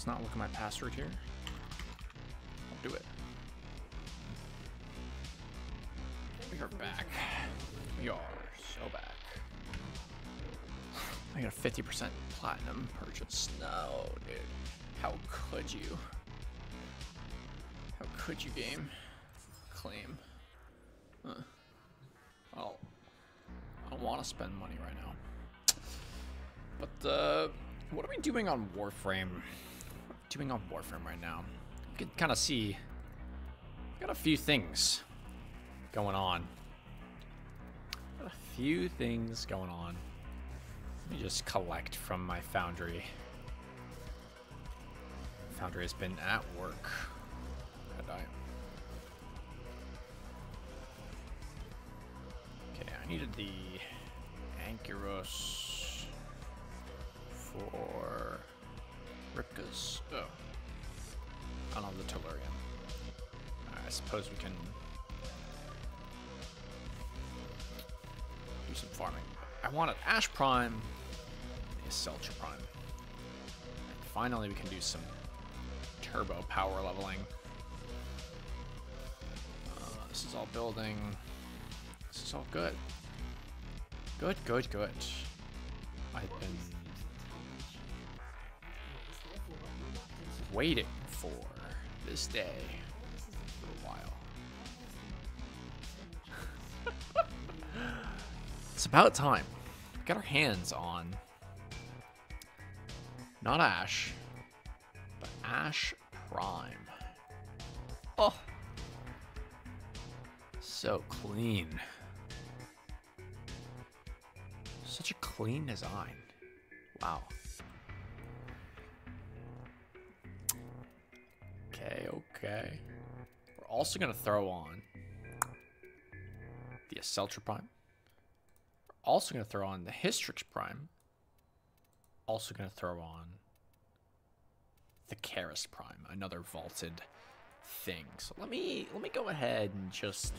Let's not look at my password here. I'll do it. We are back. We are so back. I got a 50% platinum purchase. No, dude. How could you? How could you, game? Claim. Huh. Well, I don't want to spend money right now. But, uh, what are we doing on Warframe? Doing on Warframe right now? You can kind of see. Got a few things going on. Got a few things going on. Let me just collect from my foundry. Foundry has been at work. Gotta die. Okay, I needed the Ankyros suppose we can do some farming. I wanted Ash Prime, Selcha Prime. And finally we can do some turbo power leveling. Uh, this is all building. This is all good. Good, good, good. I've been waiting for this day about time. We got our hands on not Ash, but Ash Prime. Oh, so clean. Such a clean design. Wow. Okay, okay. We're also going to throw on the Aceltra Prime. Also going to throw on the Hystrix Prime. Also going to throw on the Carrier Prime, another vaulted thing. So let me let me go ahead and just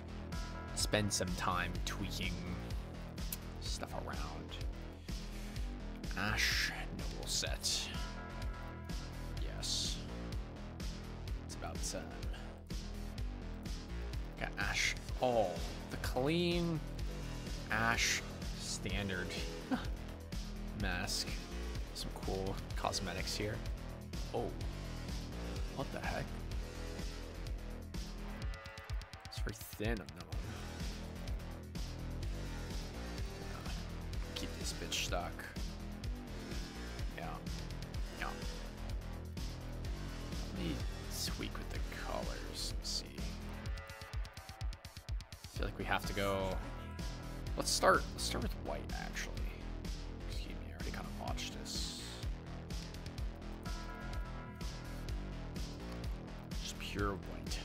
spend some time tweaking stuff around. Ash Noble set. Yes. It's about time. Got Ash. Oh, the clean Ash standard mask. Some cool cosmetics here. Oh. What the heck? It's very thin on that one. Uh, keep this bitch stuck. Yeah. Yeah. Let me tweak with the colors. Let's see. I feel like we have to go. Let's start. Let's start with white, actually. Excuse me, I already kind of watched this. Just pure white.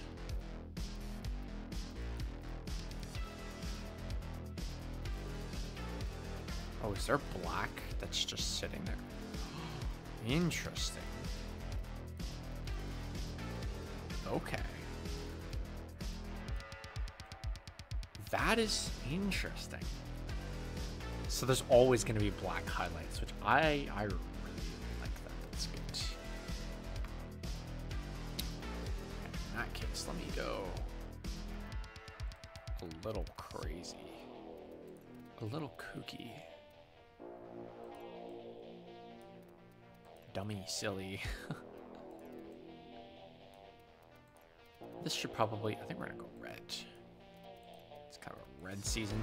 Oh, is there black that's just sitting there? Interesting. Okay. That is interesting. So there's always going to be black highlights, which I I really like that. That's good. In that case, let me go a little crazy, a little kooky, dummy, silly. this should probably. I think we're gonna go red. Red season.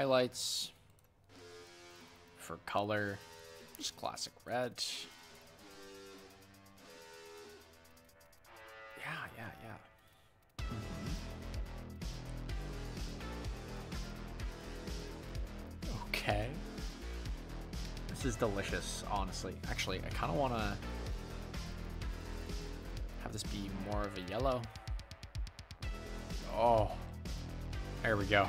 Highlights for color. Just classic red. Yeah, yeah, yeah. Okay. This is delicious, honestly. Actually, I kind of want to have this be more of a yellow. Oh, there we go.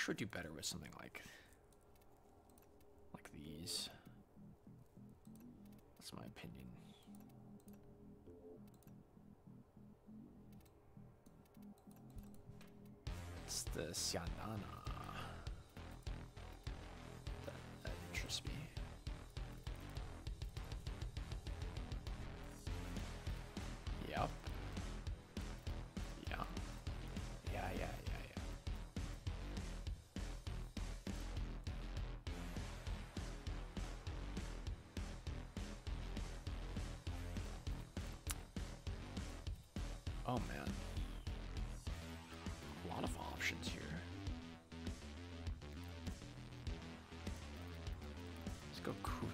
Ash would do better with something like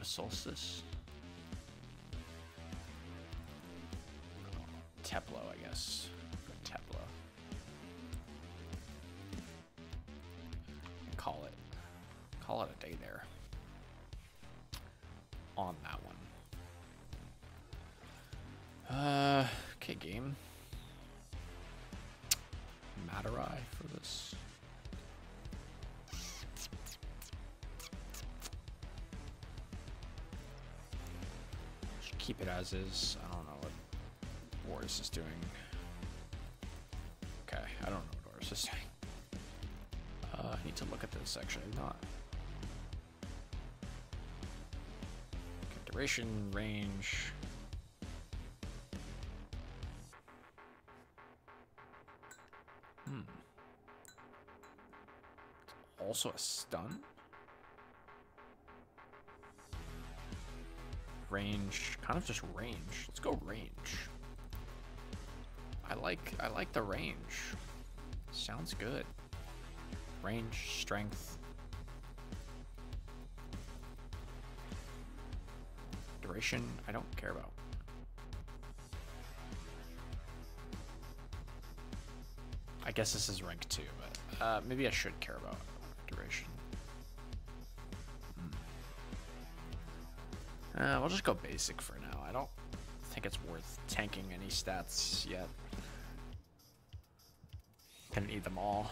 Solstice. Teplo, I guess. Teplo. Call it. Call it a day there. Keep it as is. I don't know what Boris is doing. Okay, I don't know what Boris is doing. Uh, I need to look at this actually. Not. Okay, duration, range. Hmm. Also a stun? Range, kind of just range. Let's go range. I like I like the range. Sounds good. Range, strength. Duration, I don't care about. I guess this is rank 2, but uh, maybe I should care about Uh, we'll just go basic for now. I don't think it's worth tanking any stats yet. Gonna need them all.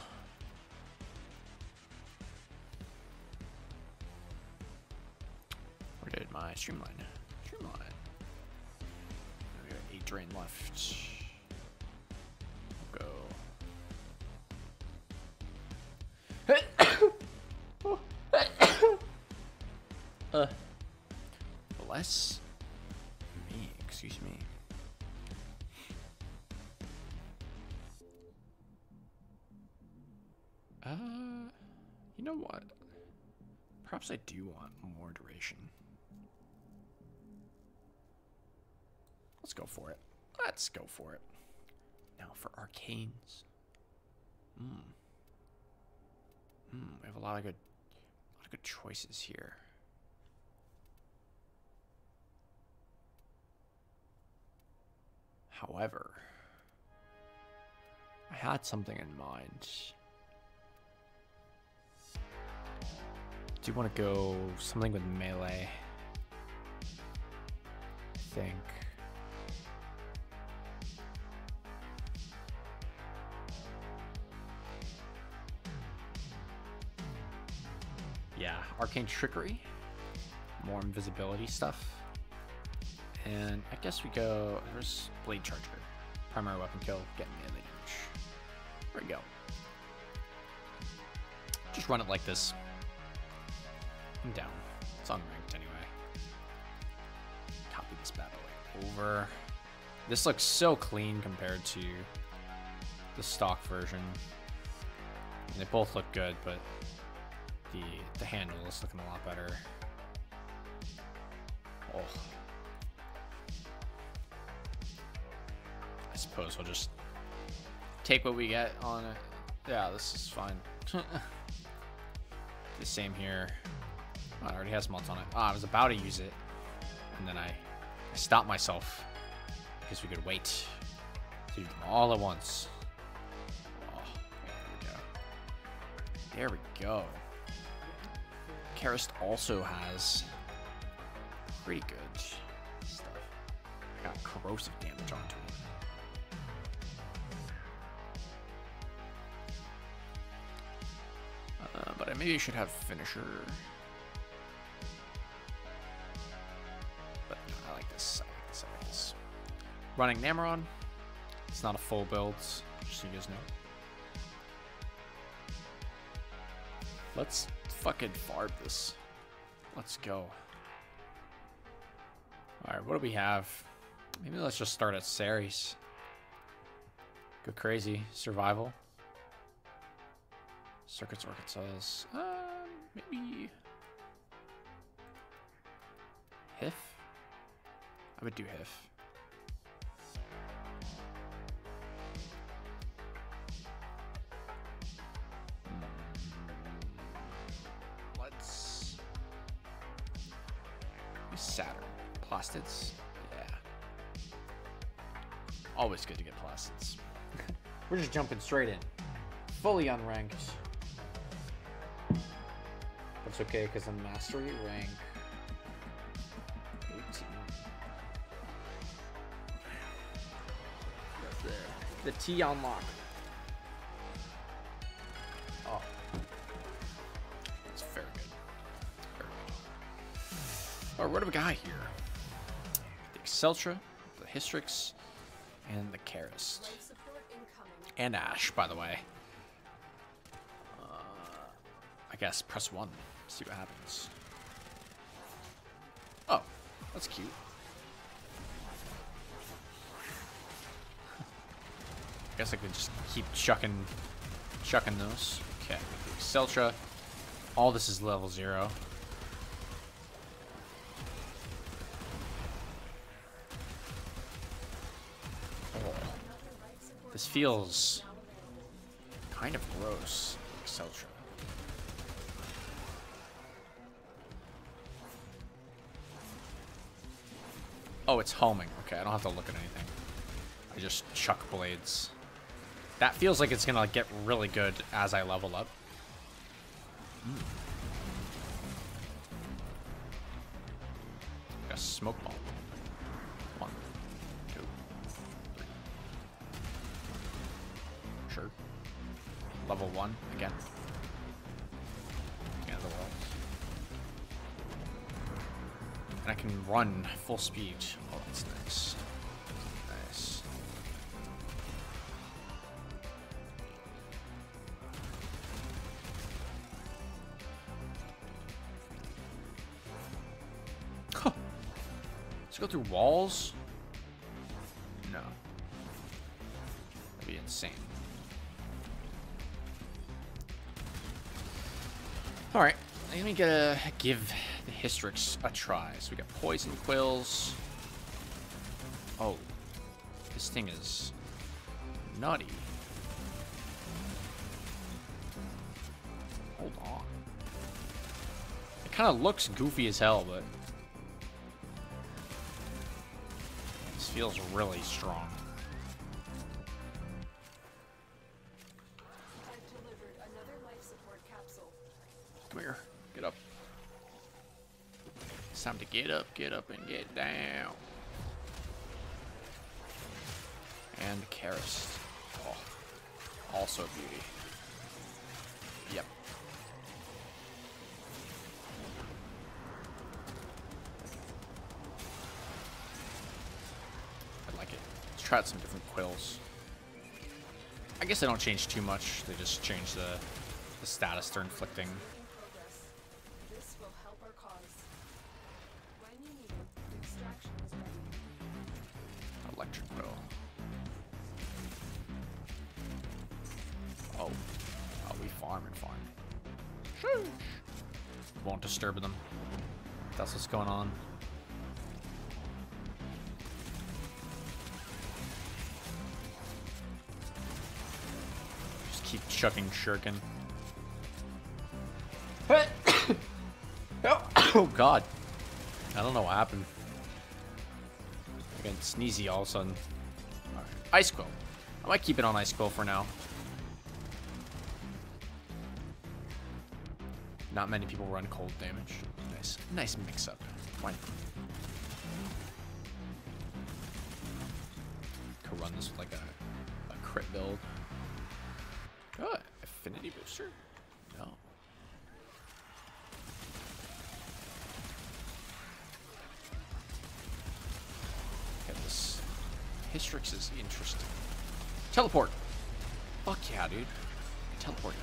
Where did my streamline? Streamline. We got eight drain left. Me, excuse me. Uh, you know what? Perhaps I do want more duration. Let's go for it. Let's go for it. Now for arcanes. Hmm. Hmm, we have a lot of good a lot of good choices here. However, I had something in mind. Do you want to go something with melee? I think. Yeah, Arcane Trickery. more invisibility stuff. And I guess we go, there's Blade Charger. Primary weapon kill, get melee damage. There we go. Just run it like this. I'm down. It's unranked anyway. Copy this boy over. This looks so clean compared to the stock version. And they both look good, but the the handle is looking a lot better. Oh. Suppose we'll just take what we get on it. Yeah, this is fine. the same here. Oh, it already has mods on it. Ah, I was about to use it. And then I, I stopped myself. Because we could wait. To do them all at once. Oh, there we go. There we go. Karyst also has pretty good stuff. I Got corrosive damage onto him. But I should have finisher. But I like this. I like this. I like this. Running Nameron. It's not a full build, just so you guys know. Let's fucking farb this. Let's go. Alright, what do we have? Maybe let's just start at Ceres. Go crazy. Survival. Circuits says. Uh, maybe. Hif? I would do Hif. Let's. Saturn. Plastids? Yeah. Always good to get plastids. We're just jumping straight in. Fully unranked. That's okay, because I'm mastery rank 18. The, the T unlock. Oh. That's very good. Very good. Alright, what do we got here? The Exceltra, the Hystrix, and the Karyst. And Ash, by the way. Uh, I guess press one. See what happens. Oh, that's cute. I guess I could just keep chucking, chucking those. Okay, Celtra. All this is level zero. This feels kind of gross, Celtra. Oh, it's homing. Okay, I don't have to look at anything. I just chuck blades. That feels like it's gonna get really good as I level up. Mm. A smoke bomb. One, two, three. Sure. Level one again. Again, the. And I can run full speed. Go through walls? No. That'd be insane. Alright, let me get a give the Hystrix a try. So we got Poison Quills. Oh, this thing is nutty. Hold on. It kind of looks goofy as hell, but feels really strong. Come here. Get up. It's time to get up, get up, and get down. And the Karyst. Oh, also beauty. Try some different quills. I guess they don't change too much. They just change the, the status they're inflicting. Shuriken. oh god. I don't know what happened. Got sneezy all of a sudden. Alright. Ice Quill. I might keep it on Ice Quill for now. Not many people run cold damage. Nice, nice mix up. Why not? Hystrix is interesting. Teleport! Fuck yeah, dude. Teleport.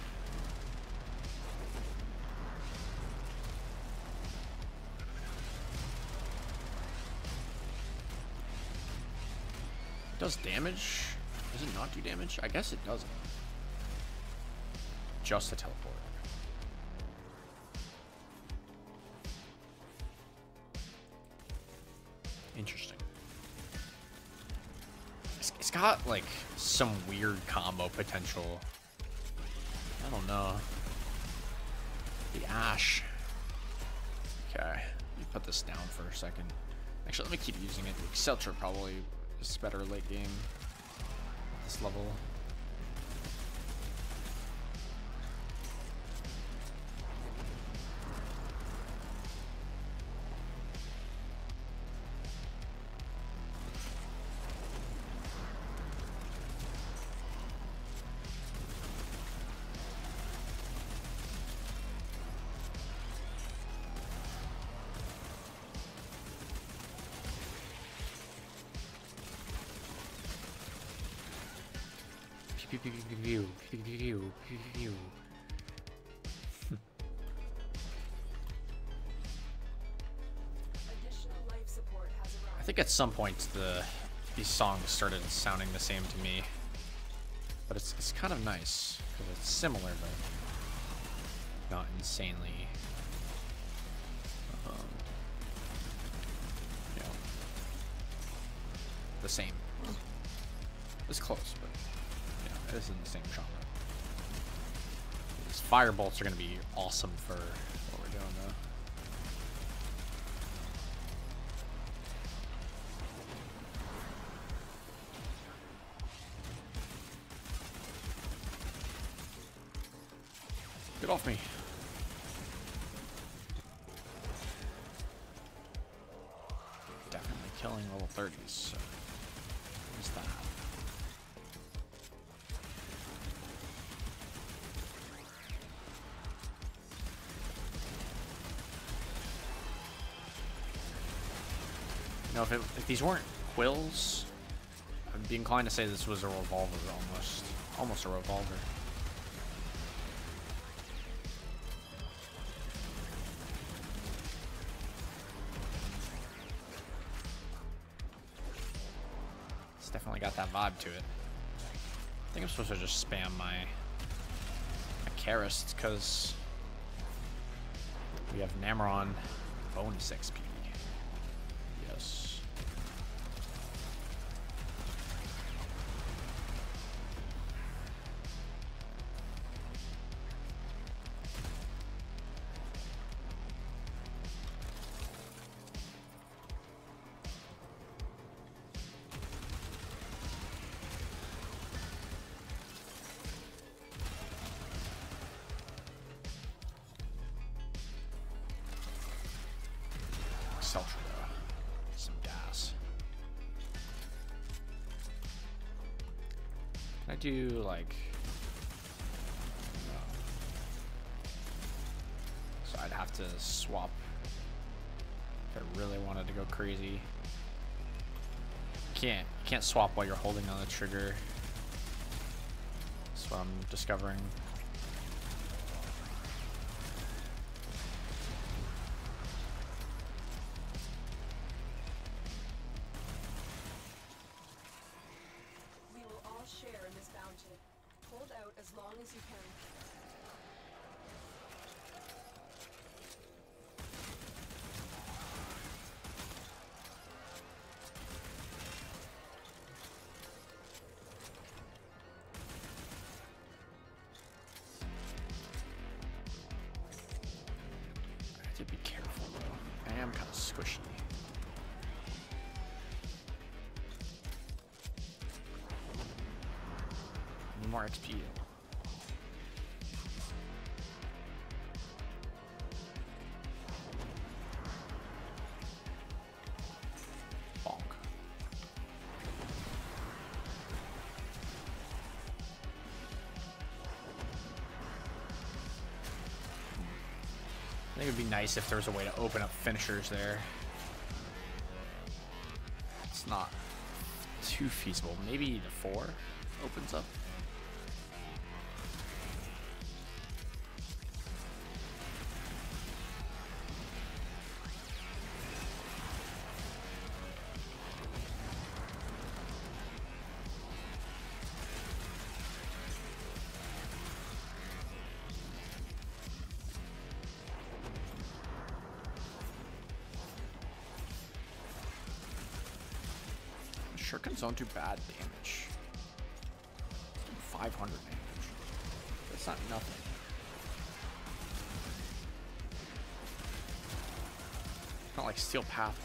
Does damage? Does it not do damage? I guess it doesn't. Just a teleport. Got like some weird combo potential. I don't know. The Ash. Okay, let me put this down for a second. Actually, let me keep using it. Exceltra probably is better late game. This level. Support has I think at some point the these songs started sounding the same to me, but it's it's kind of nice because it's similar but not insanely. Um, you know, the same. It's close, but yeah, it is in the same genre firebolts are going to be awesome for Know, if, it, if these weren't quills, I'd be inclined to say this was a revolver almost. Almost a revolver. It's definitely got that vibe to it. I think I'm supposed to just spam my, my Karis because we have Namron bonus XP. Swap while you're holding on the trigger. That's what I'm discovering. Nice if there was a way to open up finishers there. It's not too feasible. Maybe the four opens up. Don't do bad damage. 500 damage. That's not nothing. It's not like Steel Path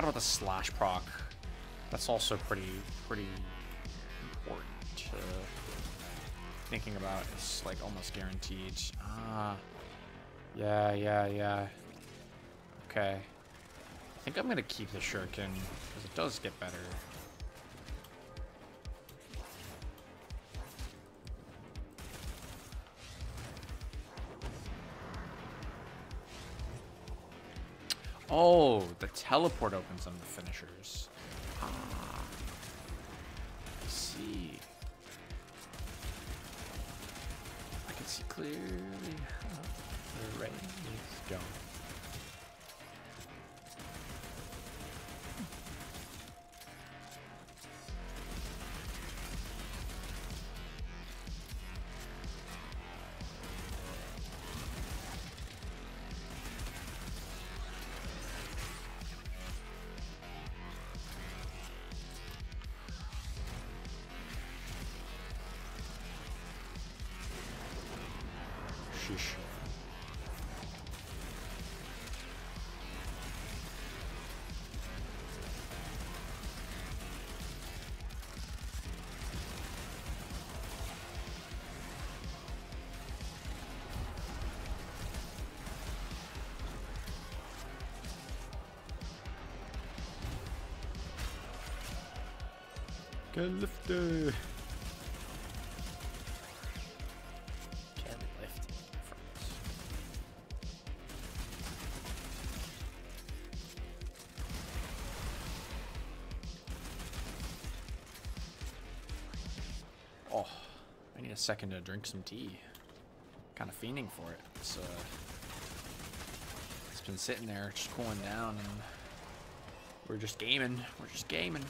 forgot about the slash proc. That's also pretty pretty important to thinking about. It's like almost guaranteed. Ah, yeah, yeah, yeah. Okay. I think I'm gonna keep the shuriken because it does get better. Teleport opens of the finishers. Ah. See. I can see clearly the rain is going. Can lift it. Can lift. Oh, I need a second to drink some tea. Kind of fiending for it. It's uh, it's been sitting there just cooling down, and we're just gaming. We're just gaming.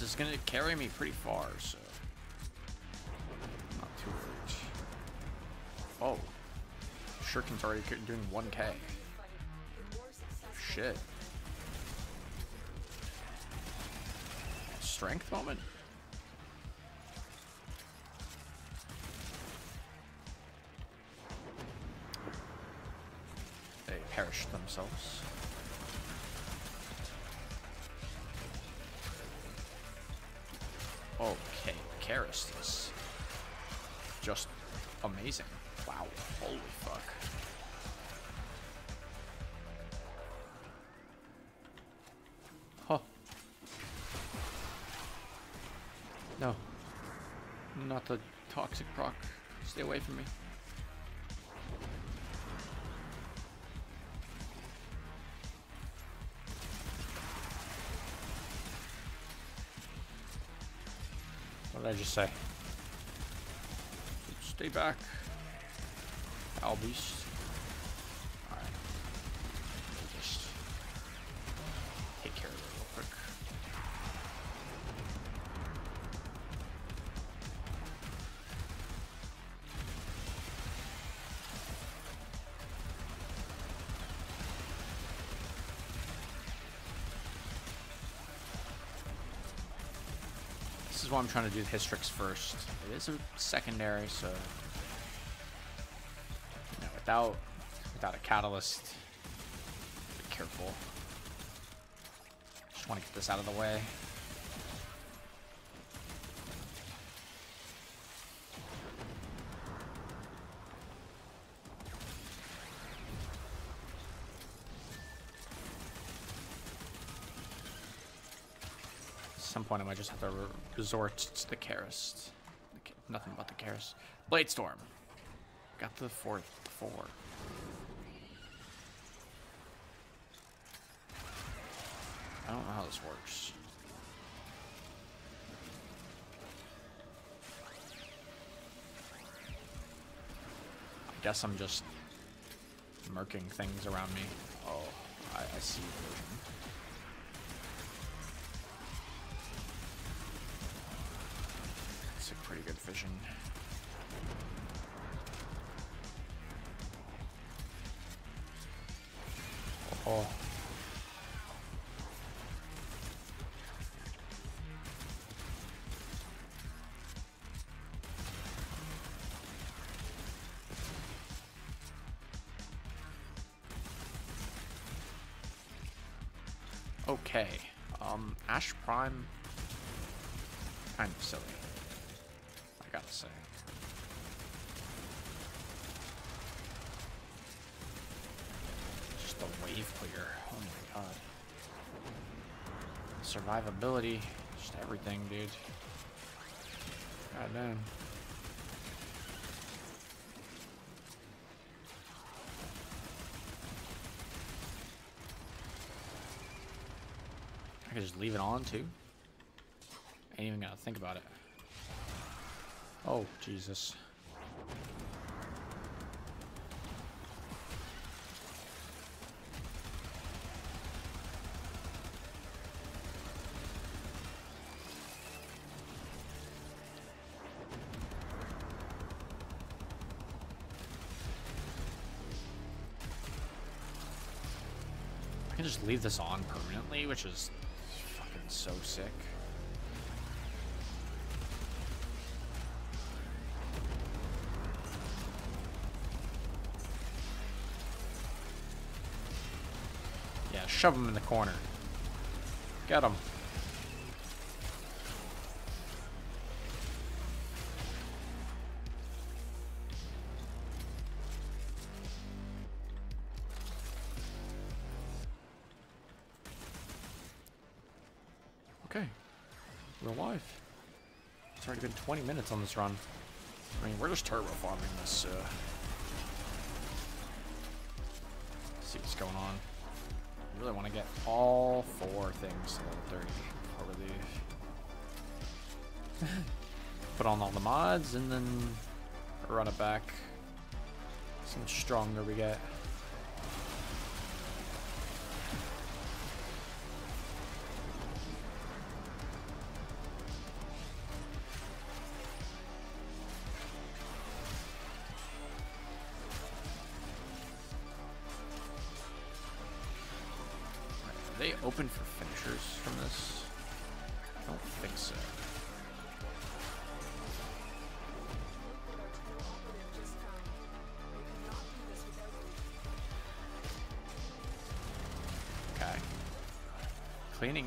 This is gonna carry me pretty far, so not too worried. Oh, Shuriken's already doing 1k. Fight, the more successful Shit. Strength moment. Toxic proc. Stay away from me. What did I just say? Stay back. Owl I'm trying to do the Hystrix first. It is a secondary, so without without a catalyst, be careful. Just want to get this out of the way. I just have to re- resort to the Karis. Nothing but the Karis. Blade Storm. Got the fourth four. I don't know how this works. I guess I'm just murking things around me. Oh, I, I see vision. Oh. Okay. Um, Ash Prime. Kind of silly. I gotta say. Just the wave clear. Oh my god. Survivability. Just everything, dude. God damn. I could just leave it on too. Ain't even gonna think about it. Oh, Jesus. Can just leave this on permanently, which is fucking so sick. Yeah, shove him in the corner. Get him. 20 minutes on this run. I mean, we're just turbo farming this, uh... See what's going on. I really want to get all four things level 30 before we leave. Put on all the mods and then run it back. See how much stronger we get.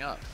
Up.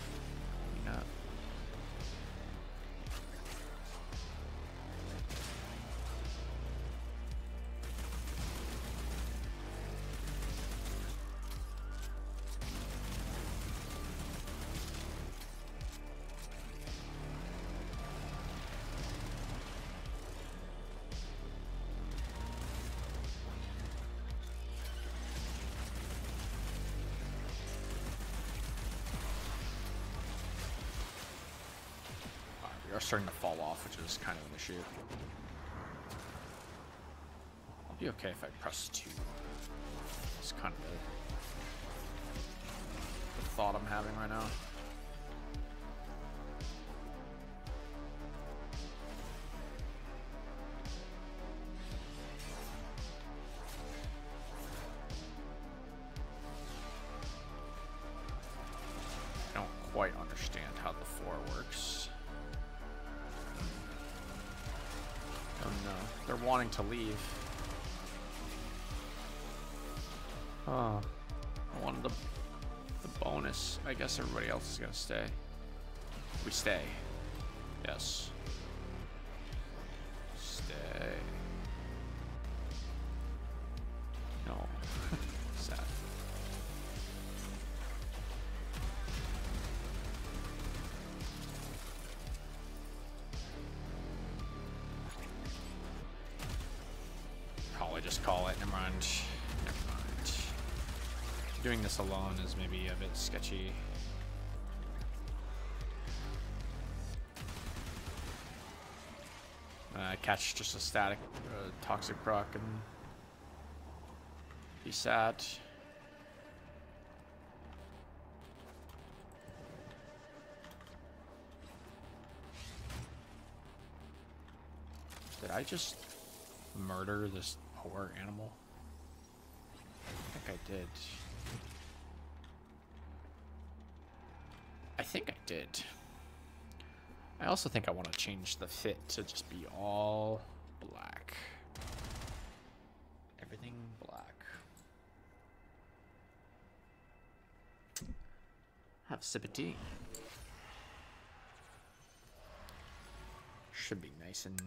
I'll be okay if I press 2. It's kind of the thought I'm having right now. Wanting to leave. Oh, I wanted the, the bonus. I guess everybody else is gonna stay. We stay. Yes. This is maybe a bit sketchy. Uh, catch just a static uh, toxic proc and be sad. Did I just murder this poor animal? I think I did. I think I did. I also think I want to change the fit to just be all black. Everything black. Have a sip of tea. Should be nice and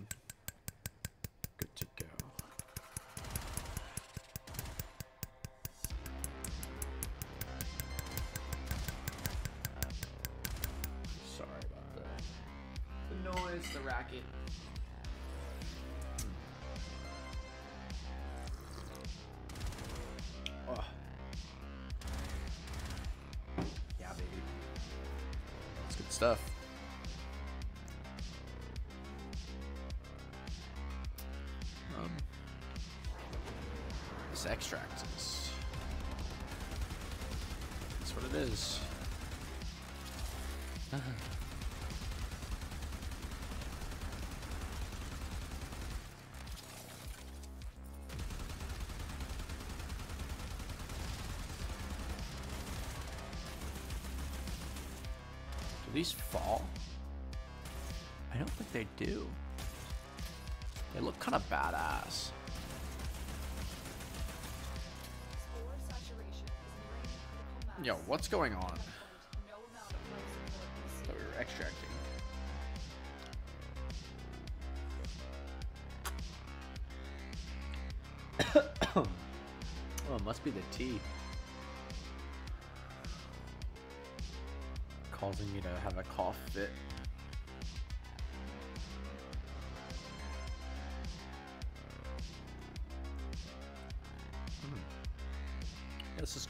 stuff. These fall? I don't think they do. They look kind of badass. Spore saturation is nearing critical mass. Yo, what's going on?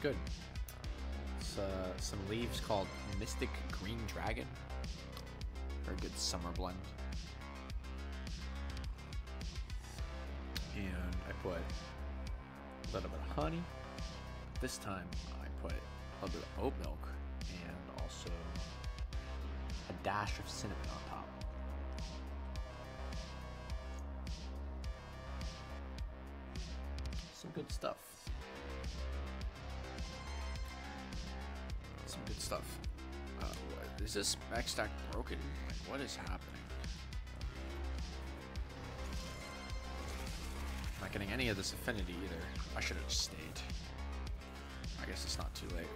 Good. It's uh, some leaves called Mystic Green Dragon. Very good summer blend. And I put a little bit of honey. This time I put a little bit of oat milk and also a dash of cinnamon on top. Some good stuff. Is this backstack stack broken? Like, what is happening? Not getting any of this affinity either. I should have stayed. I guess it's not too late.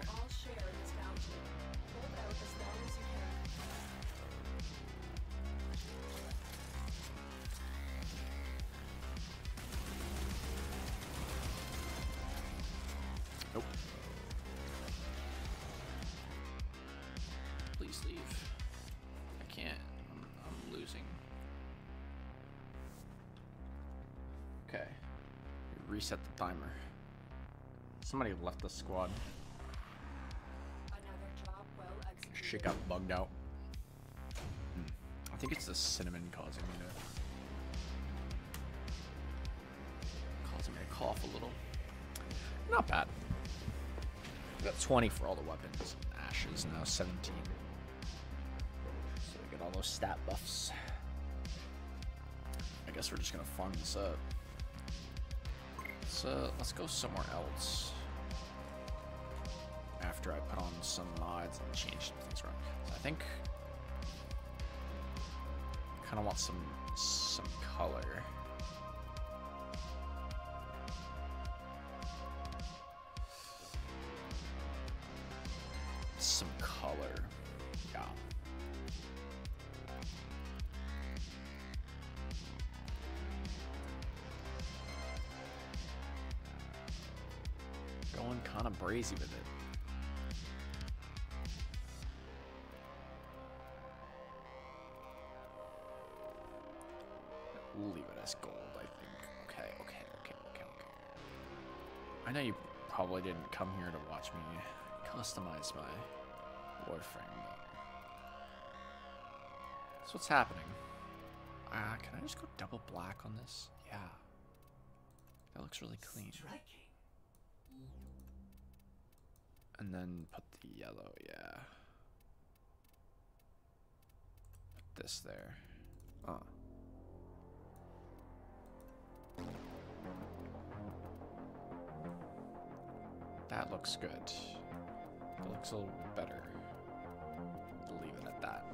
Reset the timer. Somebody left the squad. Another job well. Shit got bugged out. Hmm. I think it's the cinnamon causing me to causing me to cough a little. Not bad. Got 20 for all the weapons. Ashes now 17. So we get all those stat buffs. I guess we're just gonna farm this up. So uh, let's go somewhere else. After I put on some mods and change some things around. So I think kind of want some some color. Customize my Warframe, but... So what's happening? Uh, can I just go double black on this? Yeah. That looks really clean. And then put the yellow, yeah. Put this there. Oh. That looks good. Looks a little better. Leave it at that.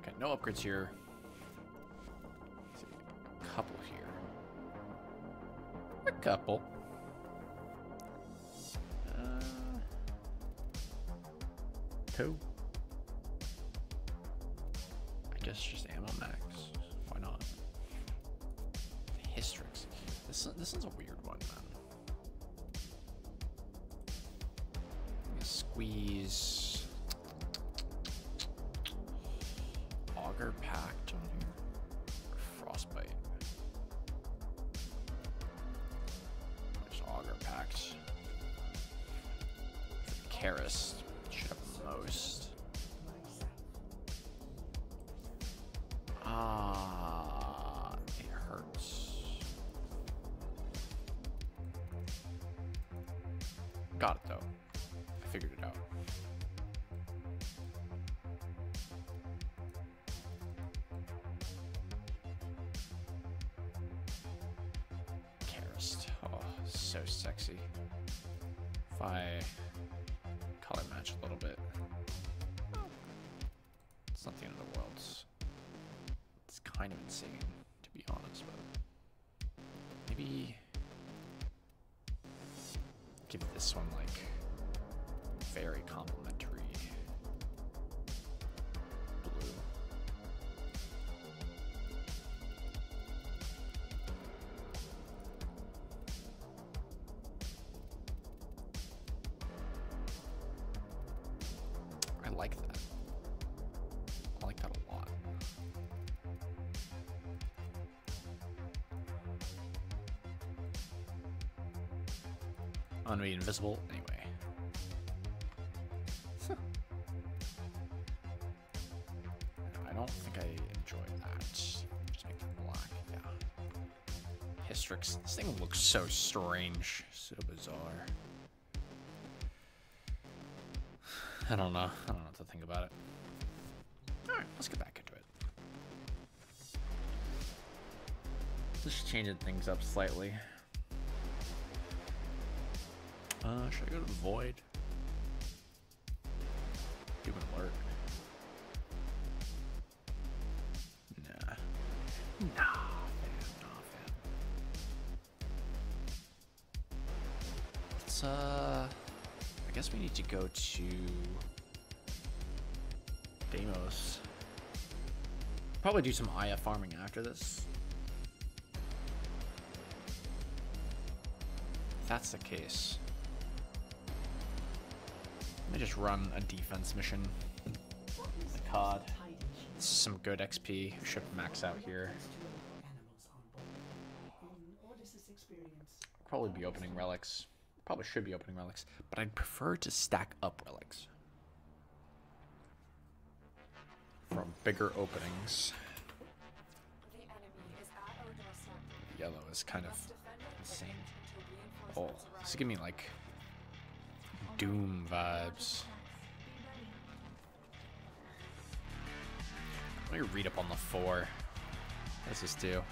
Okay, no upgrades here. A couple here. A couple. Uh, two. Oh, so sexy. If I color match a little bit. It's not the end of the world. It's, kind of insane, to be honest, but maybe give this one like very complimentary I'm gonna be invisible anyway. I don't think I enjoy that. Just make that black, yeah. Hystrix. This thing looks so strange, so bizarre. I don't know. I don't know what to think about it. Alright, let's get back into it. Just changing things up slightly. Should I go to Void? Do an alert. Nah. Nah, fam. Nah, fam. Let's, uh... I guess we need to go to... Deimos. Probably do some IF farming after this. If that's the case. Just run a defense mission. The COD. Some good XP. Should max out here. Probably be opening relics. Probably should be opening relics, but I'd prefer to stack up relics. From bigger openings. The enemy is at our doorstep. Yellow is kind of insane. Oh, this arrive. give me like Doom vibes. Let me read up on the four. What does this do?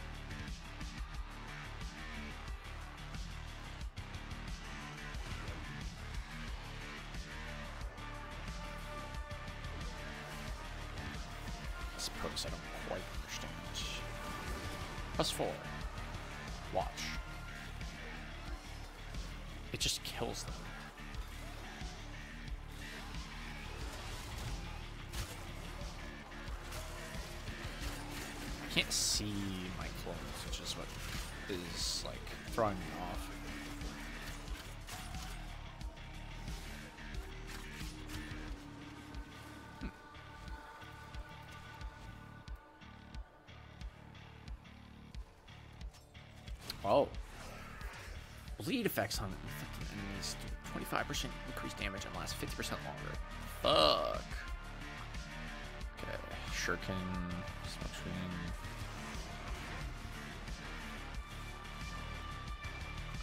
Effects on infected enemies do 25% increased damage and last 50% longer. Fuck. Okay, Shuriken, smoke screen.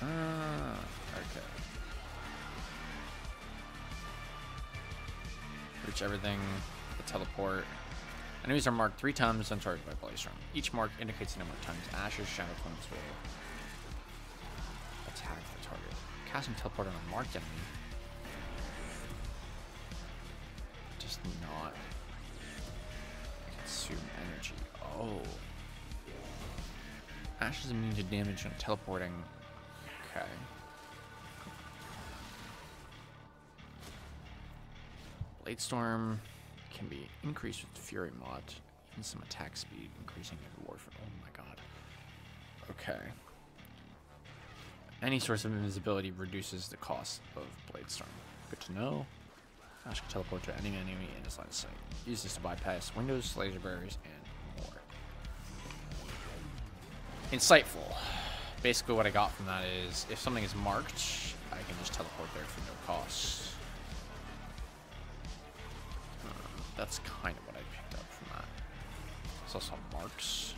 Ah, okay. Reach everything, the teleport. Enemies are marked three times on target by Blaze. Each mark indicates the number of times Ashes Shadow Clones will target. Cast and teleport on a marked enemy. Just not consume energy. Oh. Ash is immune to damage when teleporting. Okay. Blade Storm can be increased with Fury mod. Even some attack speed, increasing reward for. Oh my god. Okay. Any source of invisibility reduces the cost of Blade Storm. Good to know. Ash can teleport to any enemy in his line of sight. Use this to bypass windows, laser barriers, and more. Insightful. Basically, what I got from that is if something is marked, I can just teleport there for no cost. Uh, that's kind of what I picked up from that. There's also marks.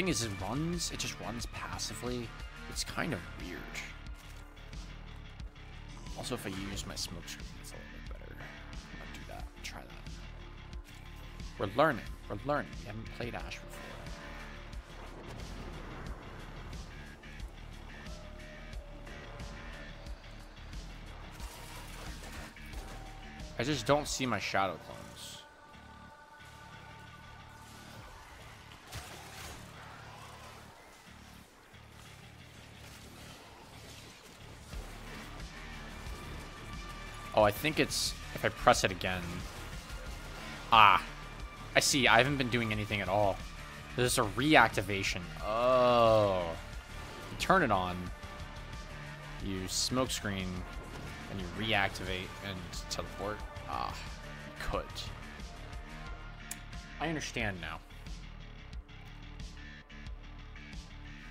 Thing is it runs it just runs passively. It's kind of weird. Also if I use my smoke screen it's a little bit better. I'm do that. Try that. We're learning. We're learning. We haven't played Ash before. I just don't see my shadow clones. I think it's if I press it again. Ah, I see. I haven't been doing anything at all. There's a reactivation. Oh, you turn it on. You smoke screen, and you reactivate and teleport. Ah, you could. I understand now.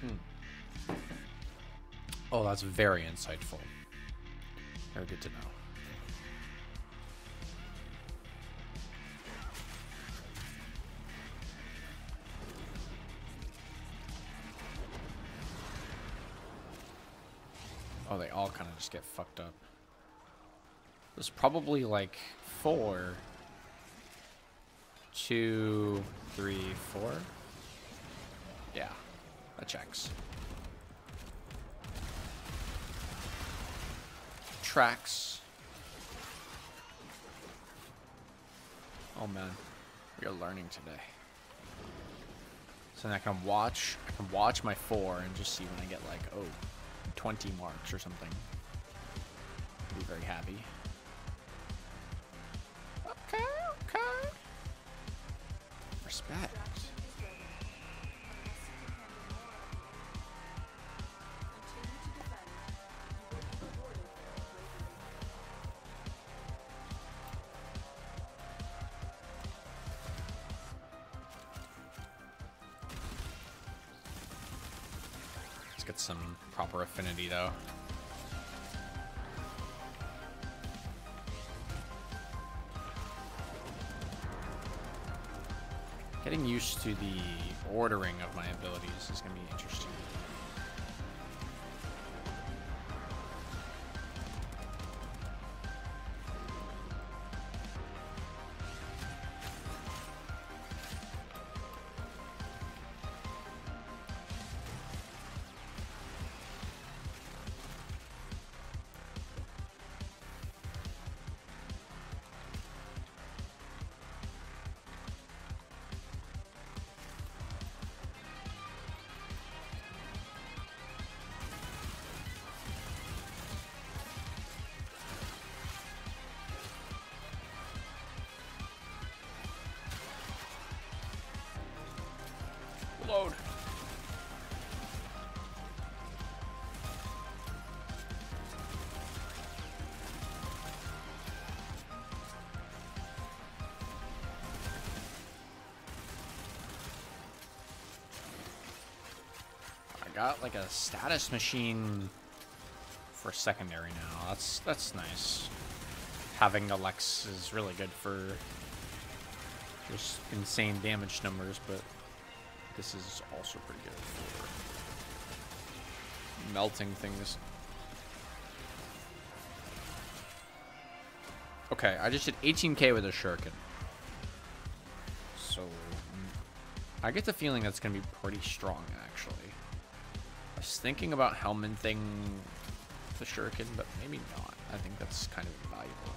Hmm. Oh, that's very insightful. Very good to know. Kind of just get fucked up. There's probably like four, two, three, four. Yeah, that checks. Tracks. Oh man, we are learning today. So then I can watch, I can watch my four and just see when I get like, oh, 20 marks or something. Be very happy. Load. I got like a status machine for secondary now. That's that's nice. Having Alex is really good for just insane damage numbers, but this is also pretty good for melting things. Okay, I just did 18k with a shuriken. So, mm, I get the feeling that's going to be pretty strong, actually. I was thinking about helmeting the shuriken, but maybe not. I think that's kind of invaluable.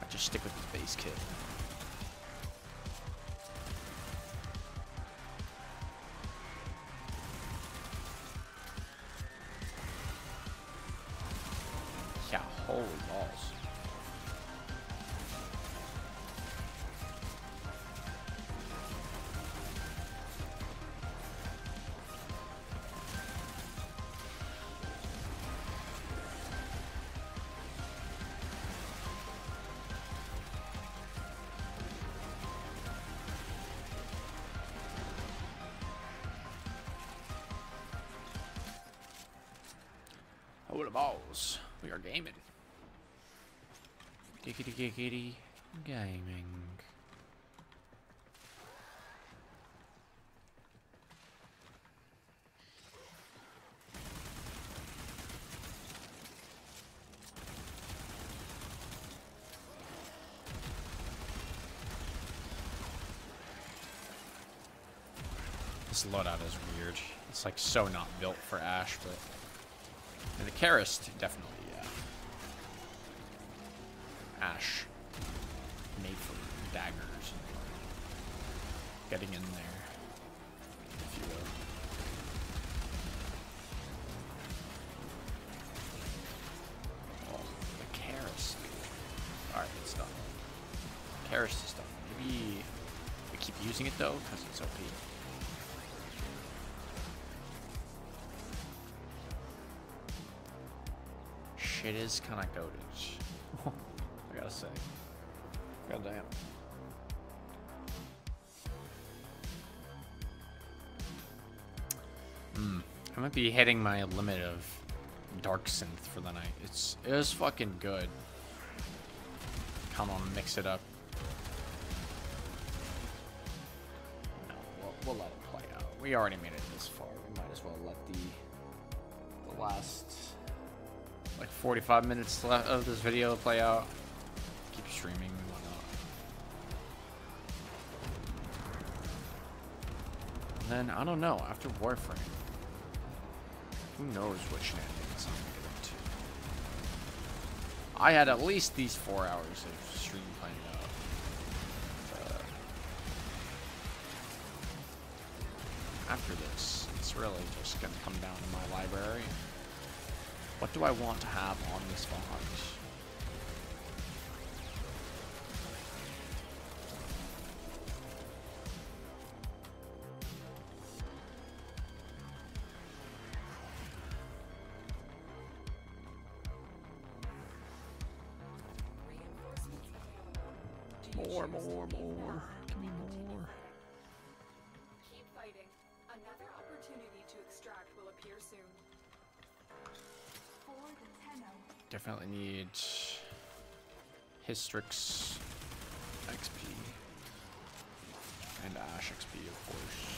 I just stick with the base kit. Giggity gaming. This loadout is weird. It's like so not built for Ash, but and the Karyst, definitely. Ash. Made for daggers. Getting in there. If you will. Oh. Alright, it's done. Karyst is done. Maybe we keep using it though, because it's OP. Shit is kind of goaded. I gotta say. God damn. Hmm. I might be hitting my limit of dark synth for the night. It's it was fucking good. Come on, mix it up. No, we'll, we'll let it play out. We already made it this far. We might as well let the the last like 45 minutes left of this video play out. Streaming and whatnot. And then, I don't know, after Warframe, who knows what shenanigans I'm gonna get into. I had at least these four hours of stream planned out. Uh, after this, it's really just gonna come down to my library. What do I want to have on this box? Hystrix XP. And Ash XP, of course.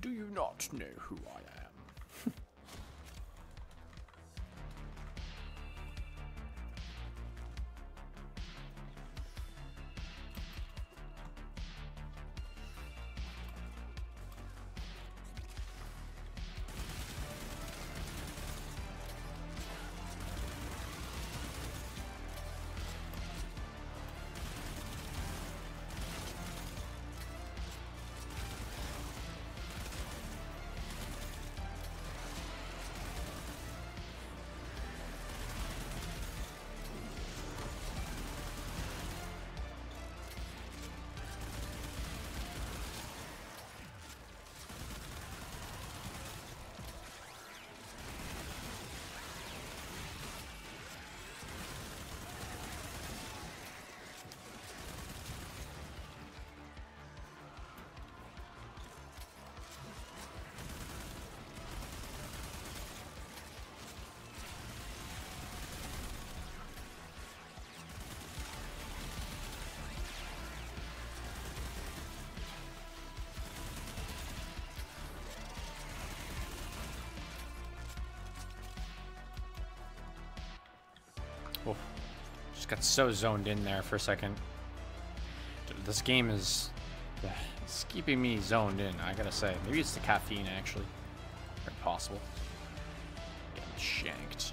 Do you not know who I Oh, just got so zoned in there for a second. Dude, this game is it's keeping me zoned in. I gotta say, maybe it's the caffeine actually. Very possible. Getting shanked.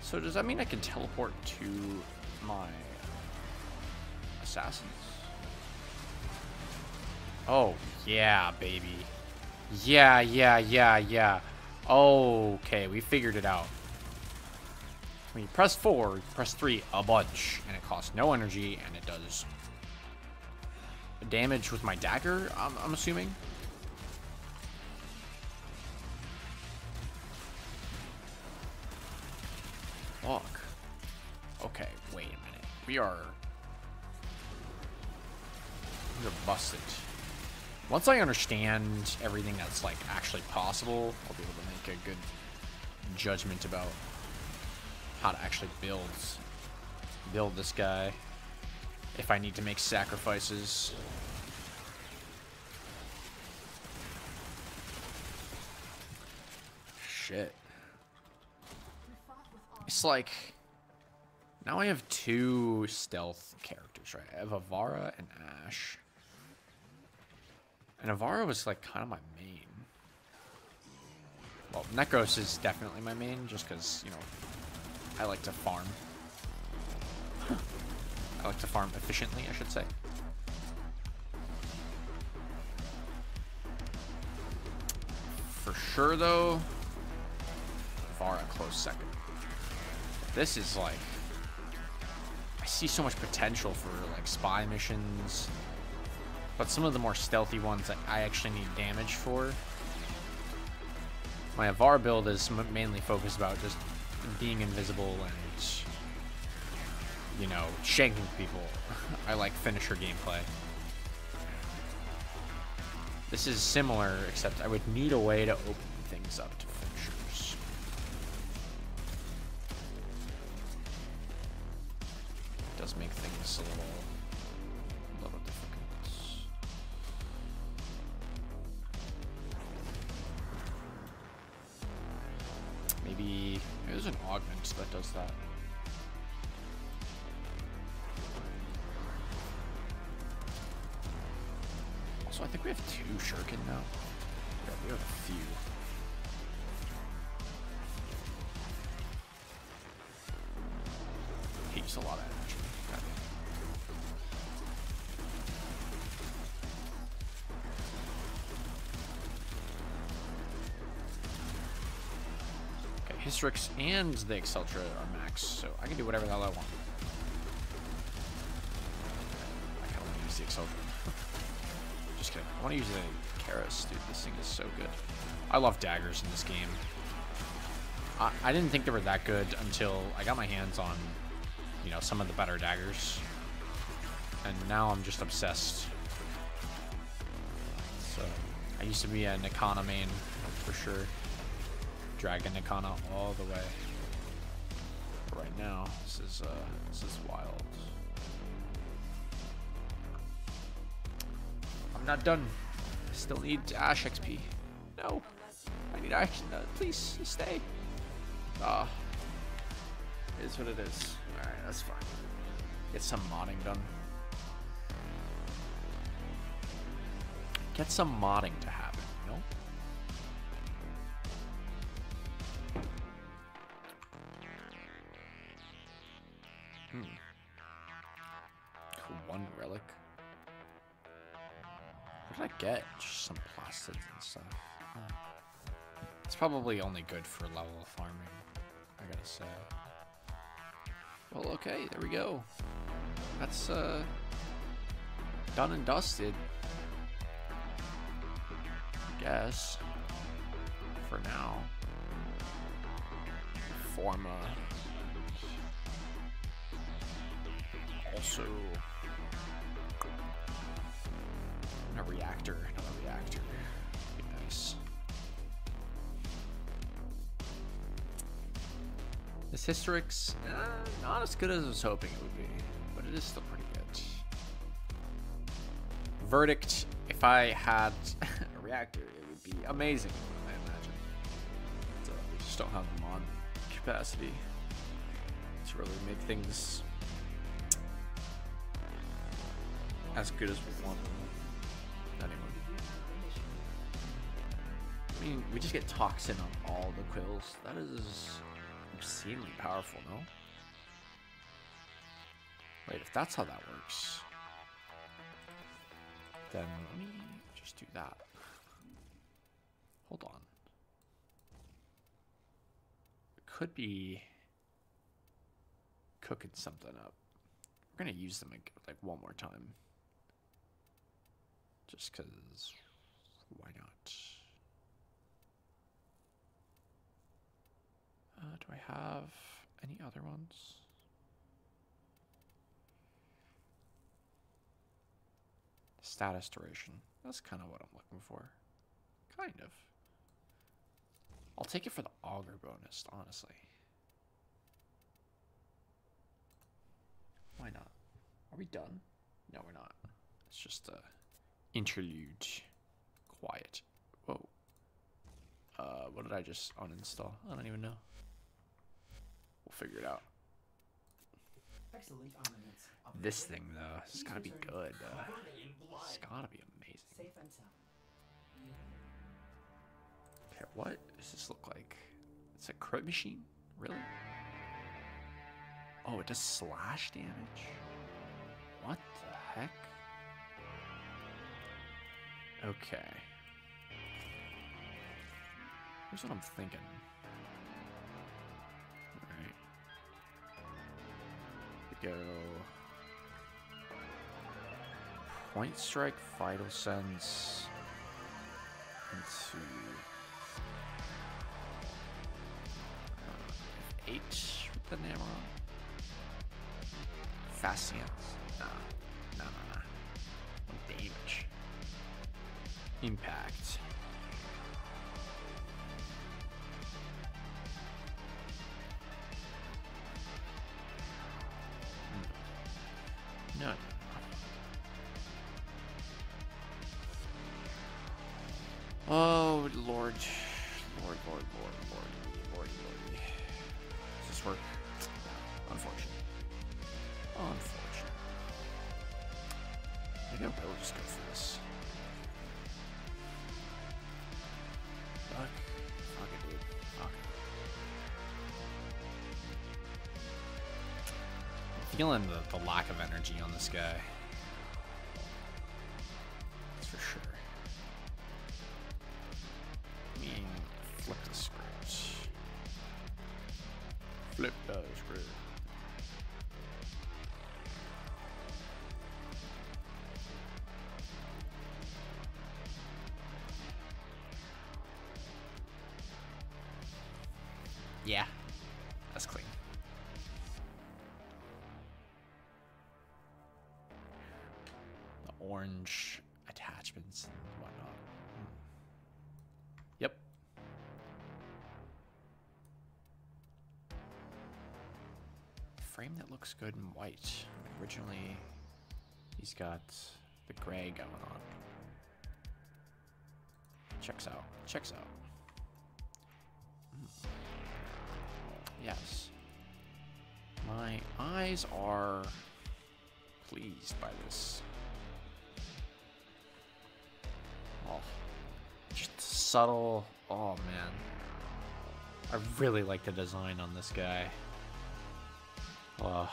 So does that mean I can teleport to my uh, assassins? Oh yeah, baby. Yeah, yeah, yeah, yeah. Okay, we figured it out. When you press 4, you press 3 a bunch, and it costs no energy, and it does damage with my dagger, I'm, I'm assuming. Fuck. Okay, wait a minute. We are... We are busted. Once I understand everything that's, like, actually possible, I'll be able to make a good judgment about how to actually build build this guy if I need to make sacrifices. Shit. It's like now I have two stealth characters, right? I have Ivara and Ash. And Ivara was like kind of my main. Well, Nekros is definitely my main, just because, you know, I like to farm. I like to farm efficiently, I should say. For sure, though, far a close second. This is like... I see so much potential for like spy missions. But some of the more stealthy ones that I actually need damage for. My Avar build is mainly focused about just being invisible and, you know, shanking people. I like finisher gameplay. This is similar, except I would need a way to open things up Hystrix and the Exceltra are max, so I can do whatever the hell I want. I kind of want to use the Exceltra. Just kidding. I want to use the Karyst, dude. This thing is so good. I love daggers in this game. I, I didn't think they were that good until I got my hands on, you know, some of the better daggers. And now I'm just obsessed. So, I used to be an main, for sure. Dragon Nikana all the way. Right now, this is, uh, this is wild. I'm not done. I still need Ash XP. No. I need action. Uh, please, stay. Ah. Is what it is. Alright, that's fine. Get some modding done. Get some modding to happen, and stuff. It's probably only good for level farming, I gotta say. Well, okay, there we go. That's, uh, done and dusted. I guess. For now. Forma. Also. A reactor, another reactor. Be nice. This Hystrix, uh, not as good as I was hoping it would be, but it is still pretty good. Verdict, if I had a reactor, it would be amazing, I imagine. So we just don't have them on capacity to really make things as good as we want them. I mean, we just get toxin on all the quills. That is obscenely powerful, no? Wait, if that's how that works, then let me just do that. Hold on. It could be cooking something up. We're gonna use them ag- like one more time. Just cause why not? Uh, do I have any other ones? Status duration. That's kind of what I'm looking for. Kind of. I'll take it for the auger bonus, honestly. Why not? Are we done? No, we're not. It's just a interlude. Quiet. Whoa. Uh, what did I just uninstall? I don't even know. We'll figure it out. This thing, though, it's gotta be good. Uh, it's gotta be amazing. Okay, what does this look like? It's a crit machine? Really? Oh, it does slash damage? What the heck? Okay. Here's what I'm thinking. Go. Point Strike, Vital Sense. Uh, H with the Namor. Fasciance. Nah. Nah, nah, nah. Damage. Impact. Feeling the, the lack of energy on this guy. Looks good in white. Originally, he's got the gray going on. Checks out. Checks out. Hmm. Yes. My eyes are pleased by this. Oh, just subtle. Oh man, I really like the design on this guy. Oh.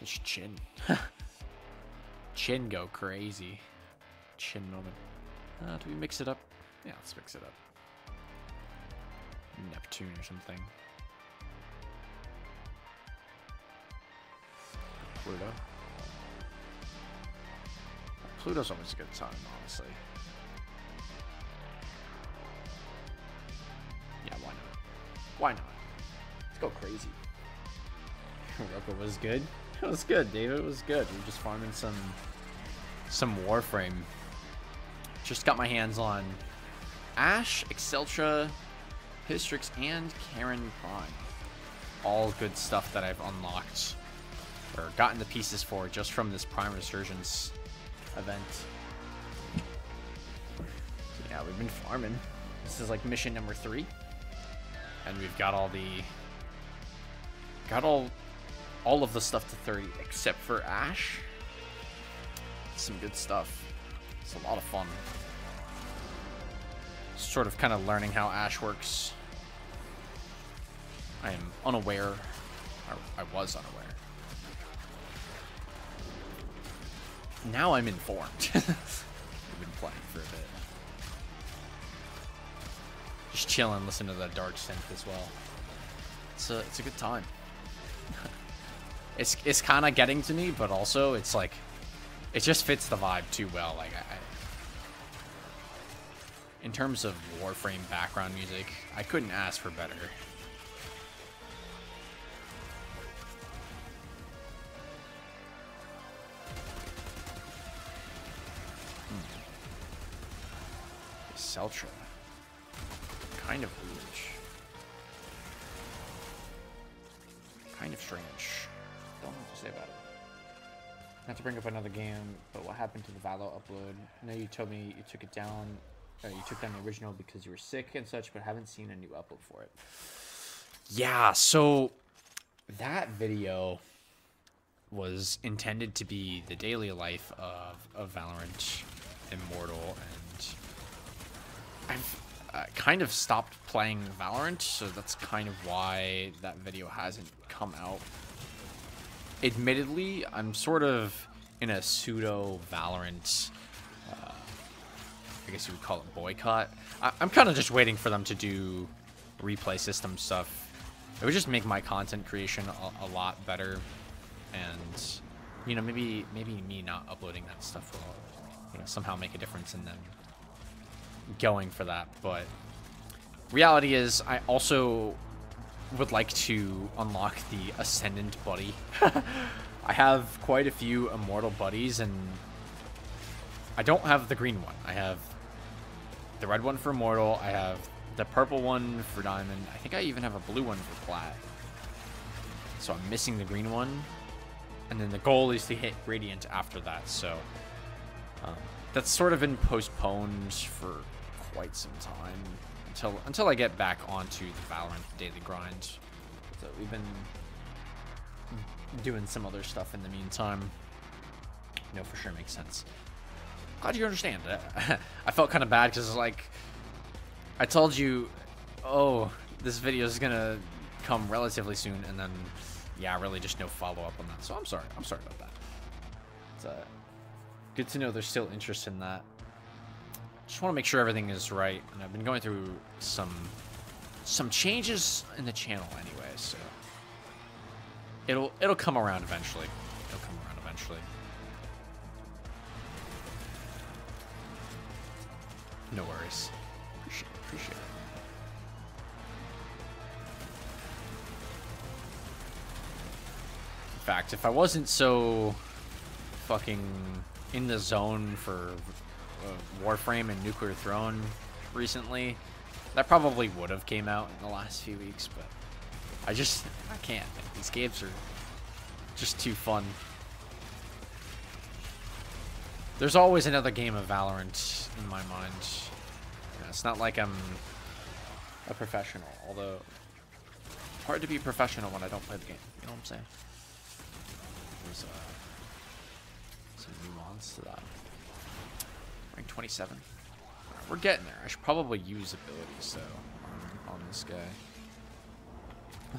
His chin. chin go crazy. Chin moment. Uh, do we mix it up? Yeah, let's mix it up. Neptune or something. Pluto. Pluto's always a good time, honestly. Go crazy. Roku was good. It was good, David. It was good. We are just farming some some Warframe. Just got my hands on Ash, Exceltra, Hystrix, and Karen Prime. All good stuff that I've unlocked or gotten the pieces for just from this Prime Resurgence event. Yeah, we've been farming. This is like mission number three. And we've got all the got all all of the stuff to 30 except for Ash. Some good stuff. It's a lot of fun. Sort of kind of learning how Ash works. I am unaware. I, I was unaware. Now I'm informed. I've been playing for a bit. Just chilling, listen to the dark synth as well. It's a it's a good time. It's it's kind of getting to me, but also it's like it just fits the vibe too well. Like I, I in terms of Warframe background music, I couldn't ask for better. Hmm. Seltra. Kind of. Kind of strange. Say about it. Not to bring up another game, but what happened to the Valo upload? I know you told me you took it down, or you took down the original because you were sick and such, but haven't seen a new upload for it. Yeah, so that video was intended to be the daily life of, of Valorant Immortal, and I've uh, kind of stopped playing Valorant, so that's kind of why that video hasn't come out admittedly, I'm sort of in a pseudo Valorant. Uh, I guess you would call it boycott. I, I'm kind of just waiting for them to do replay system stuff. It would just make my content creation a, a lot better, and you know maybe maybe me not uploading that stuff will you know somehow make a difference in them going for that. But reality is, I also would like to unlock the Ascendant buddy. I have quite a few Immortal buddies, and I don't have the green one. I have the red one for Immortal. I have the purple one for Diamond. I think I even have a blue one for Plat. So I'm missing the green one. And then the goal is to hit Radiant after that, so... Um, that's sort of been postponed for quite some time until until I get back onto the Valorant daily grind. So we've been doing some other stuff in the meantime. You know, for sure makes sense. Glad you understand. I felt kind of bad because it's like I told you, oh, this video is gonna come relatively soon, and then yeah, really just no follow up on that. So I'm sorry. I'm sorry about that. It's uh, good to know there's still interest in that. Just want to make sure everything is right, and I've been going through some some changes in the channel anyway, so it'll it'll come around eventually. It'll come around eventually. No worries. Appreciate it. Appreciate it. In fact, if I wasn't so fucking in the zone for Warframe and Nuclear Throne recently, that probably would have came out in the last few weeks, but I just I can't. These games are just too fun. There's always another game of Valorant in my mind. You know, it's not like I'm a professional, although hard to be professional when I don't play the game. You know what I'm saying? There's uh, some nuance to that. Rank 27. Alright, we're getting there. I should probably use abilities though on, on this guy.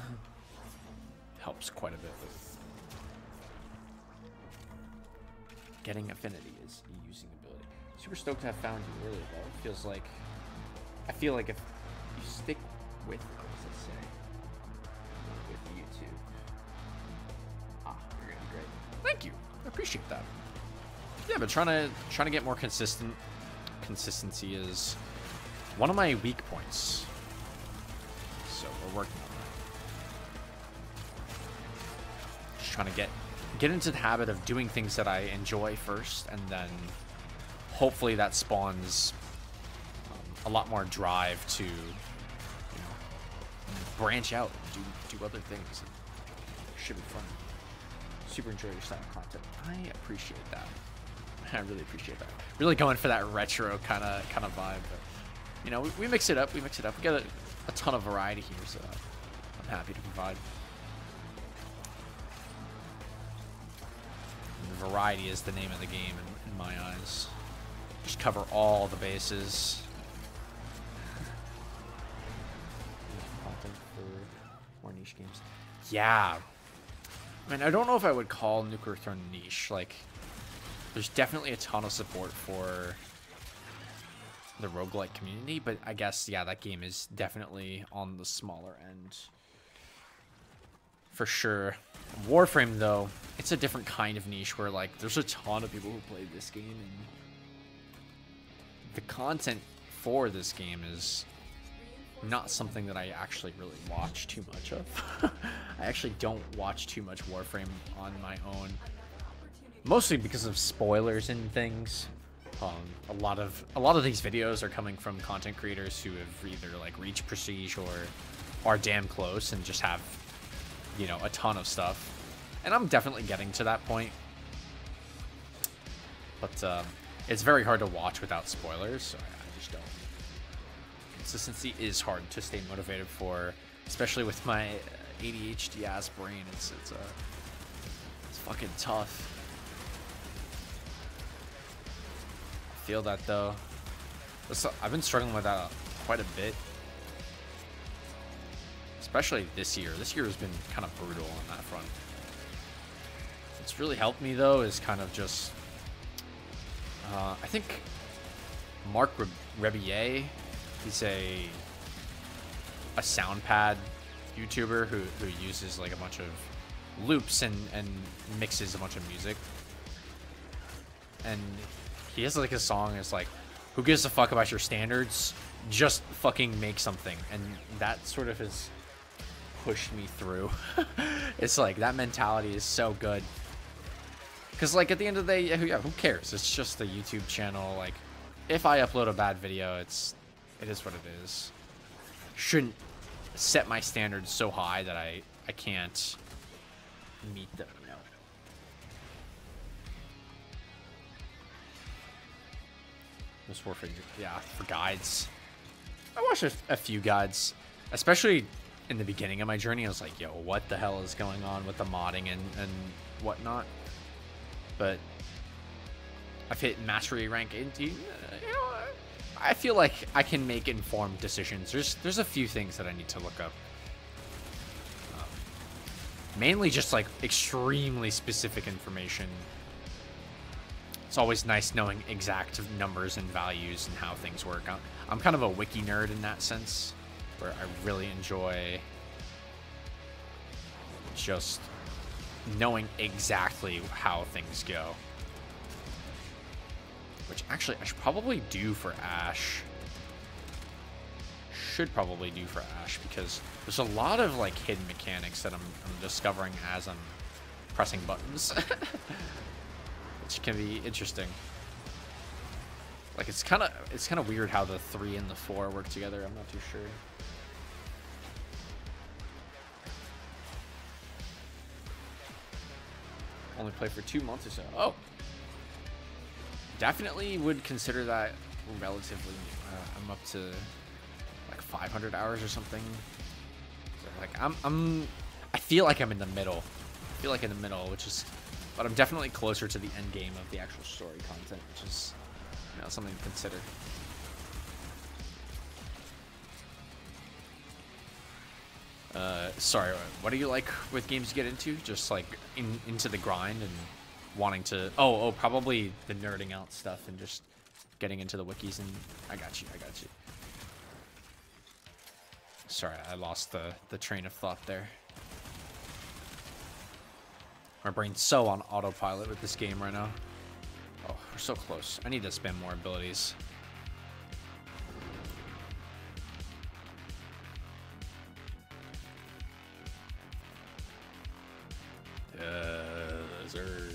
Helps quite a bit with getting affinity is using ability. Super stoked to have found you earlier though. It feels like I feel like if you stick with what does it say? With YouTube. Ah, you're gonna be great. Thank you. I appreciate that. Yeah, but trying to trying to get more consistent consistency is one of my weak points. So we're working on that. Just trying to get get into the habit of doing things that I enjoy first, and then hopefully that spawns um, a lot more drive to you know branch out do do other things. It should be fun. Super enjoy your style of content. I appreciate that. I really appreciate that. Really going for that retro kind of kind of vibe. But, you know, we, we mix it up. We mix it up. We got a, a ton of variety here, so I'm happy to provide. And variety is the name of the game in, in my eyes. Just cover all the bases. More niche games. Yeah. I mean, I don't know if I would call Nuclear Throne niche. Like, there's definitely a ton of support for the roguelike community, but I guess, yeah, that game is definitely on the smaller end. For sure. Warframe, though, it's a different kind of niche where, like, there's a ton of people who play this game, and the content for this game is not something that I actually really watch too much of. I actually don't watch too much Warframe on my own mostly because of spoilers and things. Um, a lot of a lot of these videos are coming from content creators who have either like reached prestige or are damn close and just have you know a ton of stuff. And I'm definitely getting to that point, but um, it's very hard to watch without spoilers. So I just don't. Consistency is hard to stay motivated for, especially with my ADHD ass brain. It's it's uh, it's fucking tough. Feel that though. I've been struggling with that quite a bit. Especially this year. This year has been kind of brutal on that front. What's really helped me though is kind of just, uh, I think Marc Re- Rebillet, he's a a SoundPad YouTuber who, who uses like a bunch of loops and, and mixes a bunch of music. And he has like a song It's like, who gives a fuck about your standards? Just fucking make something. And that sort of has pushed me through. it's like that mentality is so good. Cause like at the end of the day, yeah, who, cares? It's just a YouTube channel. Like, if I upload a bad video, it's it is what it is. Shouldn't set my standards so high that I I can't meet them. Most Warframe, yeah, for guides. I watched a, a few guides, especially in the beginning of my journey. I was like, yo, what the hell is going on with the modding and, and whatnot? But I've hit mastery rank 18. uh, You know, I feel like I can make informed decisions. There's there's a few things that I need to look up. Um, mainly just like extremely specific information. It's always nice knowing exact numbers and values and how things work. I'm, I'm kind of a wiki nerd in that sense, where I really enjoy just knowing exactly how things go. Which actually I should probably do for Ash. Should probably do for Ash because there's a lot of like hidden mechanics that I'm, I'm discovering as I'm pressing buttons. Which can be interesting. Like it's kind of it's kind of weird how the 3 and the 4 work together. I'm not too sure. Only play for 2 months or so. Oh, definitely would consider that relatively. Uh, I'm up to like 500 hours or something. So like I'm, I'm, I feel like I'm in the middle. I feel like in the middle, which is, but I'm definitely closer to the end game of the actual story content, which is, you know, something to consider. Uh, sorry, what do you like with games to get into? Just like in, into the grind and wanting to oh oh probably the nerding out stuff and just getting into the wikis and I got you I got you sorry I lost the the train of thought there my brain's so on autopilot with this game right now oh we're so close I need to spend more abilities sir.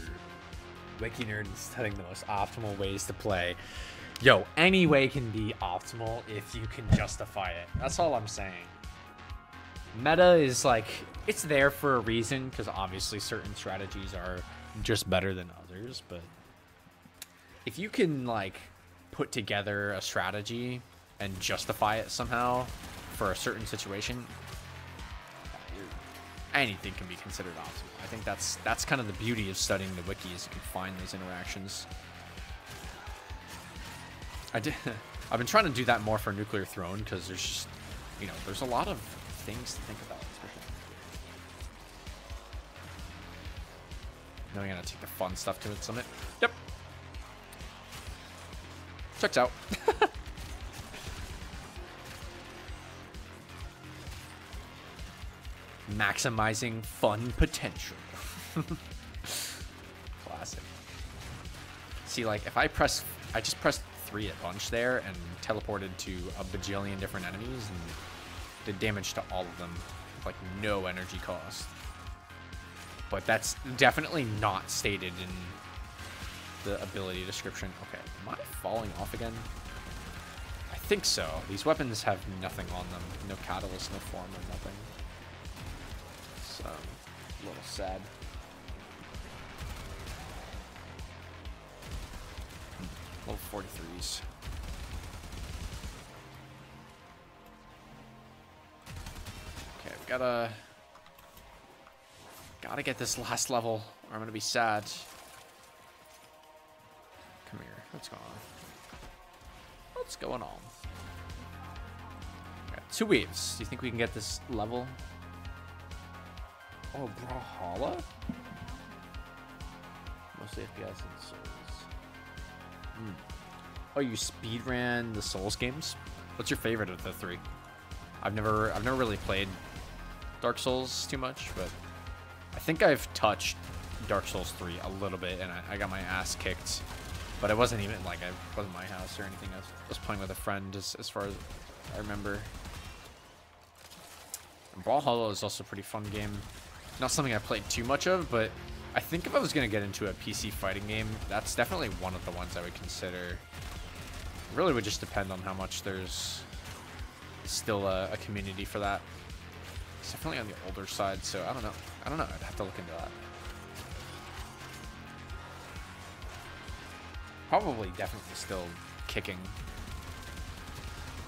Wiki Nerd is studying the most optimal ways to play. Yo, any way can be optimal if you can justify it. That's all I'm saying. Meta is like, it's there for a reason, because obviously certain strategies are just better than others, but if you can, like, put together a strategy and justify it somehow for a certain situation, anything can be considered optimal. I think that's that's kind of the beauty of studying the wiki is you can find those interactions. I did. I've been trying to do that more for Nuclear Throne because there's just, you know, there's a lot of things to think about. Now I gotta take the fun stuff to its limit. Yep. Checks out. maximizing fun potential. Classic. See, like, if I press, I just pressed three at bunch there and teleported to a bajillion different enemies and did damage to all of them with, like, no energy cost. But that's definitely not stated in the ability description. Okay, am I falling off again? I think so. These weapons have nothing on them. No catalyst, no form, or nothing. So, a little sad. Hmm, Level 43s. Okay, we gotta... Gotta get this last level, or I'm gonna be sad. Come here. What's going on? What's going on? Got two waves. Do you think we can get this level? Oh, Brawlhalla? mostly FPS and Souls. Hmm. Oh, you speedran the Souls games? What's your favorite of the three? I've never I've never really played Dark Souls too much, but I think I've touched Dark Souls 3 a little bit, and I, I got my ass kicked. But it wasn't even like I wasn't my house or anything. I was, I was playing with a friend as, as far as I remember. And Brawlhalla is also a pretty fun game. Not something I played too much of, but I think if I was going to get into a PC fighting game, that's definitely one of the ones I would consider. It really would just depend on how much there's still a, a community for that. It's definitely on the older side, so I don't know. I don't know. I'd have to look into that. Probably definitely still kicking.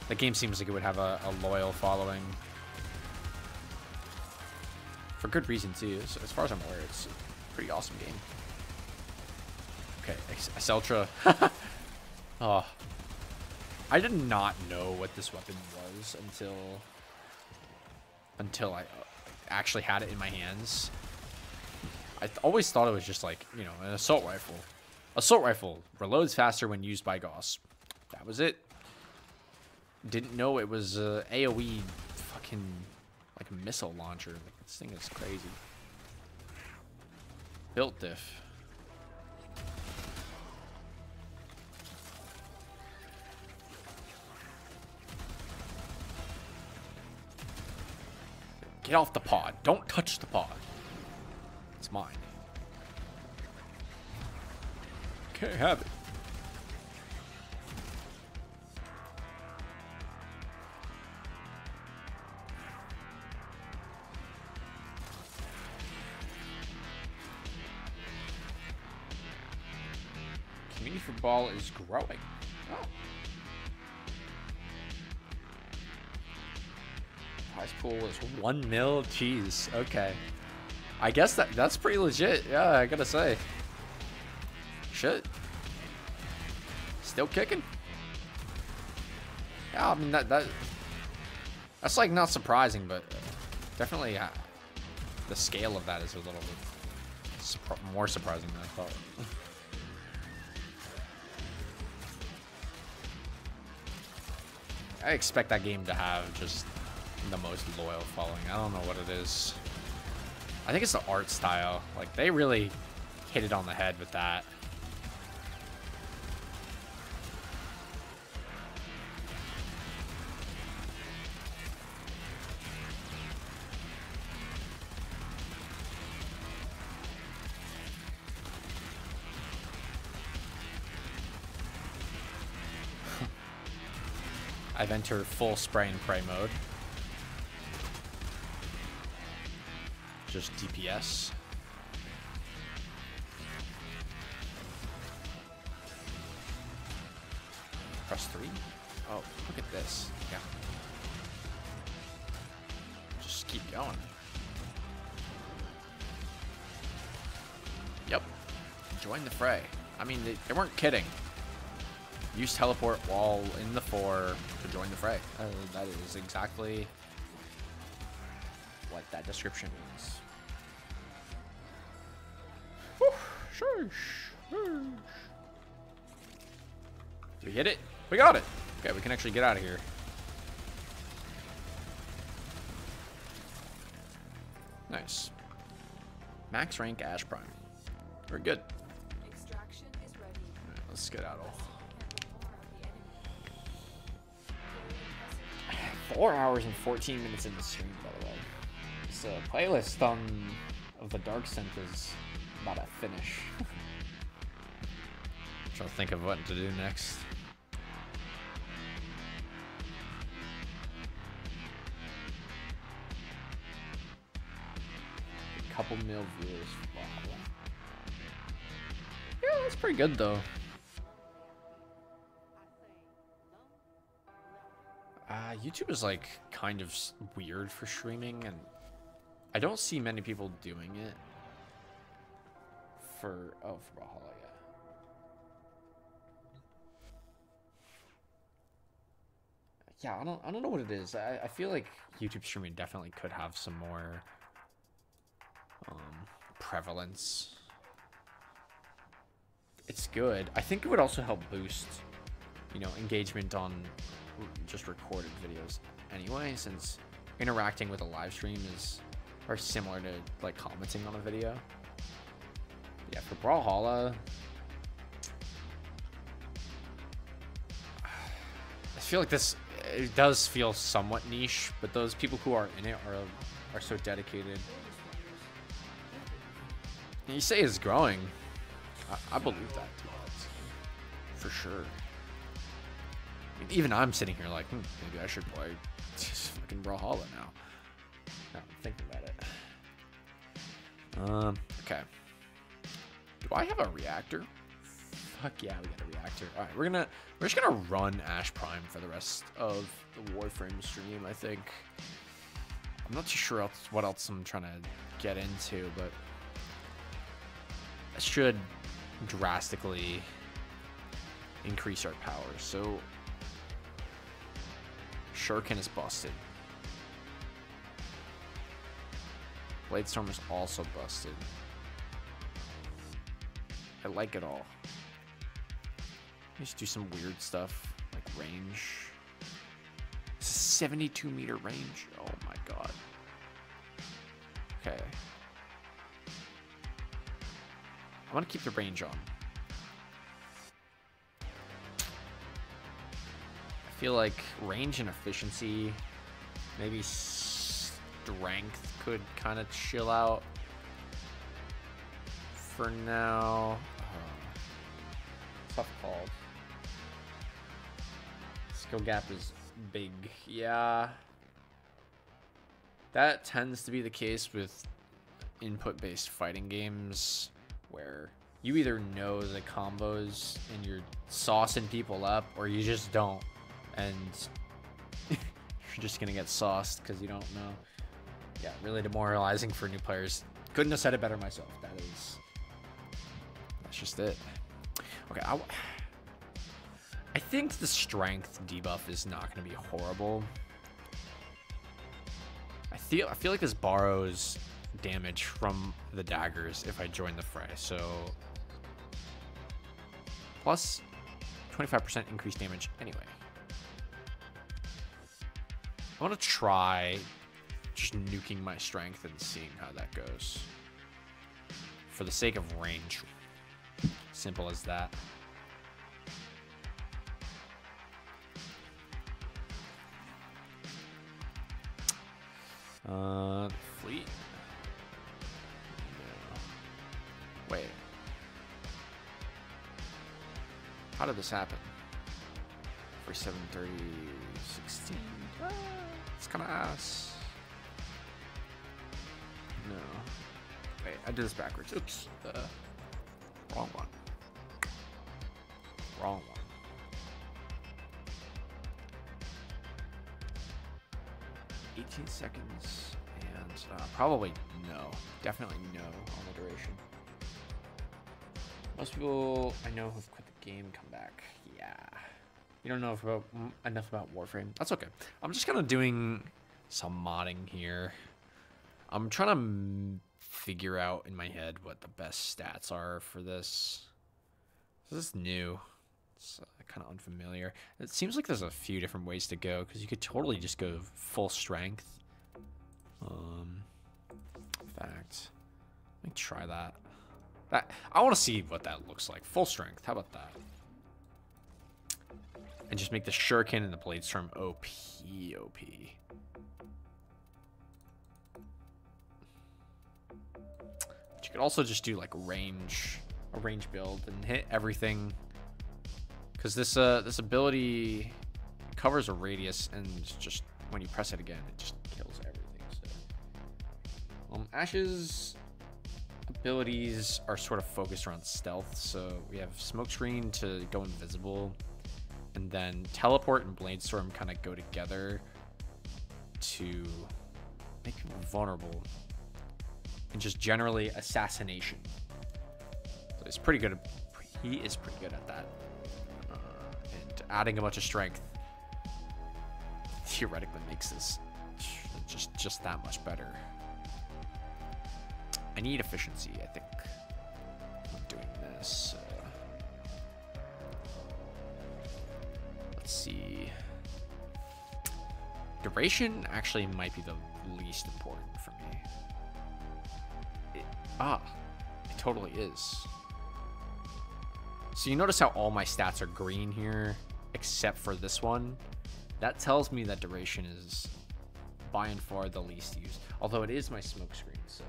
The game seems like it would have a, a loyal following. For good reason, too. As, as far as I'm aware, it's a pretty awesome game. Okay, Seltra. oh. I did not know what this weapon was until until I uh, actually had it in my hands. I always thought it was just like, you know, an assault rifle. Assault rifle reloads faster when used by Gauss. That was it. Didn't know it was a AoE fucking like missile launcher. Like, this thing is crazy. Built diff. Get off the pod. Don't touch the pod. It's mine. Can't have it. Community for ball is growing. Prize pool is one mil. Jeez. Okay. I guess that that's pretty legit. Yeah, I gotta say. Shit. Still kicking. Yeah, I mean that that that's like not surprising, but definitely uh, the scale of that is a little bit more surprising than I thought. I expect that game to have just the most loyal following. I don't know what it is. I think it's the art style. Like, they really hit it on the head with that. I've entered full spray and pray mode. Just DPS. Press 3? Oh, look at this. Yeah. Just keep going. Yep. Join the fray. I mean, they, they weren't kidding. Use teleport while in the four to join the fray. Uh, that is exactly what that description means. Did we hit it? We got it. Okay, we can actually get out of here. Nice. Max rank Ash Prime. Very good. Extraction is ready. All right, let's get out of Four hours and 14 minutes in the stream, by the way. This uh, playlist on of the Dark Synth about to finish. trying to think of what to do next. A couple mil viewers. Wow. Yeah, that's pretty good though. Uh, YouTube is like kind of weird for streaming, and I don't see many people doing it. For oh, for Brawlhalla, yeah. Yeah, I don't, I don't know what it is. I, I feel like YouTube streaming definitely could have some more um, prevalence. it's good. I think it would also help boost, you know, engagement on just recorded videos anyway, since interacting with a live stream is very similar to like commenting on a video. Yeah, for Brawlhalla, I feel like this it does feel somewhat niche, but those people who are in it are are so dedicated. And you say it's growing. I, I believe that, for sure. I mean, even I'm sitting here like, hmm, maybe I should play fucking Brawlhalla now. Now I'm thinking about it. Um, okay. Do I have a reactor? Fuck yeah, we got a reactor. All right, we're gonna we're just gonna run Ash Prime for the rest of the Warframe stream. I think. I'm not too sure else, what else I'm trying to get into, but it should drastically increase our power. So Shuriken is busted. Bladestorm is also busted. I like it all. Just do some weird stuff like range. It's a 72 meter range. Oh my god. Okay. I want to keep the range on. I feel like range and efficiency, maybe strength could kind of chill out for now. Tough calls. Skill gap is big. Yeah. That tends to be the case with input-based fighting games where you either know the combos and you're saucing people up or you just don't and you're just gonna get sauced because you don't know yeah really demoralizing for new players couldn't have said it better myself that is that's just it okay I, I think the strength debuff is not going to be horrible I feel I feel like this borrows damage from the daggers if I join the fray. So plus 25% increased damage anyway. I want to try just nuking my strength and seeing how that goes. For the sake of range. Simple as that. Uh, fleet. No. Wait. How did this happen? For 730, 16. Ah, it's kind of ass. No. Wait, I did this backwards. Oops. Uh, wrong one. Wrong one. 18 seconds and uh, probably no definitely no on the duration. Most people i know who've quit the game come back. Yeah. You don't know about enough about warframe. That's okay. I'm just kind of doing some modding here. I'm trying to figure out in my head what the best stats are for this. This is new it's uh, kind of unfamiliar. It seems like there's a few different ways to go because you could totally just go full strength. Um, in fact, let me try that. That I want to see what that looks like. Full strength. How about that? And just make the shuriken and the bladestorm OP OP. But you could also just do like range, a range build, and hit everything because this uh this ability covers a radius and just when you press it again, it just kills everything. So, um, Ash's abilities are sort of focused around stealth. So we have smokescreen to go invisible, and then teleport and bladestorm kind of go together to make him vulnerable, and just generally assassination. So pretty good. He is pretty good at that adding a bunch of strength theoretically makes this just just that much better. I need efficiency, I think. I'm doing this. Uh, let's see. Duration actually might be the least important for me. It, ah, it totally is. So you notice how all my stats are green here, except for this one? That tells me that duration is by and far the least used. Although it is my smoke screen, so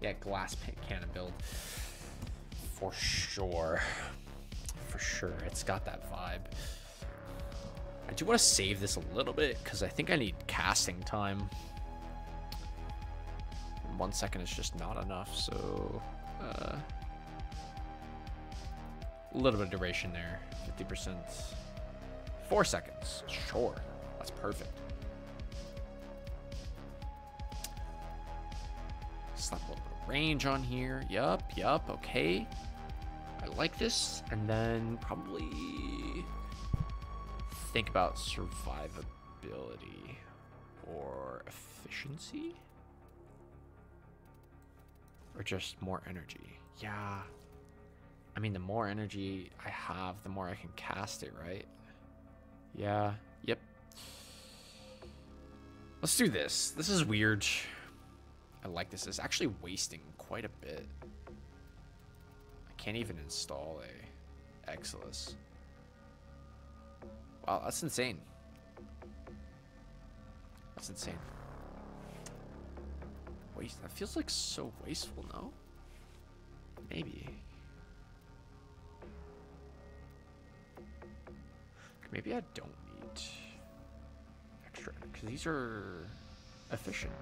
yeah, glass pa- cannon build. For sure. For sure. It's got that vibe. I do want to save this a little bit because I think I need casting time. One second is just not enough, so uh, little bit of duration there. 50%. Four seconds. Sure. That's perfect. Slap a little bit of range on here. Yup, yup, okay. I like this. And then probably think about survivability or efficiency. Or just more energy. Yeah. I mean, the more energy I have, the more I can cast it, right? Yeah. Yep. Let's do this. This is weird. I like this. It's actually wasting quite a bit. I can't even install a Exilus. Wow, that's insane. That's insane. Waste. That feels like so wasteful, no? Maybe. Maybe I don't need extra because these are efficient.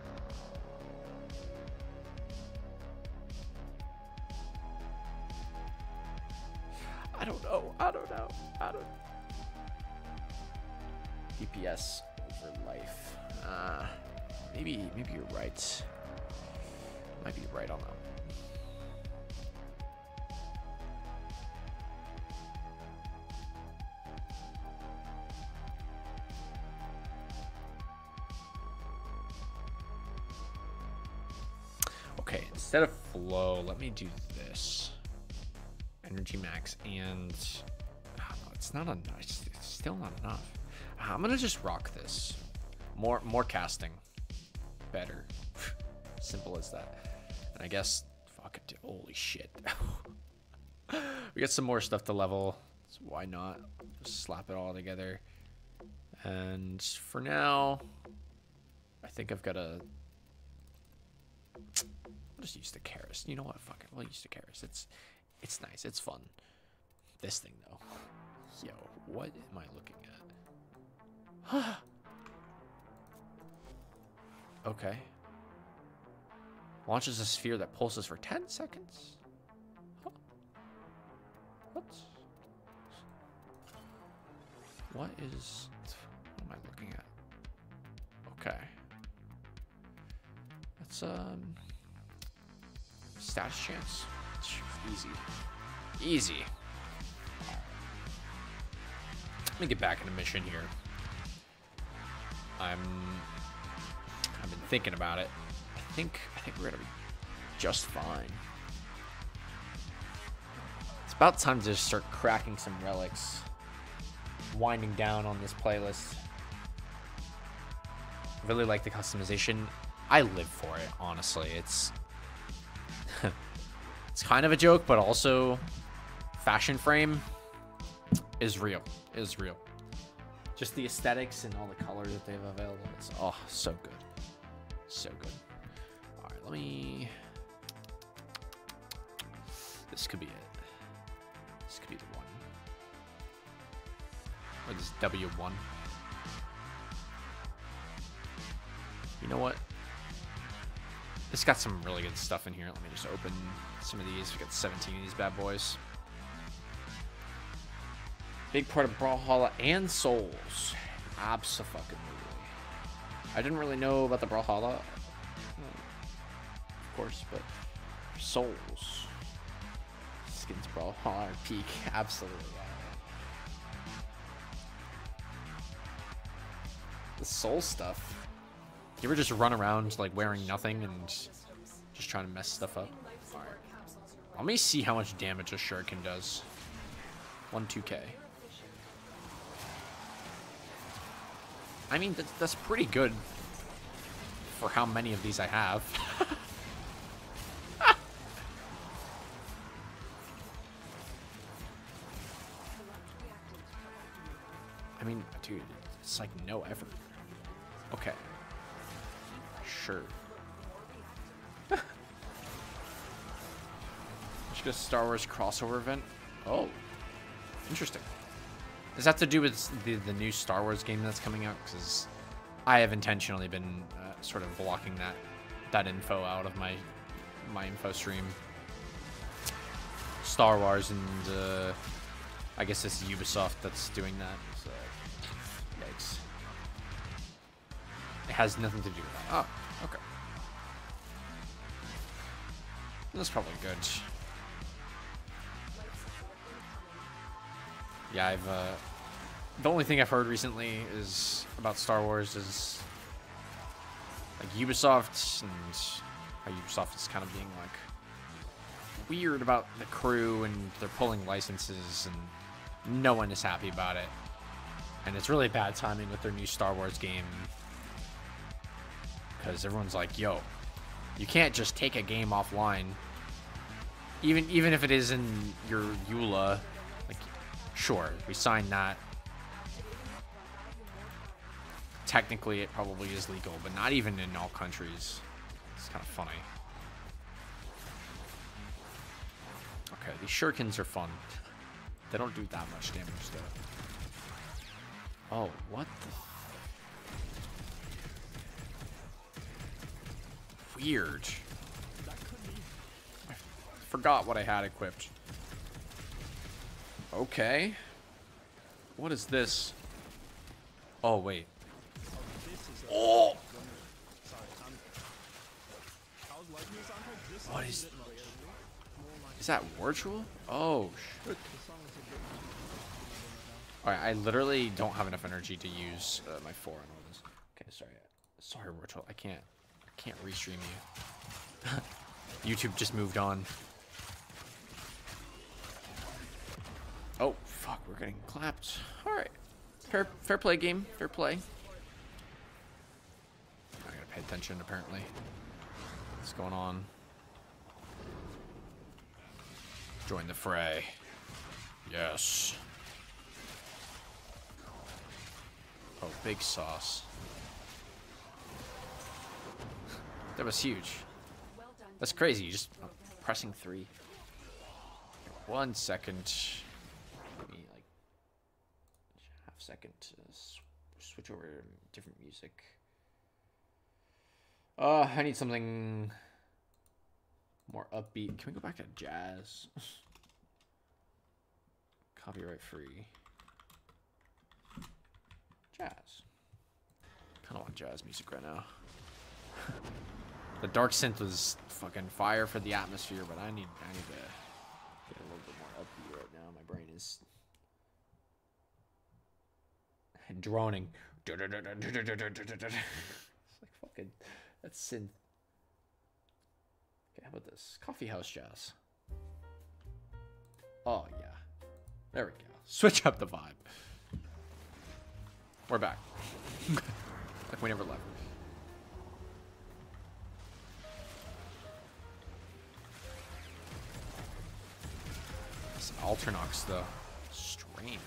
I don't know. I don't know. I don't. DPS over life. Uh, maybe maybe you're right. Might be right on that. Instead of flow, let me do this. Energy max and no, it's not enough. It's, it's still not enough. Ah, I'm gonna just rock this. More more casting. Better. Simple as that. And I guess fuck it. Holy shit. we got some more stuff to level. So why not? Just slap it all together. And for now, I think I've got a just use the Karyst. You know what? Fuck it. We'll use the Karyst. It's it's nice. It's fun. This thing though. Yo, what am I looking at? okay. Launches a sphere that pulses for 10 seconds? Huh. What? What is... What am I looking at? Okay. That's, um... Status chance. Easy. Easy. Let me get back in mission here. I'm... I've been thinking about it. I think I think we're gonna be just fine. It's about time to start cracking some relics. Winding down on this playlist. Really like the customization. I live for it, honestly. It's it's kind of a joke, but also fashion frame is real. Is real. Just the aesthetics and all the colors that they have available. It's oh so good. So good. Alright, let me This could be it. This could be the one. Or this W1. You know what? It's got some really good stuff in here. Let me just open some of these. We got 17 of these bad boys. Big part of Brawlhalla and Souls. Absolutely. I didn't really know about the Brawlhalla, of course, but Souls. Skins Brawlhalla peak. Absolutely. The Soul stuff. You ever just run around like wearing nothing and just trying to mess stuff up? Alright. Let me see how much damage a shuriken does. 1 2k. I mean, that's, that's pretty good for how many of these I have. I mean, dude, it's like no effort. Okay. Sure. Just a Star Wars crossover event. Oh, interesting. Does that have to do with the the new Star Wars game that's coming out? Because I have intentionally been uh, sort of blocking that that info out of my my info stream. Star Wars and uh, I guess it's Ubisoft that's doing that. So, yikes. It has nothing to do with that. Oh, okay. That's probably good. Yeah, I've, uh, the only thing I've heard recently is about Star Wars is, like, Ubisoft and how Ubisoft is kind of being, like, weird about the crew and they're pulling licenses and no one is happy about it. And it's really bad timing with their new Star Wars game because everyone's like, "Yo, you can't just take a game offline, even even if it is in your EULA. Like, sure, we signed that. Technically, it probably is legal, but not even in all countries. It's kind of funny. Okay, these shurikens are fun. They don't do that much damage, though. Oh, what the weird. I forgot what I had equipped. Okay. What is this? Oh, wait. Oh! What is... Is that virtual? Oh, shit. Alright, I literally don't have enough energy to use uh, my four on all this. Okay, sorry. Sorry, virtual. I can't... Can't restream you. YouTube just moved on. Oh, fuck, we're getting clapped. Alright. Fair, fair play game. Fair play. I gotta pay attention, apparently. What's going on? Join the fray. Yes. Oh, big sauce. That was huge. That's crazy. You just pressing three. One second. Let me like half second to switch over different music. Uh, I need something more upbeat. Can we go back to jazz? Copyright free. Jazz. Kind of want jazz music right now. The dark synth was fucking fire for the atmosphere, but I need I need to get a little bit more upbeat right now. My brain is droning. It's like fucking that's synth. Okay, how about this? Coffee house jazz. Oh yeah. There we go. Switch up the vibe. We're back. like we never left. This Alternox though. Strange.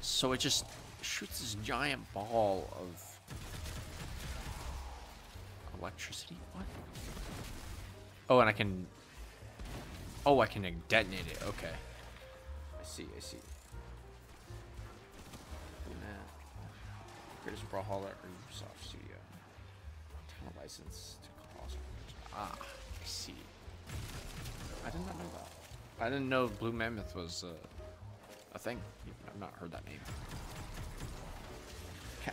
So it just shoots this giant ball of electricity? What? Oh, and I can... Oh, I can detonate it. Okay. I see, I see. Greatest Brawlhalla or Ubisoft Studio. Town license to cross. Ah, I see. I did not know that. I didn't know Blue Mammoth was uh, a thing. I've not heard that name.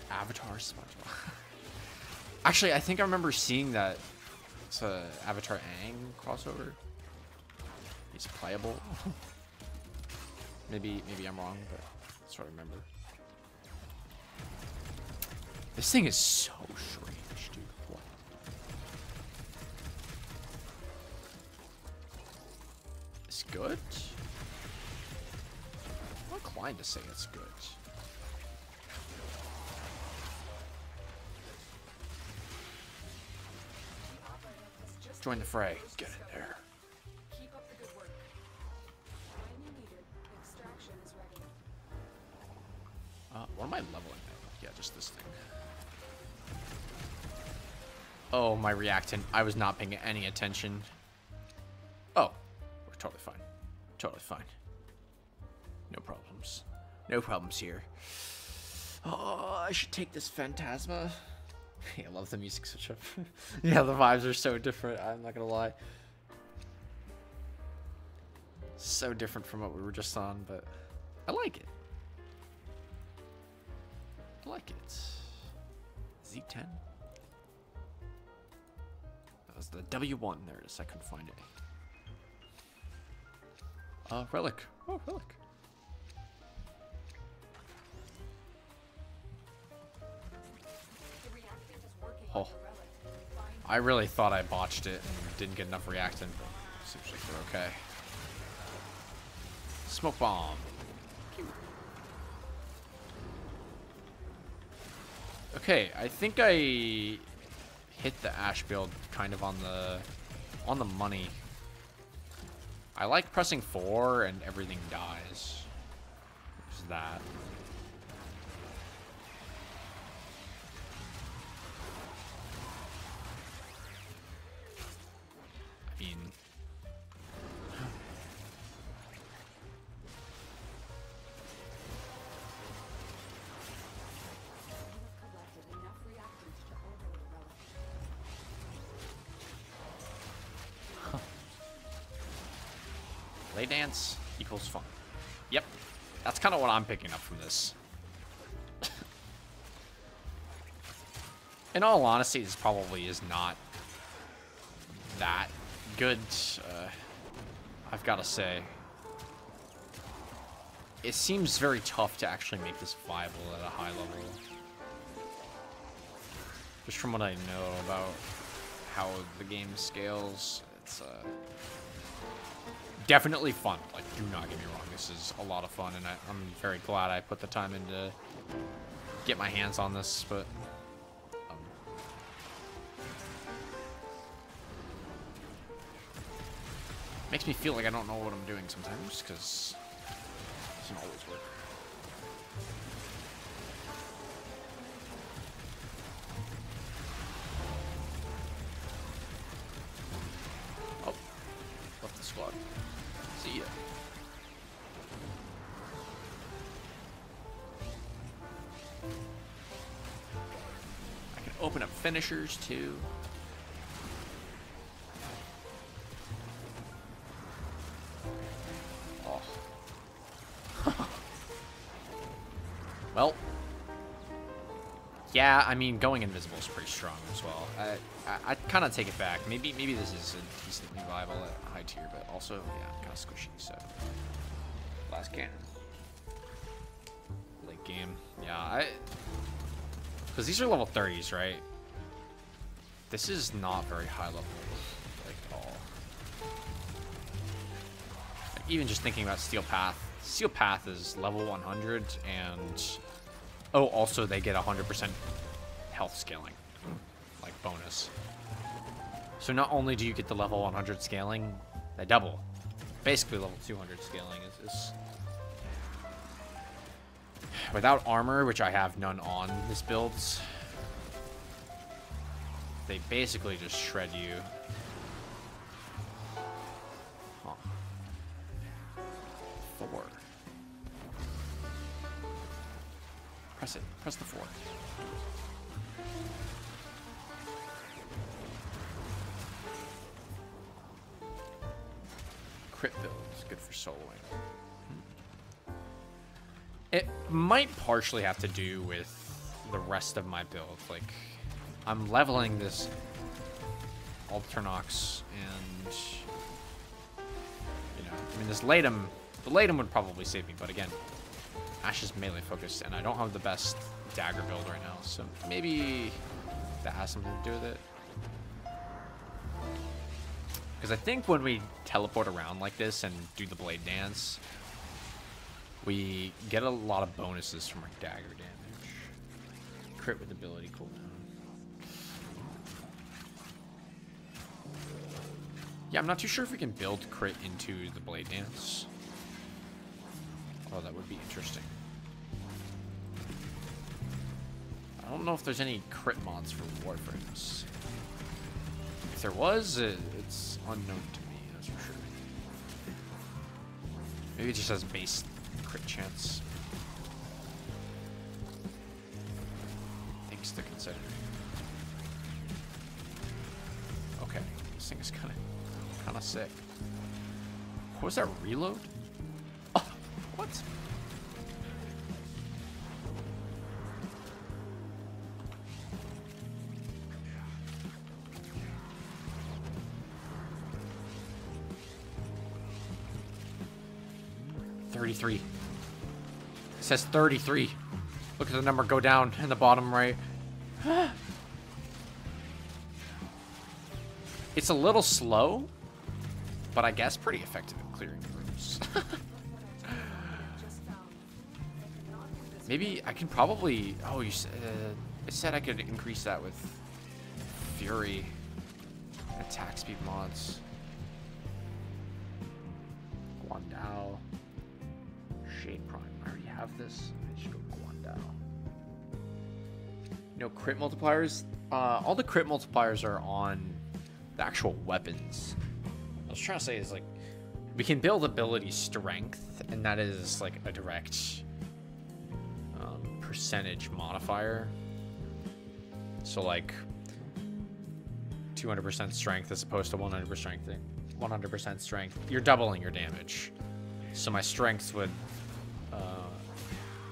Avatar SpongeBob. Actually, I think I remember seeing that. It's a Avatar Aang crossover. He's playable. maybe, maybe I'm wrong, but that's what I remember. This thing is so strange, good. I'm inclined to say it's good. Join the fray. Get in there. Uh, what am I leveling at? Yeah, just this thing. Oh, my reactant. I was not paying any attention. Totally fine. Totally fine. No problems. No problems here. Oh, I should take this Phantasma. I love the music switch up. yeah, the vibes are so different. I'm not gonna lie. So different from what we were just on, but I like it. I like it. Z10. That was the W1. There it is. I couldn't find it. Uh, relic. Oh, relic. Oh. I really thought I botched it and didn't get enough reactant, but seems like we're okay. Smoke bomb. Okay, I think I hit the ash build kind of on the on the money. I like pressing four and everything dies. That. I mean, kind of what I'm picking up from this. In all honesty, this probably is not that good. Uh, I've got to say. It seems very tough to actually make this viable at a high level. Just from what I know about how the game scales, it's uh, definitely fun. Like, do not get me wrong. This is a lot of fun, and I, I'm very glad I put the time in to get my hands on this. But um, makes me feel like I don't know what I'm doing sometimes because it doesn't always work. Finishers too. Oh. well. Yeah, I mean, going invisible is pretty strong as well. I, I, I kind of take it back. Maybe maybe this is a decently viable at high tier, but also, yeah, kind of squishy, so. Last cannon. Late game. Yeah, I... Because these are level 30s, right? This is not very high level, like, at all. Like, even just thinking about Steel Path. Steel Path is level 100, and... Oh, also they get 100% health scaling, like bonus. So not only do you get the level 100 scaling, they double. Basically level 200 scaling is, is without armor, which I have none on this builds. They basically just shred you. Huh. Four. Press it. Press the four. Crit builds. Good for soloing. Hmm. It might partially have to do with the rest of my build. Like, I'm leveling this Alternox and, you know, I mean, this Laetum, the Laetum would probably save me, but again, Ash is melee focused, and I don't have the best dagger build right now, so maybe that has something to do with it. Because I think when we teleport around like this and do the blade dance, we get a lot of bonuses from our dagger damage. Crit with ability cooldown. Yeah, I'm not too sure if we can build crit into the blade dance. Oh, that would be interesting. I don't know if there's any crit mods for Warframes. If there was, it's unknown to me, that's for sure. Maybe it just has base crit chance. Things to consider. Okay, this thing is kind of, kind of sick. What was that reload? Oh, what? Thirty-three. It says thirty-three. Look at the number go down in the bottom right. It's a little slow, but I guess pretty effective at clearing rooms. Maybe I can probably. Oh, you said uh, it said I could increase that with Fury attack speed mods. Guandao, Shade Prime. I already have this. I should go Guandao. Know, crit multipliers. Uh, all the crit multipliers are on the actual weapons. Was trying to say is like we can build ability strength, and that is like a direct um, percentage modifier. So like 200% strength as opposed to 100% strength. 100% strength. You're doubling your damage. So my strengths would, uh,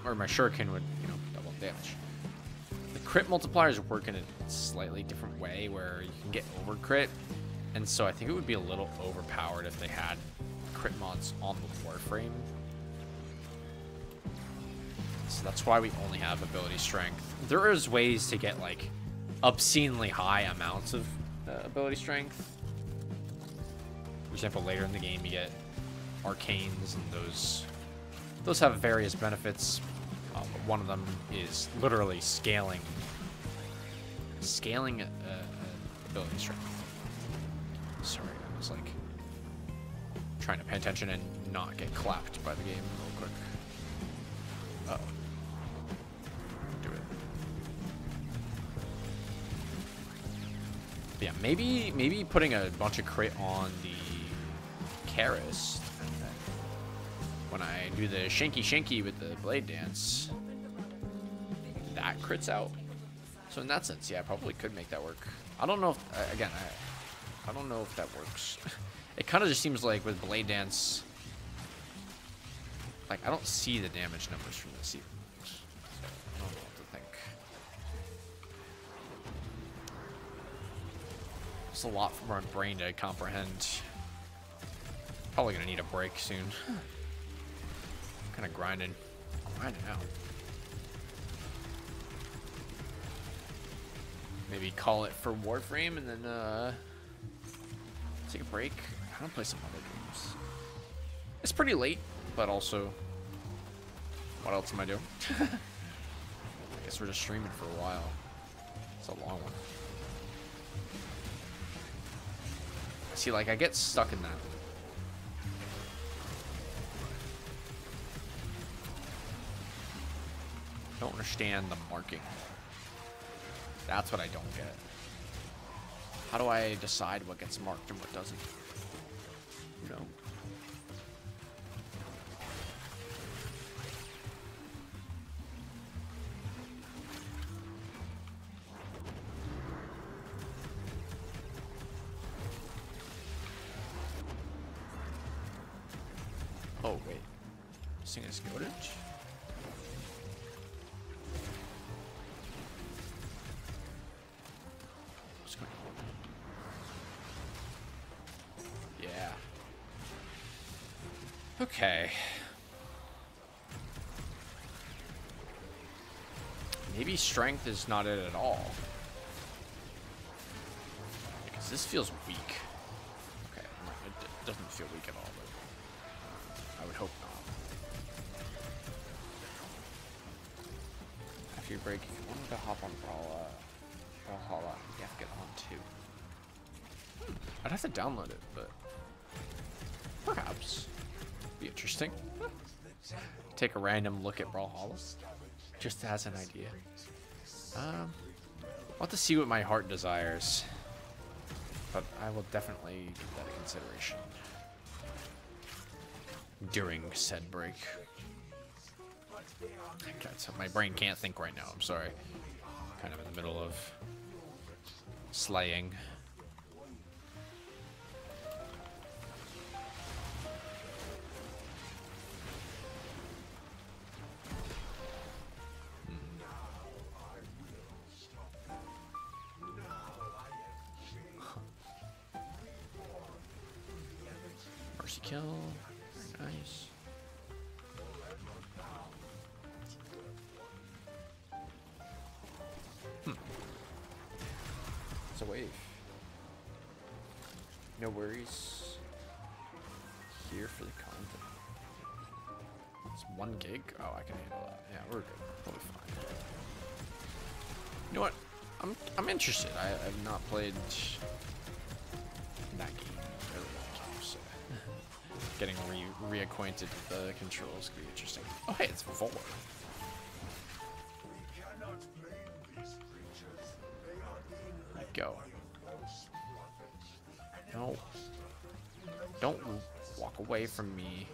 or my shuriken would, you know, double damage. The crit multipliers work in a slightly different way where you can get over crit. And so I think it would be a little overpowered if they had crit mods on the Warframe. So that's why we only have ability strength. There is ways to get like obscenely high amounts of uh, ability strength. For example, later in the game you get arcanes and those those have various benefits. But one of them is literally scaling scaling uh, uh, ability strength. Sorry, I was like trying to pay attention and not get clapped by the game real quick. Uh oh. Do it. But yeah, maybe maybe putting a bunch of crit on the Karyst when I do the shanky shanky with the blade dance, that crits out. So in that sense, yeah, I probably could make that work. I don't know if uh, again, I I don't know if that works. it kind of just seems like with blade dance, like I don't see the damage numbers from this even. So I don't know what to think. It's a lot for my brain to comprehend. Probably gonna need a break soon. kind of grinding, grinding out. Maybe call it for Warframe and then uh, take a break. I want to play some other games. It's pretty late, but also, what else am I doing? I guess we're just streaming for a while. It's a long one. See, like, I get stuck in that. I don't understand the marking. That's what I don't get. How do I decide what gets marked and what doesn't? You know? Oh, wait. This thing is? Okay. Maybe strength is not it at all. Because this feels weak. Okay, it doesn't feel weak at all, but I would hope not. After your break, you wanted to hop on Brawlhalla, Brawlhalla, you have to get on too. Hmm, I'd have to download it, but perhaps interesting. Take a random look at Brawlhalla, just as an idea. Um, I'll have to see what my heart desires, but I will definitely give that a consideration during said break. Okay, so my brain can't think right now. I'm sorry. Kind of in the middle of slaying. Worries. Here for the content. It's one gig? Oh, I can handle that. Yeah, we're good. We'll be fine. You know what? I'm I'm interested. I, I've not played that game, really that game, so getting re reacquainted with the controls could be interesting. Oh hey, it's Vor. Go. Away from me.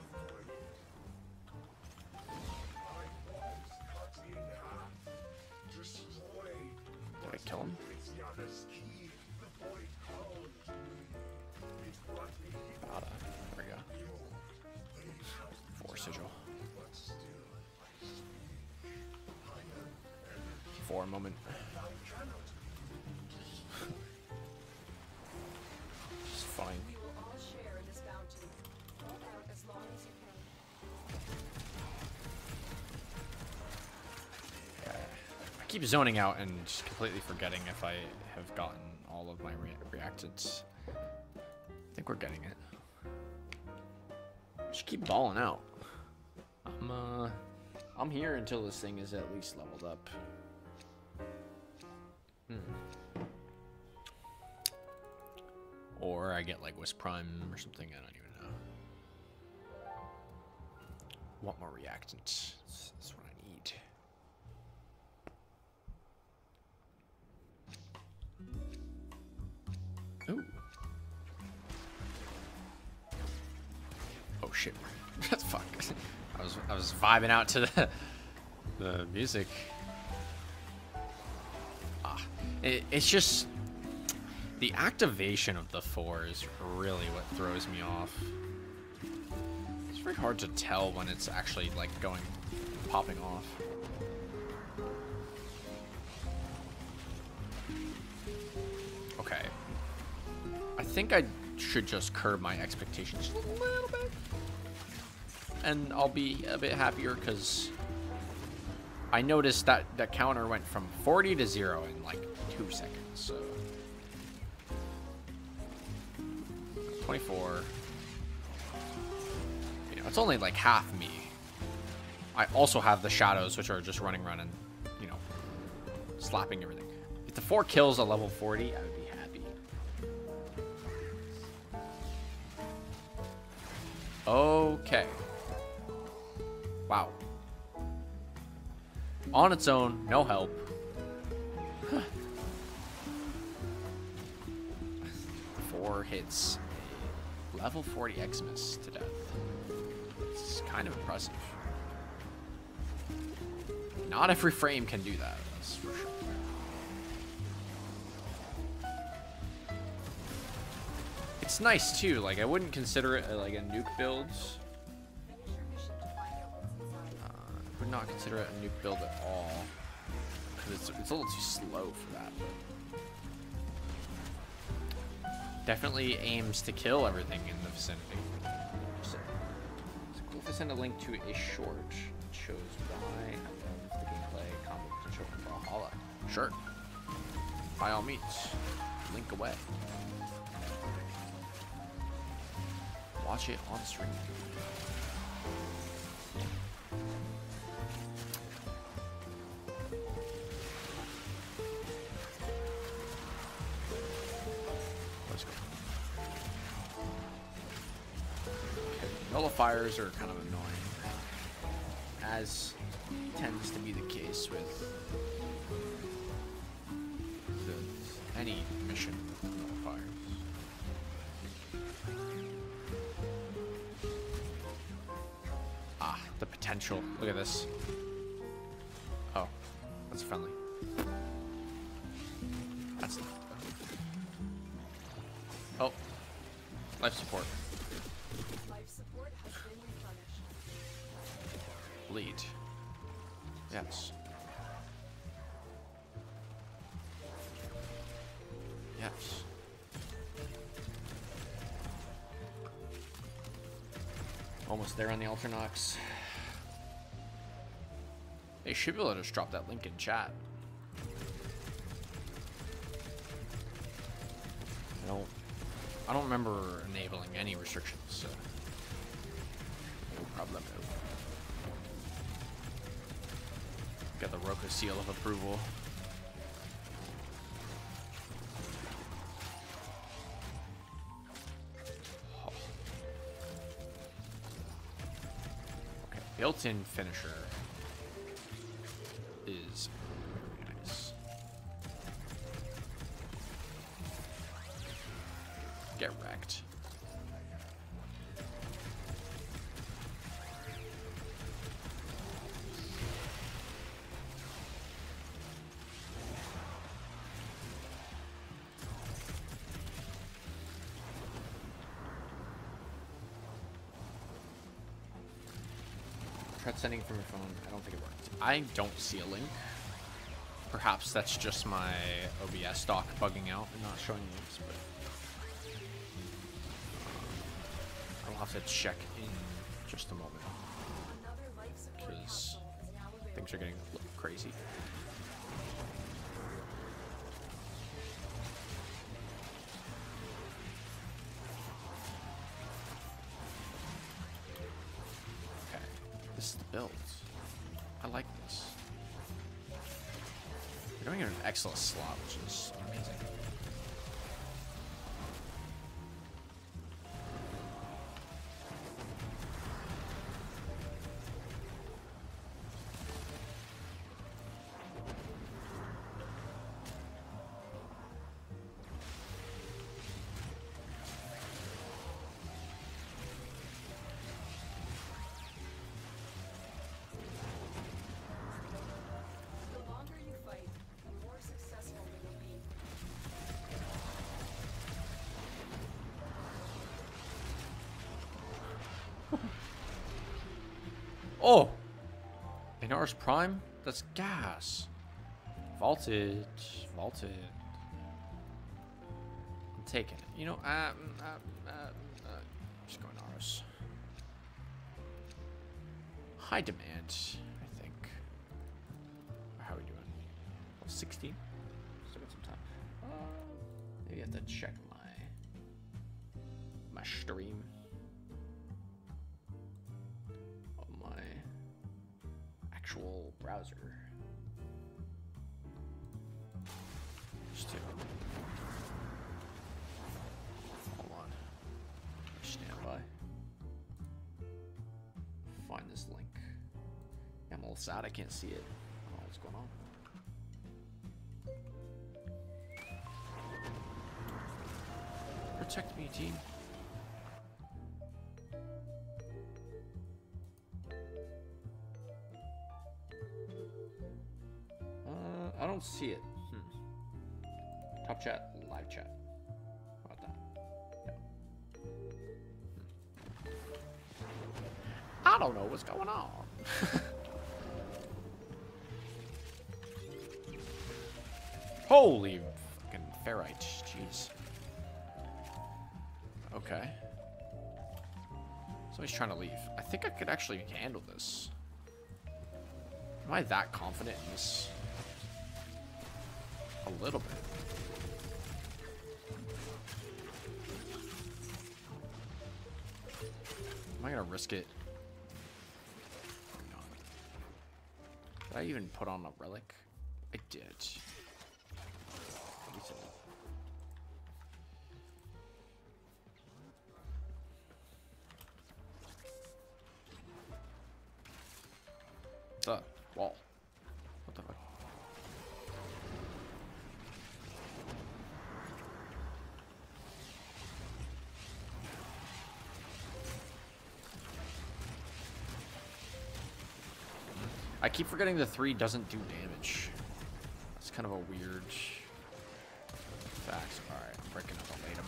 Keep zoning out and just completely forgetting if I have gotten all of my re reactants. I think we're getting it. Just keep balling out. I'm uh, I'm here until this thing is at least leveled up. Hmm. Or I get like Wisp Prime or something. I don't even know. Want more reactants? Vibing out to the the music. Ah, it, it's just the activation of the four is really what throws me off. It's very hard to tell when it's actually like going popping off. Okay. I think I should just curb my expectations a little bit. And I'll be a bit happier because I noticed that that counter went from 40 to 0 in like 2 seconds, so. 24. You know, it's only like half me. I also have the shadows, which are just running around and, you know, slapping everything. If the four kills at level 40, I would be happy. Okay. On its own, no help. Four hits. Level 40 Xmas to death. It's kind of impressive. Not every frame can do that, that's for sure. It's nice too, like I wouldn't consider it uh, like a nuke build. Not consider it a new build at all. Because it's, it's a little too slow for that. But definitely aims to kill everything in the vicinity. It's cool if I send a link to a short that shows why I love the gameplay combat potential from Brawlhalla. Sure. By all means. Link away. Watch it on stream. Nullifiers are kind of annoying, as tends to be the case with the, any mission with nullifiers. Ah, the potential. Look at this. Almost there on the Alternox. They should be able to just drop that link in chat. I don't I don't remember enabling any restrictions, so no problem. Got the Roka seal of approval. Built-in finisher sending from your phone. I don't think it worked. I don't see a link. Perhaps that's just my OBS dock bugging out and not showing links, but uh, I'll have to check in just a moment because things are getting a little crazy. Oh! Inaros Prime? That's gas. Vaulted. Vaulted. I'm taking it. You know, um, um, uh, uh, just going Aris. High demand, I can't see it. I what's going on. Protect me, team. Uh, I don't see it. Hmm. Top chat, live chat. How about that? Yeah. Hmm. I don't know what's going on. Holy fucking ferrite, jeez. Okay. Somebody's trying to leave. I think I could actually handle this. Am I that confident in this? A little bit. Am I gonna risk it? Did I even put on a relic? Keep forgetting the three doesn't do damage. That's kind of a weird fact. Alright, I'm breaking up a Laetum.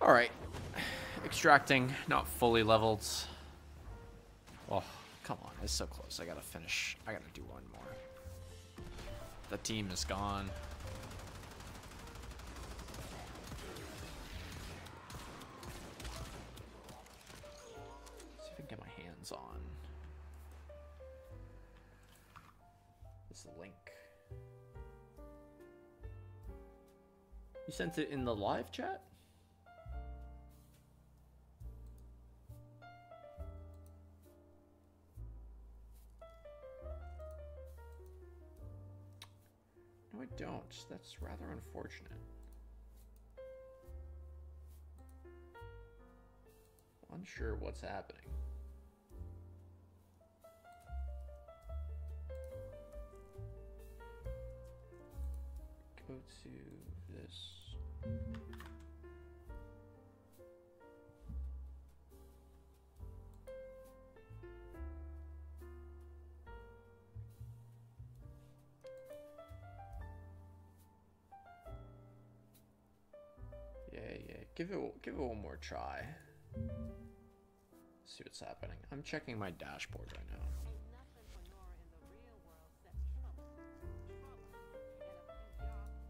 Alright. Extracting, not fully leveled. Oh, come on. It's so close. I gotta finish. I gotta do one. The team is gone. See if I can get my hands on this link. You sent it in the live chat? That's rather unfortunate. Unsure what's happening. Go to Give it give it one more try. See what's happening. I'm checking my dashboard right now.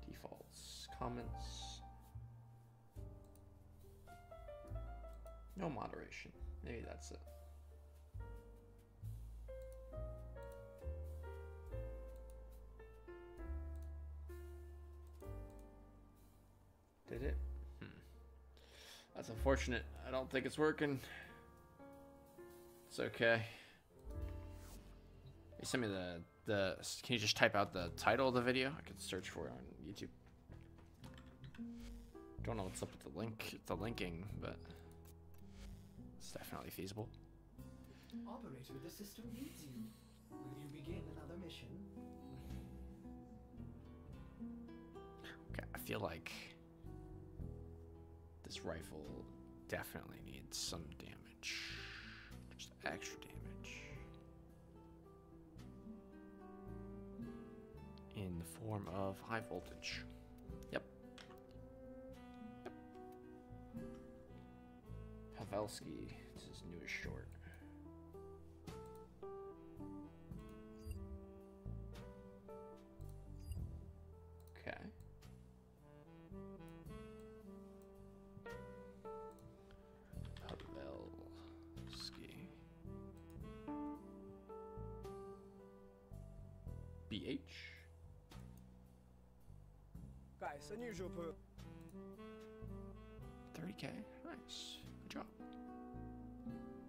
Defaults, comments. No moderation. Maybe that's it. Did it? That's unfortunate. I don't think it's working. It's okay. You send me the the. Can you just type out the title of the video? I can search for it on YouTube. Don't know what's up with the link, the linking, but it's definitely feasible. Operator, the system needs you. Will you begin another mission? Okay, I feel like this rifle definitely needs some damage, just extra damage, in the form of high voltage. Yep. Yep. Pavelski, it's his newest short. Guys, unusual per. 30k. Nice. Good job.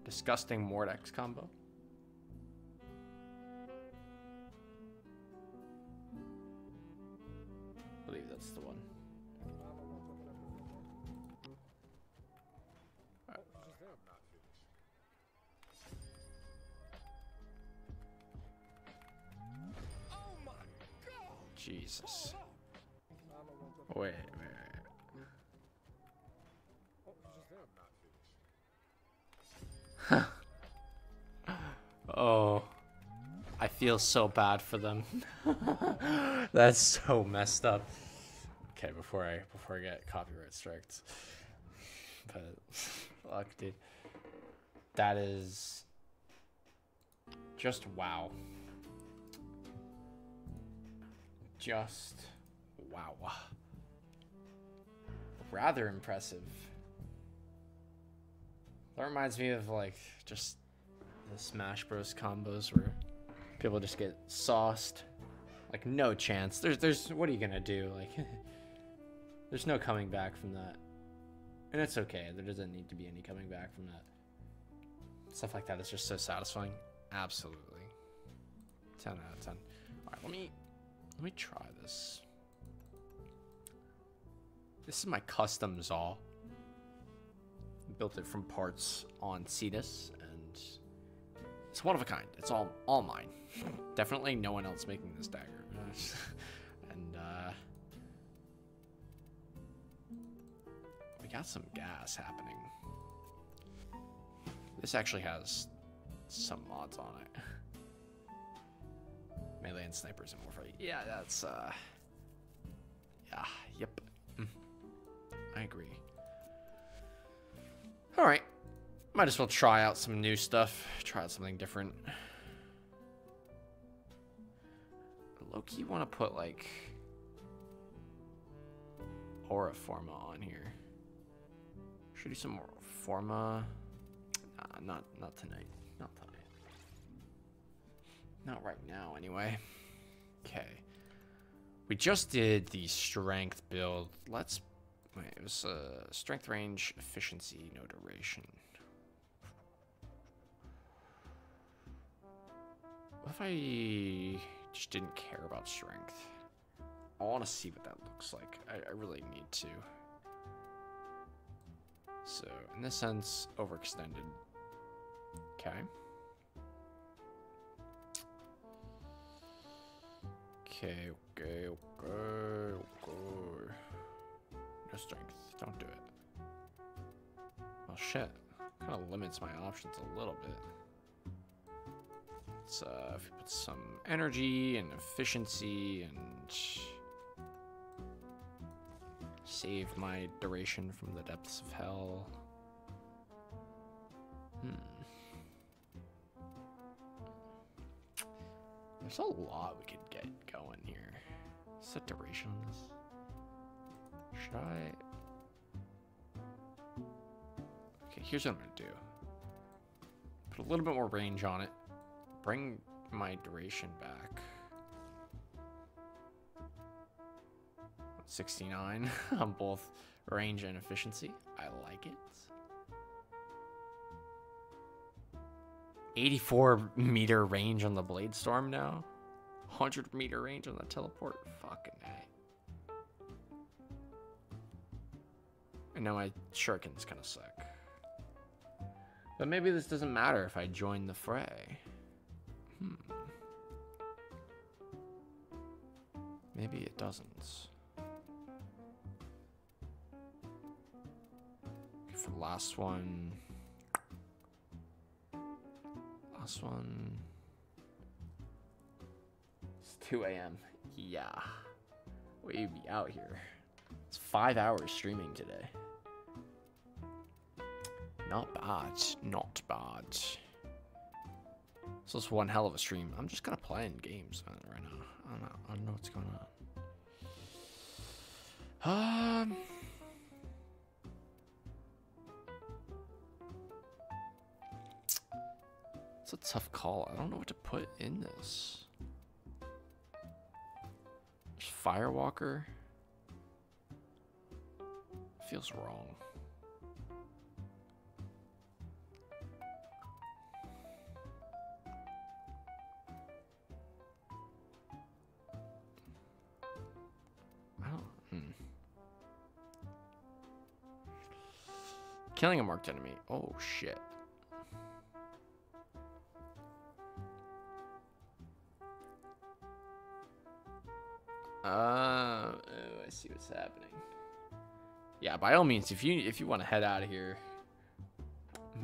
Disgusting Mordex combo. I believe that's the one. Oh! Jesus. Wait, wait, wait. Oh. I feel so bad for them. That's so messed up. Okay, before I before I get copyright strikes. But fuck dude. That is just wow. Just wow. Rather impressive. That reminds me of like just the Smash Bros combos where people just get sauced. Like no chance. There's there's what are you gonna do? Like there's no coming back from that. And it's okay. There doesn't need to be any coming back from that. Stuff like that is just so satisfying. Absolutely. 10 out of 10. Alright, let me let me try this. This is my custom Zaw. Built it from parts on Cetus, and it's one of a kind. It's all all mine. Definitely no one else making this dagger. and uh we got some gas happening. This actually has some mods on it. Melee and snipers and warfare. Yeah, that's uh Yeah, yep. Agree. Alright. Might as well try out some new stuff. Try out something different. Loki wanna put like Aura Forma on here. Should do some more Forma. Nah, not not tonight. Not tonight. Not right now, anyway. Okay. We just did the strength build. Let's. Wait, it was uh, strength range, efficiency, no duration. What if I just didn't care about strength? I want to see what that looks like. I, I really need to. So, in this sense, overextended. Okay. Okay, okay, okay, okay. No strength. Don't do it. Well, shit. Kind of limits my options a little bit. Let's uh, if we put some energy and efficiency and save my duration from the depths of hell. Hmm. There's a lot we could get going here. Set duration on this. Should I? Okay, here's what I'm gonna do. Put a little bit more range on it. Bring my duration back. 69 on both range and efficiency. I like it. 84 meter range on the Blade Storm now. 100 meter range on the teleport. Fucking A. And now my shuriken's kind of sick. But maybe this doesn't matter if I join the fray. Hmm. Maybe it doesn't. For last one. Last one. It's 2 a.m. Yeah. We be out here. It's five hours streaming today. Not bad. Not bad. So it's one hell of a stream. I'm just kind of playing games right now. I don't know. I don't know what's going on. Um. It's a tough call. I don't know what to put in this. Firewalker. Feels wrong. Killing a marked enemy. Oh shit. Uh, oh, I see what's happening. Yeah, by all means, if you if you want to head out of here,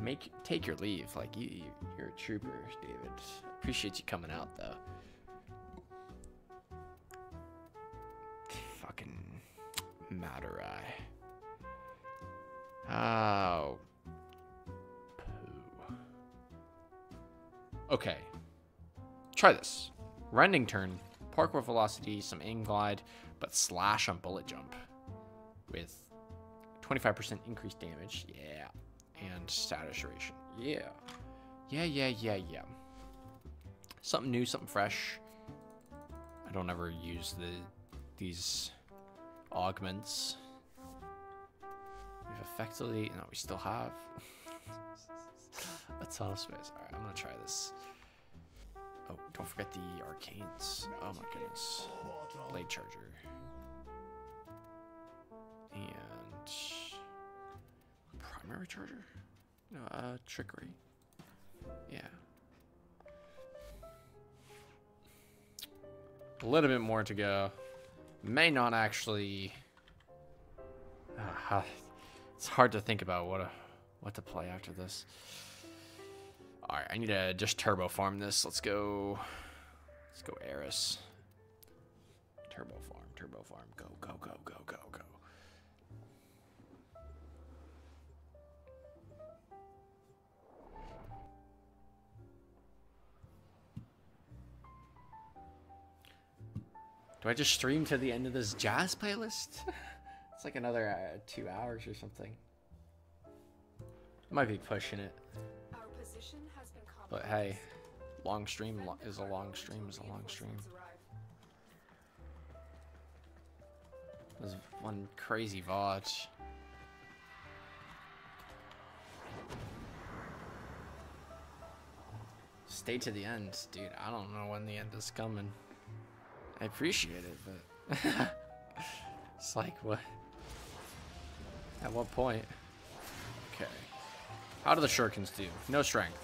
make take your leave. Like you, you you're a trooper, David. Appreciate you coming out though. Fucking Madurai. Oh. Poo. Okay. Try this. Rending turn parkour velocity, some aim glide, but slash on bullet jump with 25% increased damage. Yeah. And status duration. Yeah. Yeah, yeah, yeah, yeah. Something new, something fresh. I don't ever use the these augments. We've effectively no, we still have a ton of space. Alright, I'm gonna try this. Oh, don't forget the arcanes. Oh my goodness. Blade Charger. And primary charger? No, uh trickery. Yeah. A little bit more to go. May not actually uh, it's hard to think about what a, what to play after this. All right, I need to just turbo farm this. Let's go. Let's go Eris. Turbo farm, turbo farm. Go, go, go, go, go, go. Do I just stream to the end of this jazz playlist? it's like another uh, two hours or something. Might be pushing it. Our position has been But hey, long stream lo- is a long stream is a long stream. There's one crazy VOD. Stay to the end, dude. I don't know when the end is coming. I appreciate it, but it's like what? At what point? Okay. How do the shurikens do? No strength.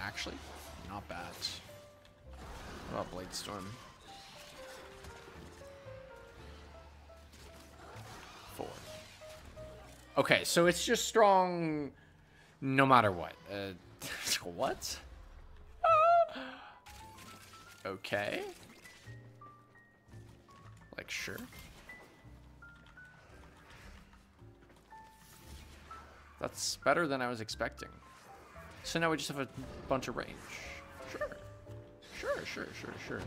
Actually, not bad. What about Blade Storm? Four. Okay, so it's just strong no matter what. Uh, what? okay. Like, sure. That's better than I was expecting. So now we just have a bunch of range. Sure. Sure, sure, sure, sure.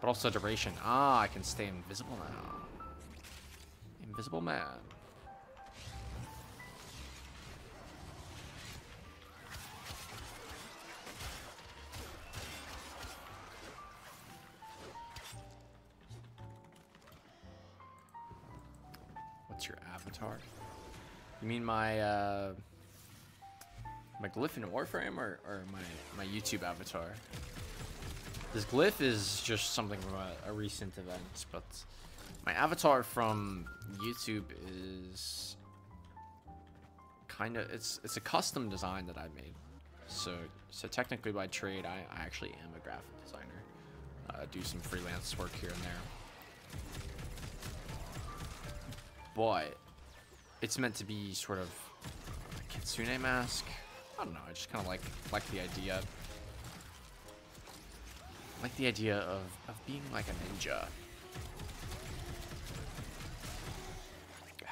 But also duration. Ah, I can stay invisible now. Invisible man. You mean my uh my glyph in Warframe or, or my, my YouTube avatar? This glyph is just something from a, a recent event, but my avatar from YouTube is kind of it's it's a custom design that I made. So so technically by trade, I, I actually am a graphic designer. Uh, do some freelance work here and there. But it's meant to be sort of a kitsune mask. I don't know. I just kind of like like the idea. Like the idea of of being like a ninja.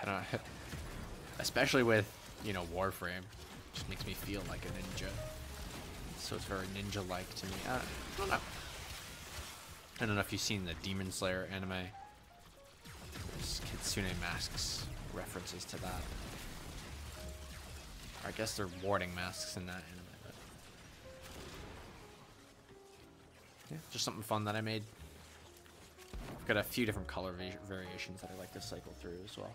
I don't. Especially with you know Warframe, just makes me feel like a ninja. So it's very ninja-like to me. I don't know. I don't know if you've seen the Demon Slayer anime. Kitsune masks references to that. I guess they're warning masks in that anime. But yeah, just something fun that I made. I've got a few different color va- variations that I like to cycle through as well.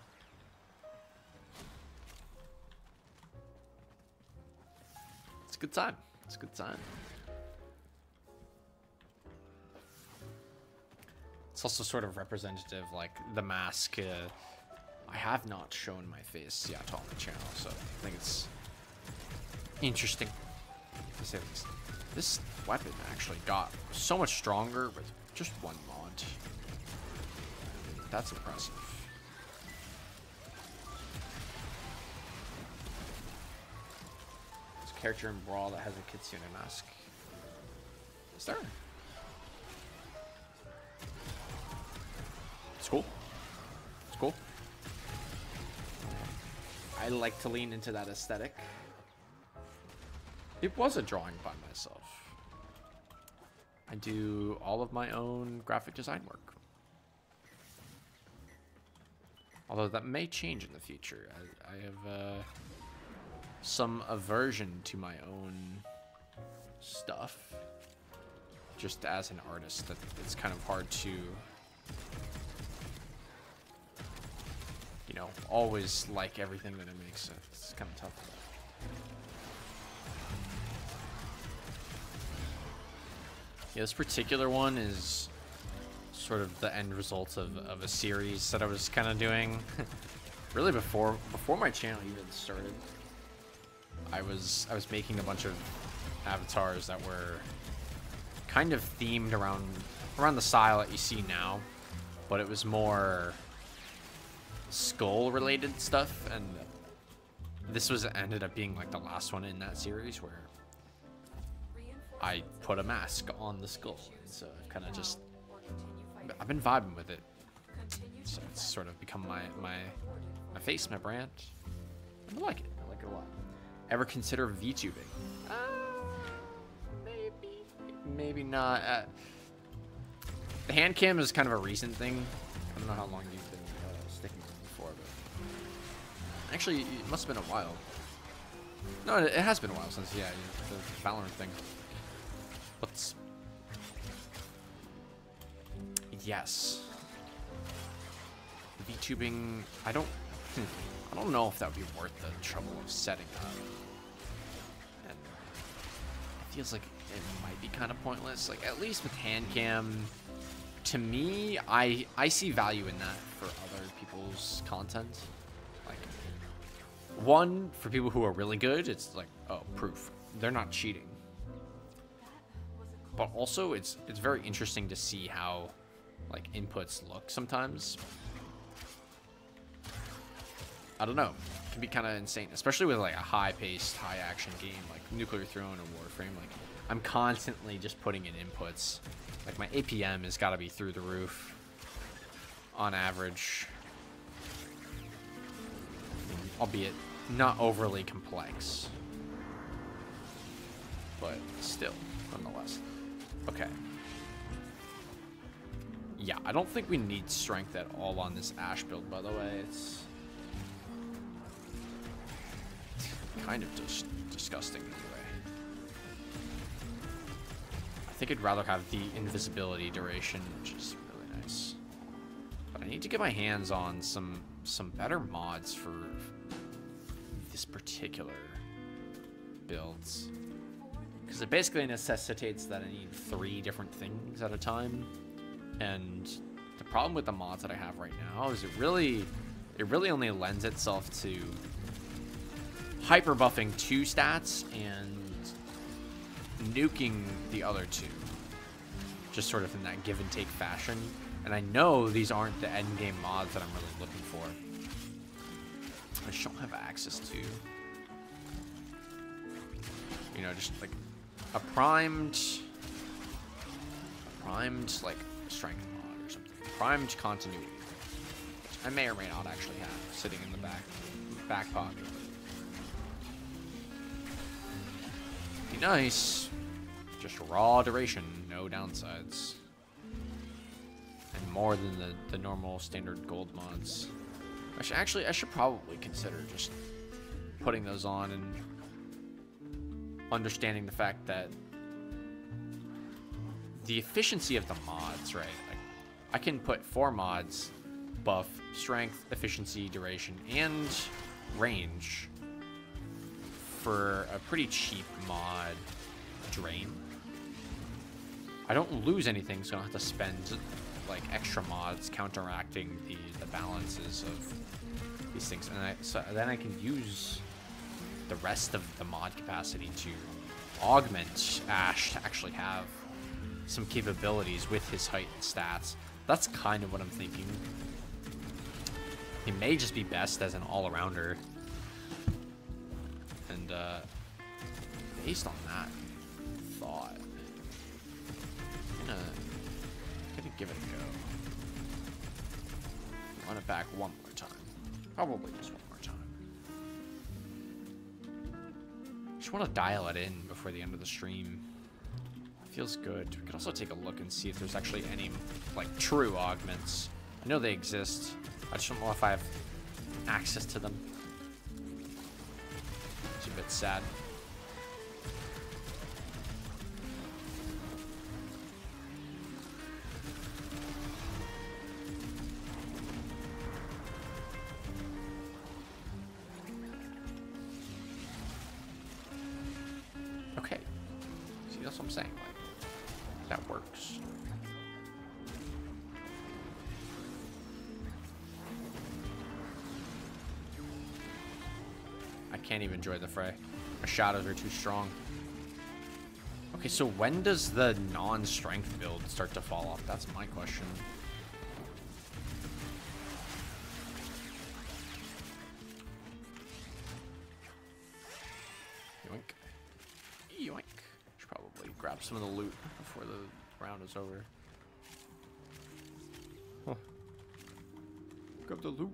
It's a good time. It's a good time. It's also sort of representative, like the mask. Uh, I have not shown my face yet on the channel, so I think it's interesting to say least. This weapon actually got so much stronger with just one mod. That's impressive. There's a character in Brawl that has a Kitsune mask. Is there? It's cool. It's cool. I like to lean into that aesthetic. It was a drawing by myself. I do all of my own graphic design work. Although that may change in the future. I, I have uh, some aversion to my own stuff. Just as an artist, that it's kind of hard to, you know, always like everything that it makes. It's kind of tough. Yeah, this particular one is sort of the end result of, of a series that I was kind of doing. really before before my channel even started. I was I was making a bunch of avatars that were kind of themed around around the style that you see now, but it was more skull related stuff and this was ended up being like the last one in that series where I put a mask on the skull. So I've kind of just I've been vibing with it. So it's sort of become my my my face, my brand. I like it. I like it a lot. Ever consider VTubing? Uh, maybe, maybe not. Uh, the hand cam is kind of a recent thing. I don't know how long you've been actually, it must have been a while. No, it has been a while since yeah, the Valorant thing. What's yes. VTubing, I don't, hmm, I don't know if that would be worth the trouble of setting up. It feels like it might be kind of pointless. Like at least with hand cam, to me, I I see value in that for other people's content. One for people who are really good, it's like oh proof they're not cheating. But also, it's it's very interesting to see how like inputs look sometimes. I don't know. It can be kind of insane, especially with like a high-paced, high-action game like Nuclear Throne or Warframe. Like, I'm constantly just putting in inputs. Like my APM has got to be through the roof, on average, albeit not overly complex, but still, nonetheless. Okay. Yeah, I don't think we need strength at all on this Ash build, by the way. It's kind of just disgusting anyway. I think I'd rather have the invisibility duration, which is really nice. But I need to get my hands on some some better mods for this particular builds. Because it basically necessitates that I need three different things at a time. And the problem with the mods that I have right now is it really it really only lends itself to hyper buffing two stats and nuking the other two. Just sort of in that give and take fashion. And I know these aren't the end game mods that I'm really looking for. I don't have access to. You know, just like a primed, a primed like strength mod or something. Primed continuity, I may or may not actually have sitting in the back back pocket. Be nice. Just raw duration, no downsides. And more than the, the normal standard gold mods. I should, actually, I should probably consider just putting those on and understanding the fact that the efficiency of the mods, right? Like, I can put four mods, buff, strength, efficiency, duration, and range for a pretty cheap mod drain. I don't lose anything, so I don't have to spend like extra mods counteracting the, the balances of these things. And I, so then I can use the rest of the mod capacity to augment Ash to actually have some capabilities with his height and stats. That's kind of what I'm thinking. He may just be best as an all-arounder. And uh, based on that thought, I'm gonna, gonna give it a go. Run it back one more. Probably just one more time. Just want to dial it in before the end of the stream. Feels good. We could also take a look and see if there's actually any, like, true augments. I know they exist. I just don't know if I have access to them. It's a bit sad. Can't even enjoy the fray. My shadows are too strong. Okay, so when does the non-strength build start to fall off? That's my question. Yoink. Yoink. Should probably grab some of the loot before the round is over. Huh. Grab the loot.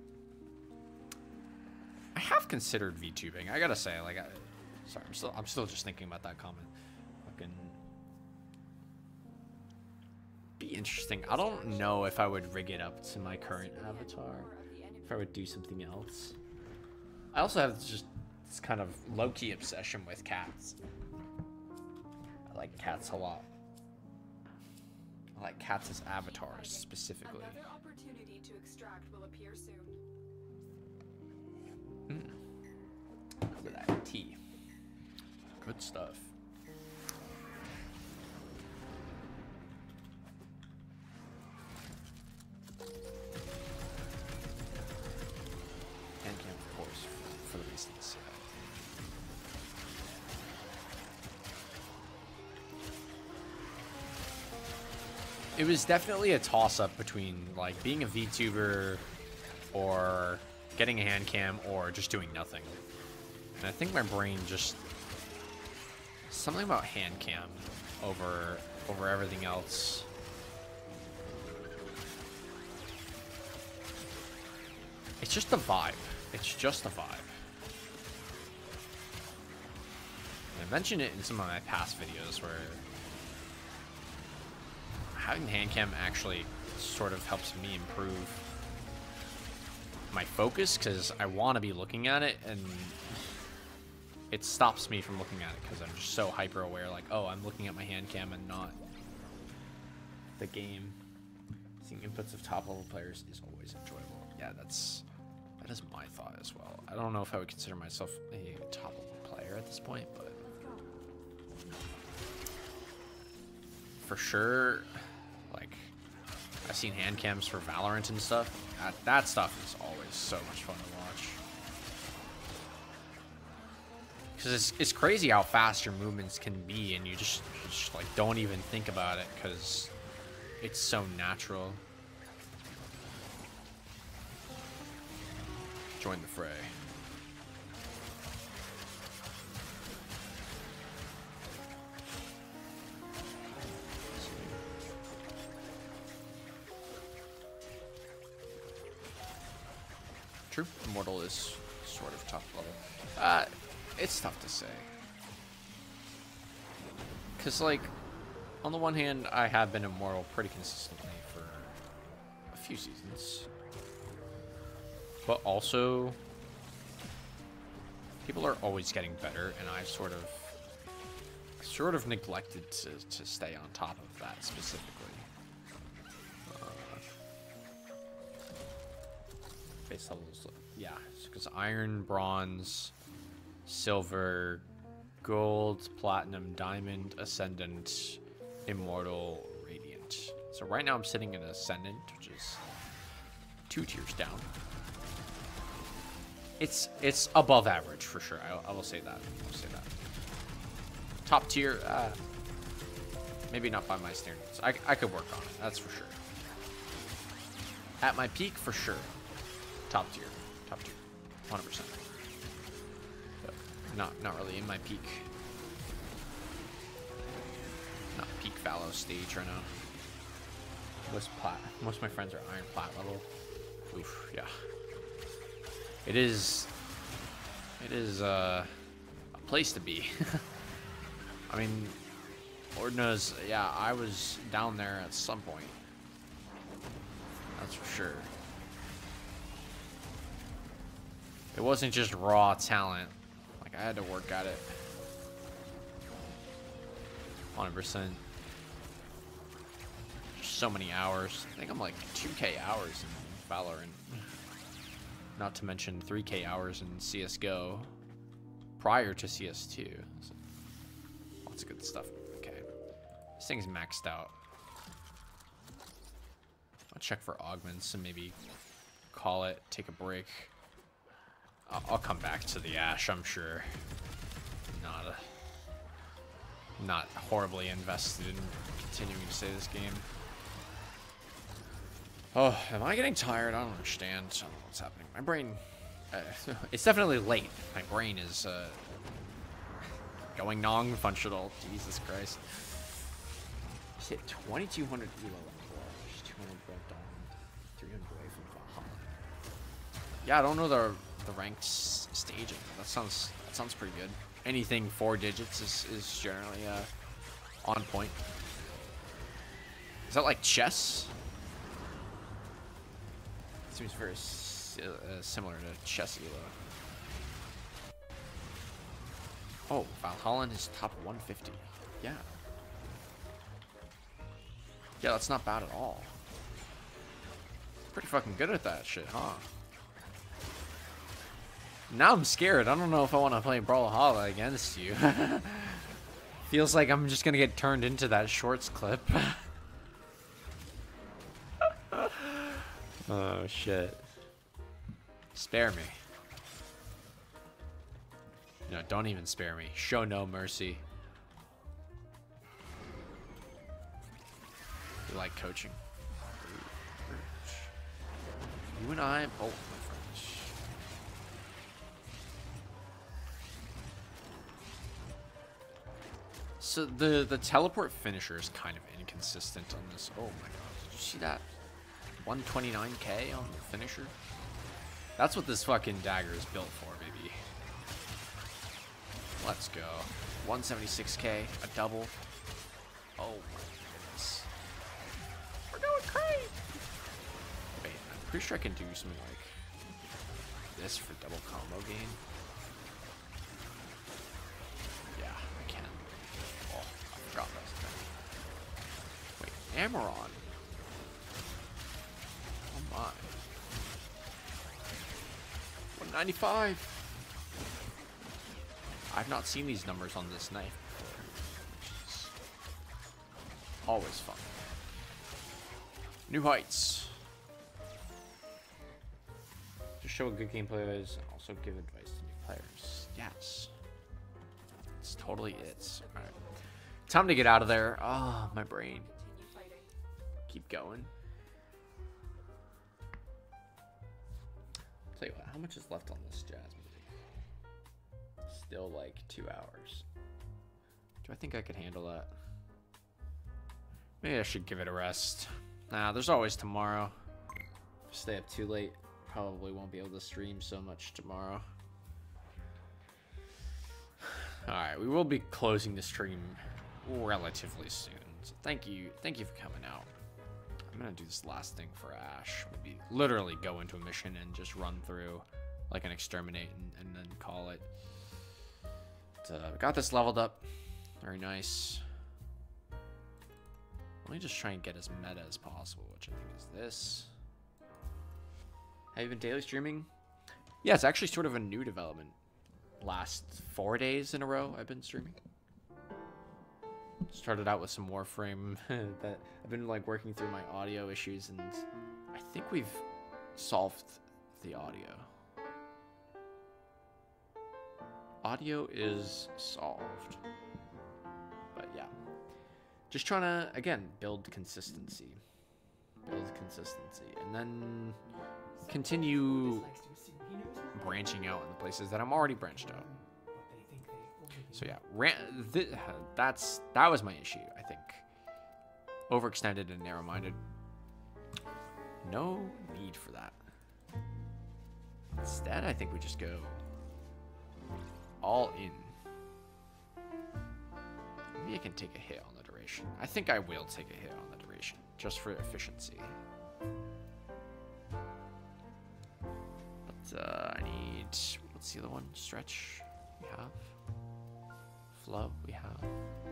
I have considered VTubing. I gotta say, like, I, sorry, I'm still, I'm still just thinking about that comment. Fucking be interesting. I don't know if I would rig it up to my current avatar. If I would do something else. I also have just this kind of low-key obsession with cats. I like cats a lot. I like cats as avatars specifically. That tea. Good stuff. And camp, of course, for the reasons. It was definitely a toss-up between like being a VTuber or getting a hand cam or just doing nothing. And I think my brain just something about hand cam over over everything else. It's just a vibe. It's just a vibe. And I mentioned it in some of my past videos where having hand cam actually sort of helps me improve my focus because I want to be looking at it and it stops me from looking at it because I'm just so hyper aware like oh I'm looking at my hand cam and not the game seeing inputs of top level players is always enjoyable yeah that's that is my thought as well I don't know if I would consider myself a top level player at this point but for sure like I've seen hand cams for Valorant and stuff. That, that stuff is always so much fun to watch. Because it's, it's crazy how fast your movements can be, and you just, just like don't even think about it because it's so natural. Join the fray. True. Immortal is sort of top level. Uh, it's tough to say. Because, like, on the one hand, I have been Immortal pretty consistently for a few seasons. But also, people are always getting better, and I've sort of sort of neglected to, to stay on top of that specifically. Uh, base levels. Yeah, because iron, bronze, silver, gold, platinum, diamond, ascendant, immortal, radiant. So right now I'm sitting in ascendant, which is two tiers down. It's it's above average for sure. I, I will say that. I will say that. Top tier, uh, maybe not by my standards. I, I could work on it. That's for sure. At my peak, for sure top tier, top tier, 100%. Not not really in my peak, not peak fallow stage right now. Most plat, most of my friends are iron plat level. Oof, yeah. It is, it is uh, a place to be. I mean, Lord knows, yeah, I was down there at some point. That's for sure. It wasn't just raw talent. I had to work at it. 100%. So many hours. I think I'm like 2k hours in Valorant. Not to mention 3k hours in CSGO prior to CS2. So Lots of good stuff. Okay. This thing's maxed out. I'll check for augments and maybe call it, take a break. I'll, come back to the Ash, I'm sure. Not a, not horribly invested in continuing to say this game. Oh, am I getting tired? I don't understand. I don't know what's happening. My brain, uh, it's definitely late. My brain is uh, going non-functional. Jesus Christ. Hit 2,200 elo. 200 red diamond, 300 away from Valhalla. Yeah, I don't know the the ranked staging. That sounds that sounds pretty good. Anything four digits is is generally uh, on point. Is that like chess? Seems very uh, similar to chess elo. Oh, Valhalla is top 150. Yeah. Yeah, that's not bad at all. Pretty fucking good at that shit, huh? Now I'm scared. I don't know if I want to play Brawlhalla against you. Feels like I'm just gonna get turned into that shorts clip. oh shit. Spare me. No, don't even spare me. Show no mercy. You like coaching? You and I both, So the the teleport finisher is kind of inconsistent on this. Oh my god! Did you see that? 129k on the finisher. That's what this fucking dagger is built for, baby. Let's go. 176k, a double. Oh my goodness. We're going crazy. Wait, I'm pretty sure I can do something like this for double combo gain. Amaron. Oh my. 195. I've not seen these numbers on this knife before, always fun. New heights. Just show what good gameplay is, and also give advice to new players. Yes. It's totally it. Alright. Time to get out of there. Oh, my brain. Keep going. Tell you what, how much is left on this jazz music? Still like two hours. Do I think I could handle that? Maybe I should give it a rest. Nah, there's always tomorrow. Stay up too late. Probably won't be able to stream so much tomorrow. Alright, we will be closing the stream relatively soon. So thank you. Thank you for coming out. I'm gonna do this last thing for Ash. Maybe literally go into a mission and just run through like an exterminate and, and then call it. But, uh, got this leveled up. Very nice. Let me just try and get as meta as possible, which I think is this. Have you been daily streaming? Yeah, it's actually sort of a new development. Last four days in a row I've been streaming. Started out with some Warframe that I've been like working through my audio issues and I think we've solved the audio. Audio is solved. But yeah. Just trying to again build consistency. Build consistency and then continue Likes to assume he knows more branching out in the places that I'm already branched out. So yeah, ran- th- that's that was my issue. I think overextended and narrow-minded. No need for that. Instead, I think we just go all in. Maybe I can take a hit on the duration. I think I will take a hit on the duration just for efficiency. But uh, I need what's the other one? Stretch. We have love we have.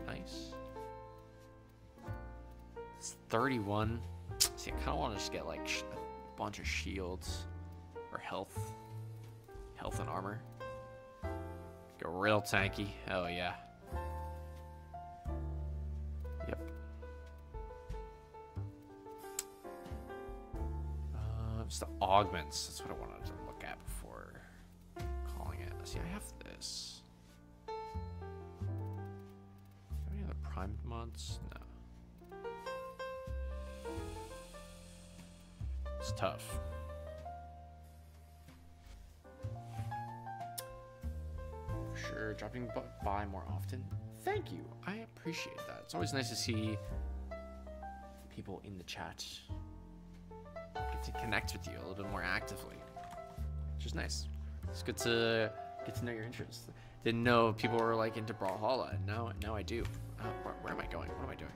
Nice. It's 31. See, I kind of want to just get like a bunch of shields or health, health and armor. Go real tanky. Oh yeah. Yep. Uh, it's the augments. That's what I wanted to look at before calling it. See, I have this. Prime mods? No. It's tough. Sure, dropping by more often. Thank you. I appreciate that. It's always nice to see people in the chat get to connect with you a little bit more actively, which is nice. It's good to get to know your interests. Didn't know people were like into Brawlhalla, and now now I do. Uh, where, where am I going? What am I doing?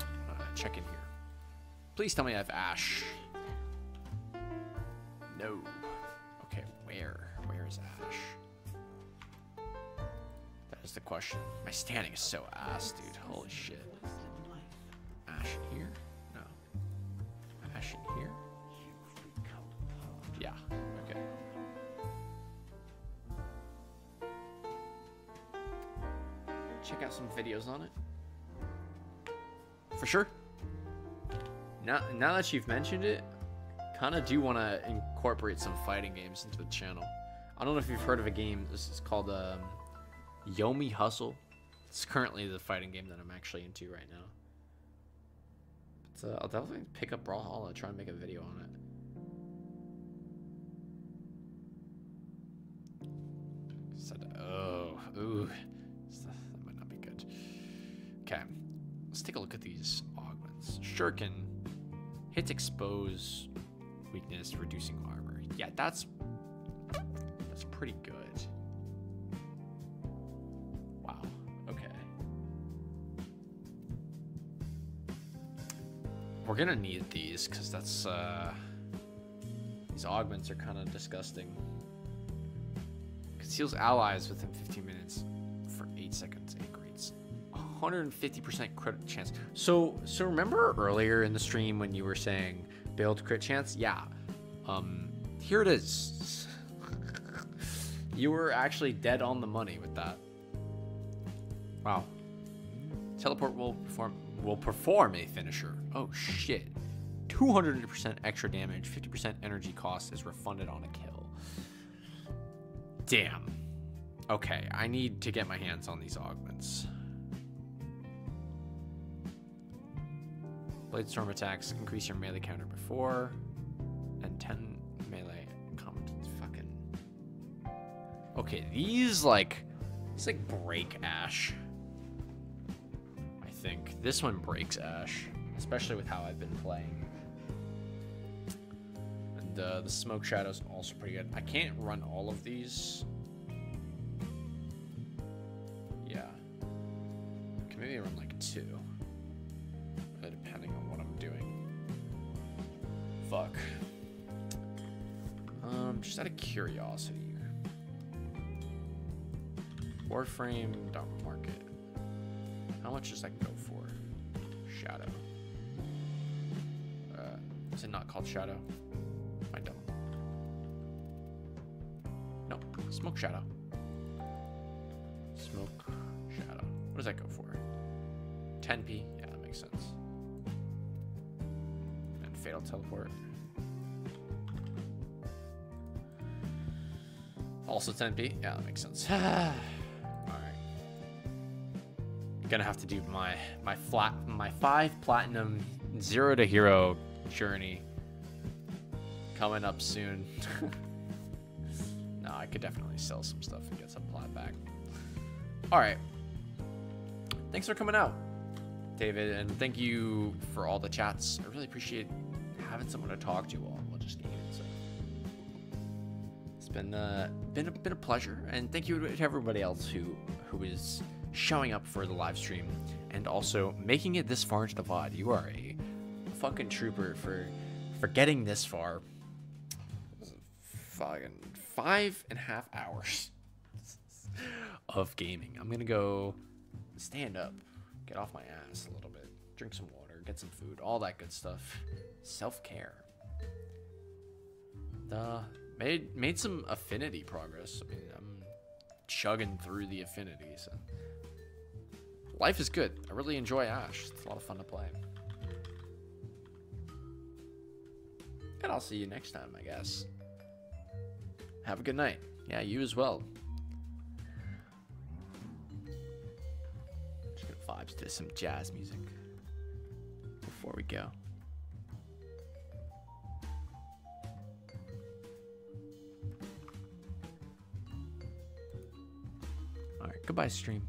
Uh, check in here. Please tell me I have Ash. No. Okay, where? Where is Ash? That is the question. My standing is so ass, dude. Holy shit. Ash in here? No. Ash in here? Check out some videos on it. For sure. Now, now that you've mentioned it, kind of do want to incorporate some fighting games into the channel. I don't know if you've heard of a game. This is called um, Yomi Hustle. It's currently the fighting game that I'm actually into right now. But, uh, I'll definitely pick up Brawlhalla, and try and make a video on it. Said, oh, ooh, Okay, let's take a look at these augments. Shuriken hits expose weakness, reducing armor. Yeah, that's that's pretty good. Wow. Okay. We're gonna need these because that's uh, these augments are kind of disgusting. Conceals allies within 15 minutes 150% crit chance. So so remember earlier in the stream when you were saying build crit chance? Yeah. Um here it is. you were actually dead on the money with that. Wow. Teleport will perform will perform a finisher. Oh shit. 200% extra damage, 50% energy cost is refunded on a kill. Damn. Okay, I need to get my hands on these augments. Blade storm attacks increase your melee counter before, and 10 melee combat. Fucking. Okay, these like, these like break Ash. I think this one breaks Ash, especially with how I've been playing. And uh, the smoke shadows also pretty good. I can't run all of these. Yeah, can maybe run like two Fuck. Um, just out of curiosity. Warframe market. How much does that go for? Shadow. Uh, is it not called Shadow? I dumb? No, Smoke Shadow. Smoke Shadow. What does that go for? 10p? Yeah, that makes sense. Fatal Teleport. Also 10p? Yeah, that makes sense. Alright. Gonna have to do my my flat my five platinum zero to hero journey coming up soon. no, I could definitely sell some stuff and get some plat back. Alright. Thanks for coming out. David, and thank you for all the chats. I really appreciate having someone to talk to while while just gaming. So it's been uh, been a, been a pleasure, and thank you to everybody else who who is showing up for the live stream and also making it this far into the VOD. You are a fucking trooper for for getting this far. Fucking five and a half hours of gaming. I'm gonna go stand up, get off my ass a little bit, drink some water, get some food, all that good stuff. Self care. The made made some affinity progress. I mean, I'm chugging through the affinities. Life is good. I really enjoy Ash. It's a lot of fun to play. And I'll see you next time, I guess. Have a good night. Yeah, you as well. Just gonna vibes to some jazz music before we go. Alright, goodbye, stream.